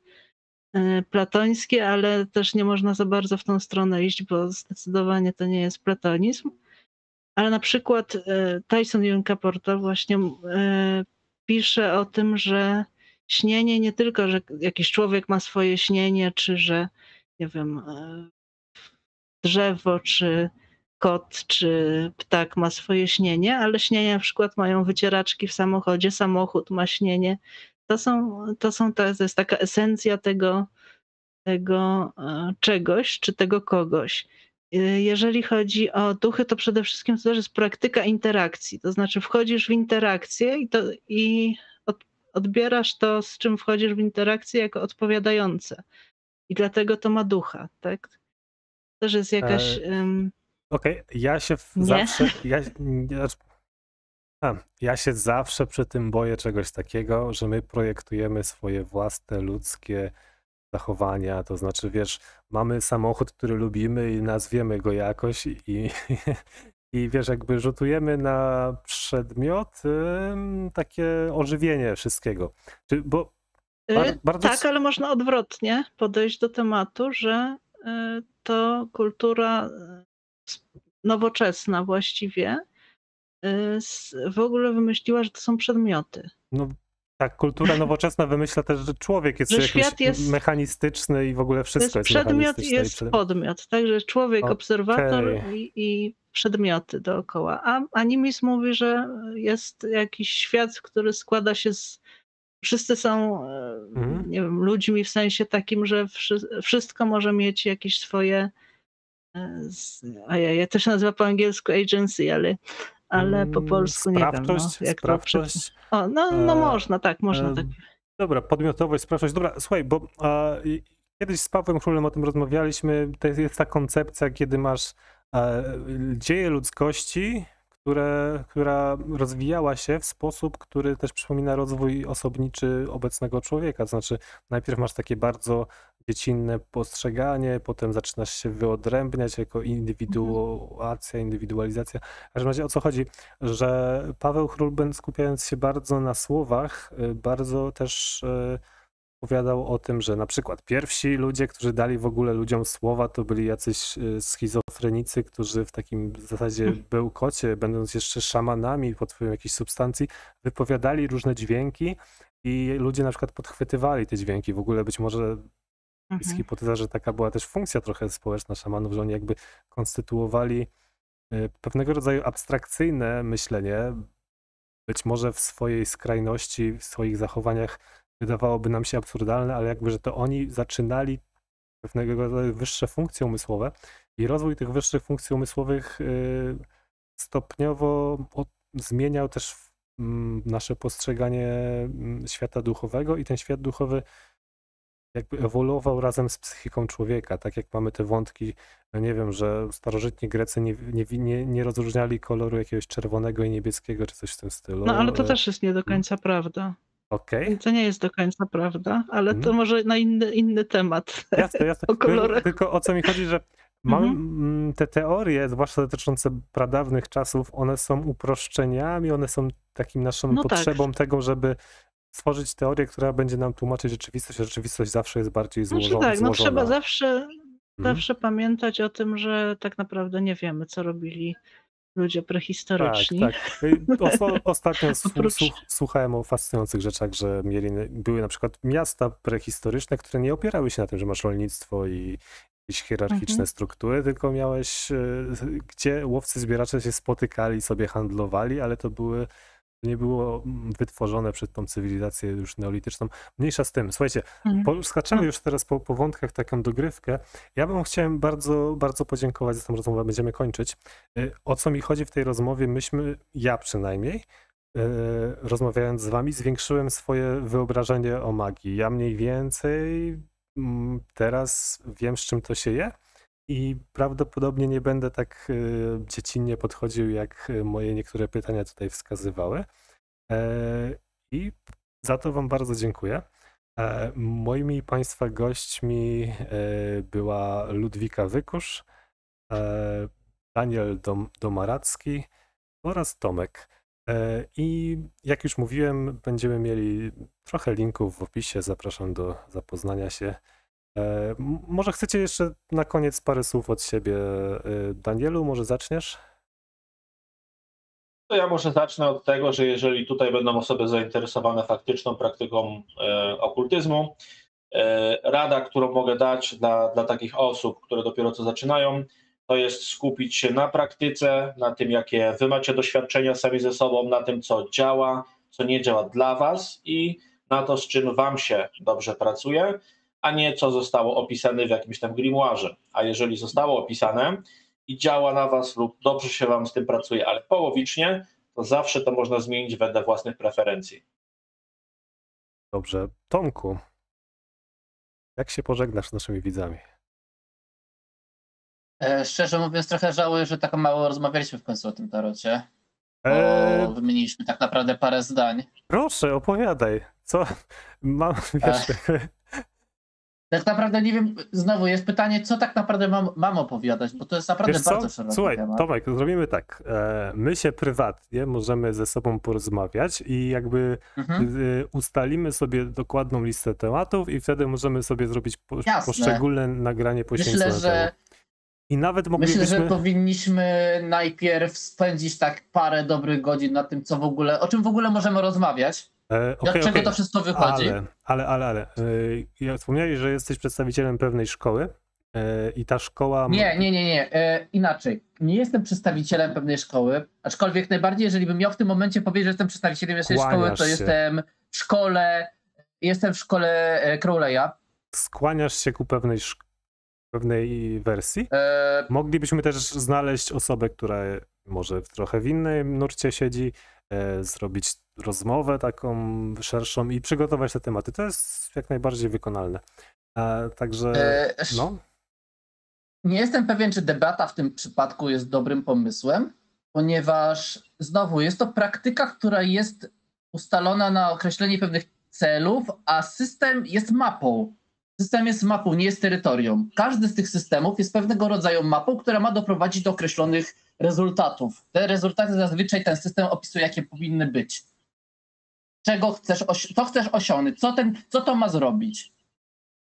E, platońskie, ale też nie można za bardzo w tą stronę iść, bo zdecydowanie to nie jest platonizm. Ale na przykład e, Tyson Yunkaporta właśnie e, pisze o tym, że śnienie nie tylko, że jakiś człowiek ma swoje śnienie, czy że nie wiem, drzewo, czy kot, czy ptak ma swoje śnienie, ale śnienie na przykład mają wycieraczki w samochodzie, samochód ma śnienie, to są, to są to jest taka esencja tego, tego e, czegoś czy tego kogoś. E, jeżeli chodzi o duchy, to przede wszystkim to też jest praktyka interakcji. To znaczy, wchodzisz w interakcję i, to, i od, odbierasz to, z czym wchodzisz w interakcję, jako odpowiadające. I dlatego to ma ducha, tak? Też jest jakaś. E, um... Okej, okay. ja się zawsze. Ja, ja się zawsze przy tym boję czegoś takiego, że my projektujemy swoje własne ludzkie zachowania. To znaczy, wiesz, mamy samochód, który lubimy i nazwiemy go jakoś i, i wiesz, jakby rzutujemy na przedmiot takie ożywienie wszystkiego. Bo y, bardzo... Tak, ale można odwrotnie podejść do tematu, że y, to kultura y, nowoczesna właściwie Y, w ogóle wymyśliła, że to są przedmioty. No tak, kultura nowoczesna wymyśla też, że człowiek jest, że świat jest mechanistyczny i w ogóle wszystko jest, jest Przedmiot jest podmiot, także człowiek, okay. obserwator i, i, przedmioty dookoła. A animizm mówi, że jest jakiś świat, który składa się z wszyscy są mm. nie wiem, ludźmi w sensie takim, że wszystko może mieć jakieś swoje a ja, ja też nazywa po angielsku agency, ale ale po mm, polsku nie wiem. No, jak sprawczość. To... O, no, no e, można, tak, można e, tak. Dobra, podmiotowość, sprawczość. Dobra, słuchaj, bo a, kiedyś z Pawłem Królem o tym rozmawialiśmy. To jest ta koncepcja, kiedy masz a, dzieje ludzkości, które, która rozwijała się w sposób, który też przypomina rozwój osobniczy obecnego człowieka. To znaczy, najpierw masz takie bardzo dziecinne postrzeganie, potem zaczynasz się wyodrębniać jako indywiduacja, indywidualizacja. W każdym razie o co chodzi, że Paweł Chrulben skupiając się bardzo na słowach, y, bardzo też y, opowiadał o tym, że na przykład pierwsi ludzie, którzy dali w ogóle ludziom słowa, to byli jacyś y, schizofrenicy, którzy w takim w zasadzie hmm. bełkocie, będąc jeszcze szamanami pod wpływem jakiejś substancji, wypowiadali różne dźwięki i ludzie na przykład podchwytywali te dźwięki. W ogóle być może jest mhm. hipoteza, że taka była też funkcja trochę społeczna szamanów, że oni jakby konstytuowali y, pewnego rodzaju abstrakcyjne myślenie, być może w swojej skrajności, w swoich zachowaniach wydawałoby nam się absurdalne, ale jakby, że to oni zaczynali pewnego rodzaju wyższe funkcje umysłowe i rozwój tych wyższych funkcji umysłowych y, stopniowo zmieniał też mm, nasze postrzeganie mm, świata duchowego i ten świat duchowy jakby ewoluował razem z psychiką człowieka, tak jak mamy te wątki, no nie wiem, że starożytni Grecy nie, nie, nie, nie rozróżniali koloru jakiegoś czerwonego i niebieskiego, czy coś w tym stylu. No ale to też jest nie do końca prawda. Okay. To nie jest do końca prawda, ale to Mhm. może na inny, inny temat. <laughs> Jasne, jasne. <laughs> O kolorach. Tylko o co mi chodzi, że mamy Mhm. mm, te teorie, zwłaszcza dotyczące pradawnych czasów, one są uproszczeniami, one są takim naszą No tak. potrzebą tego, żeby stworzyć teorię, która będzie nam tłumaczyć rzeczywistość, a rzeczywistość zawsze jest bardziej Znaczy złożona. tak, no trzeba złożona. zawsze, Mhm. zawsze pamiętać o tym, że tak naprawdę nie wiemy, co robili ludzie Tak, prehistoryczni. tak. Y, Oso, <laughs> ostatnio Oprócz- słuch- słuchałem o fascynujących rzeczach, że mieli, były na przykład miasta prehistoryczne, które nie opierały się na tym, że masz rolnictwo i jakieś hierarchiczne Mhm. struktury, tylko miałeś, y, gdzie łowcy zbieracze się spotykali, sobie handlowali, ale to były nie było mm, wytworzone przed tą cywilizację już neolityczną. Mniejsza z tym. Słuchajcie, Mhm. skaczemy już teraz po, po wątkach taką dogrywkę. Ja bym chciałem bardzo, bardzo podziękować za tę rozmowę. Będziemy kończyć. Y, O co mi chodzi w tej rozmowie? Myśmy, ja przynajmniej, y, rozmawiając z wami, zwiększyłem swoje wyobrażenie o magii. Ja mniej więcej mm, teraz wiem, z czym to się je. I prawdopodobnie nie będę tak y, dziecinnie podchodził, jak y, moje niektóre pytania tutaj wskazywały. E, I za to Wam bardzo dziękuję. E, Moimi Państwa gośćmi e, była Ludwika Wykusz, Daniel Dom Domaracki oraz Tomek. I jak już mówiłem, będziemy mieli trochę linków w opisie. Zapraszam do zapoznania się. E, Może chcecie jeszcze na koniec parę słów od siebie. E, Danielu, może zaczniesz? To ja może zacznę od tego, że jeżeli tutaj będą osoby zainteresowane faktyczną praktyką e, okultyzmu, rada, którą mogę dać dla, dla takich osób, które dopiero co zaczynają, to jest skupić się na praktyce, na tym, jakie wy macie doświadczenia sami ze sobą, na tym, co działa, co nie działa dla was i na to, z czym wam się dobrze pracuje, a nie co zostało opisane w jakimś tam grimoirze. A jeżeli zostało opisane, i działa na Was lub dobrze się Wam z tym pracuje, ale połowicznie, to zawsze to można zmienić wedle własnych preferencji. Dobrze. Tomku, jak się pożegnasz z naszymi widzami? E, szczerze mówiąc, trochę żałuję, że tak mało rozmawialiśmy w końcu o tym tarocie. Bo Eee, wymieniliśmy tak naprawdę parę zdań. proszę, opowiadaj. Co? Mam, wiesz, Tak naprawdę nie wiem, znowu jest pytanie, co tak naprawdę mam, mam opowiadać, bo to jest naprawdę wiesz bardzo szeroki Słuchaj, temat. Tomek, zrobimy tak. E, My się prywatnie możemy ze sobą porozmawiać i jakby Mhm. y, ustalimy sobie dokładną listę tematów i wtedy możemy sobie zrobić po, poszczególne nagranie poświęcone Myślę, że. I nawet myślę, moglibyśmy... że powinniśmy najpierw spędzić tak parę dobrych godzin na tym, co w ogóle, o czym w ogóle możemy rozmawiać E, od czego okej. to wszystko wychodzi. Ale, ale, ale, ale. y, ja Wspomniałeś, że jesteś przedstawicielem pewnej szkoły y, i ta szkoła... Nie, nie, nie, nie. E, inaczej. Nie jestem przedstawicielem pewnej szkoły, aczkolwiek najbardziej, jeżeli bym miał w tym momencie powiedzieć, że jestem przedstawicielem jakiejś szkoły, to się. jestem w szkole, jestem w szkole e, Crowley'a. Skłaniasz się ku pewnej, szk- pewnej wersji. E, Moglibyśmy też znaleźć osobę, która może w trochę w innym nurcie siedzi, e, zrobić rozmowę taką szerszą i przygotować te tematy. To jest jak najbardziej wykonalne. Także, e, no, Nie jestem pewien, czy debata w tym przypadku jest dobrym pomysłem, ponieważ znowu jest to praktyka, która jest ustalona na określenie pewnych celów, a system jest mapą. System jest mapą, nie jest terytorium. Każdy z tych systemów jest pewnego rodzaju mapą, która ma doprowadzić do określonych rezultatów. Te rezultaty zazwyczaj ten system opisuje, jakie powinny być. Czego chcesz, co chcesz osiągnąć, co, ten, co to ma zrobić.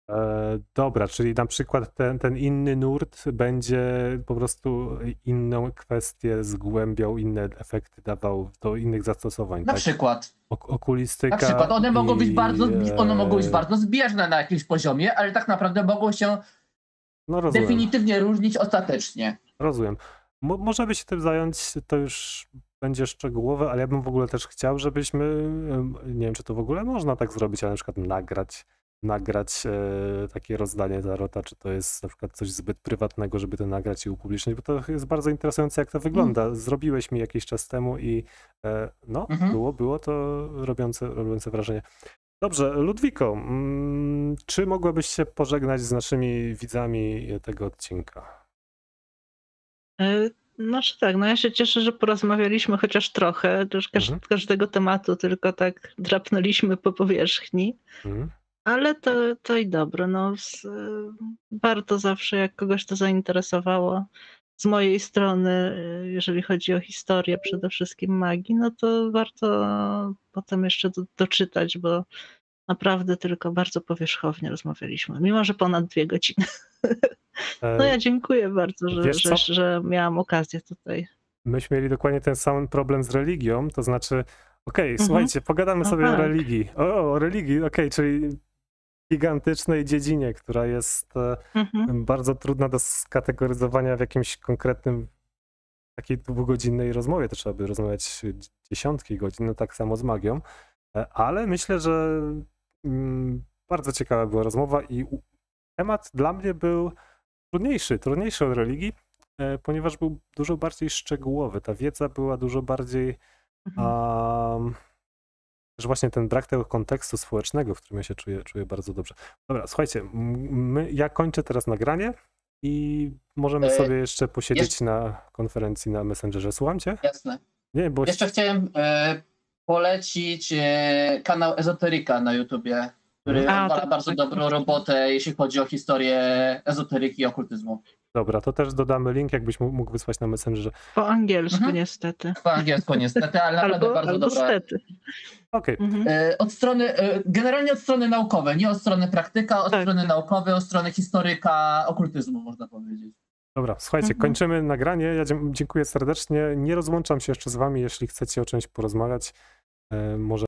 E, dobra, czyli na przykład ten, ten inny nurt będzie po prostu inną kwestię zgłębiał, inne efekty dawał do innych zastosowań. Na tak? przykład. Ok- okulistyka. Na przykład one mogą być i, bardzo, zbi- one mogą być e, bardzo zbieżne na jakimś poziomie, ale tak naprawdę mogą się No definitywnie różnić ostatecznie. rozumiem. Mo- może by się tym zająć, to już będzie szczegółowe, ale ja bym w ogóle też chciał, żebyśmy, nie wiem czy to w ogóle można tak zrobić, ale na przykład nagrać, nagrać e, takie rozdanie Tarota, czy to jest na przykład coś zbyt prywatnego, żeby to nagrać i upublicznić, bo to jest bardzo interesujące, jak to wygląda. Zrobiłeś mi jakiś czas temu i e, no, Mhm. było, było to robiące, robiące wrażenie. Dobrze, Ludwiko, mm, czy mogłabyś się pożegnać z naszymi widzami tego odcinka? E, znaczy tak, no ja się cieszę, że porozmawialiśmy chociaż trochę, już Mhm. każdego tematu tylko tak drapnęliśmy po powierzchni, Mhm. Ale to, to i dobre. No, z, warto zawsze, jak kogoś to zainteresowało, z mojej strony, y, jeżeli chodzi o historię przede wszystkim magii, no to warto potem jeszcze do, doczytać, bo naprawdę tylko bardzo powierzchownie rozmawialiśmy, mimo że ponad dwie godziny. <laughs> No ja dziękuję bardzo, że, że, że miałam okazję tutaj. Myśmy mieli dokładnie ten sam problem z religią, to znaczy, okej, Mhm. słuchajcie, pogadamy No sobie o tak. religii. O, o religii, okej, czyli gigantycznej dziedzinie, która jest e, Mhm. bardzo trudna do skategoryzowania w jakimś konkretnym takiej dwugodzinnej rozmowie. To trzeba by rozmawiać dziesiątki godzin, no tak samo z magią. E, Ale myślę, że mm, bardzo ciekawa była rozmowa i temat dla mnie był trudniejszy, trudniejszy od religii, e, ponieważ był dużo bardziej szczegółowy. Ta wiedza była dużo bardziej Mhm. Um, że właśnie ten brak tego kontekstu społecznego, w którym ja się czuję, czuję bardzo dobrze. Dobra, słuchajcie, my, ja kończę teraz nagranie i możemy E, sobie jeszcze posiedzieć jeszcze- na konferencji na Messengerze. Słucham cię? Jasne. Nie, bo Jeszcze chciałem e, polecić e, kanał Ezoteryka na YouTubie, który A, odwala tak, bardzo tak, dobrą robotę, jeśli chodzi o historię ezoteryki i okultyzmu. Dobra, to też dodamy link, jakbyś mógł wysłać na Messengerze. Po angielsku Mhm. niestety. Po angielsku niestety, ale naprawdę Albo, bardzo albo dobra. stety. Okej, Mhm. E, Od strony, e, generalnie od strony naukowej, nie od strony praktyka, od Tak. strony naukowej, od strony historyka okultyzmu, można powiedzieć. dobra, słuchajcie, Mhm. kończymy nagranie. Ja dziękuję serdecznie. Nie rozłączam się jeszcze z wami, jeśli chcecie o czymś porozmawiać. e, Może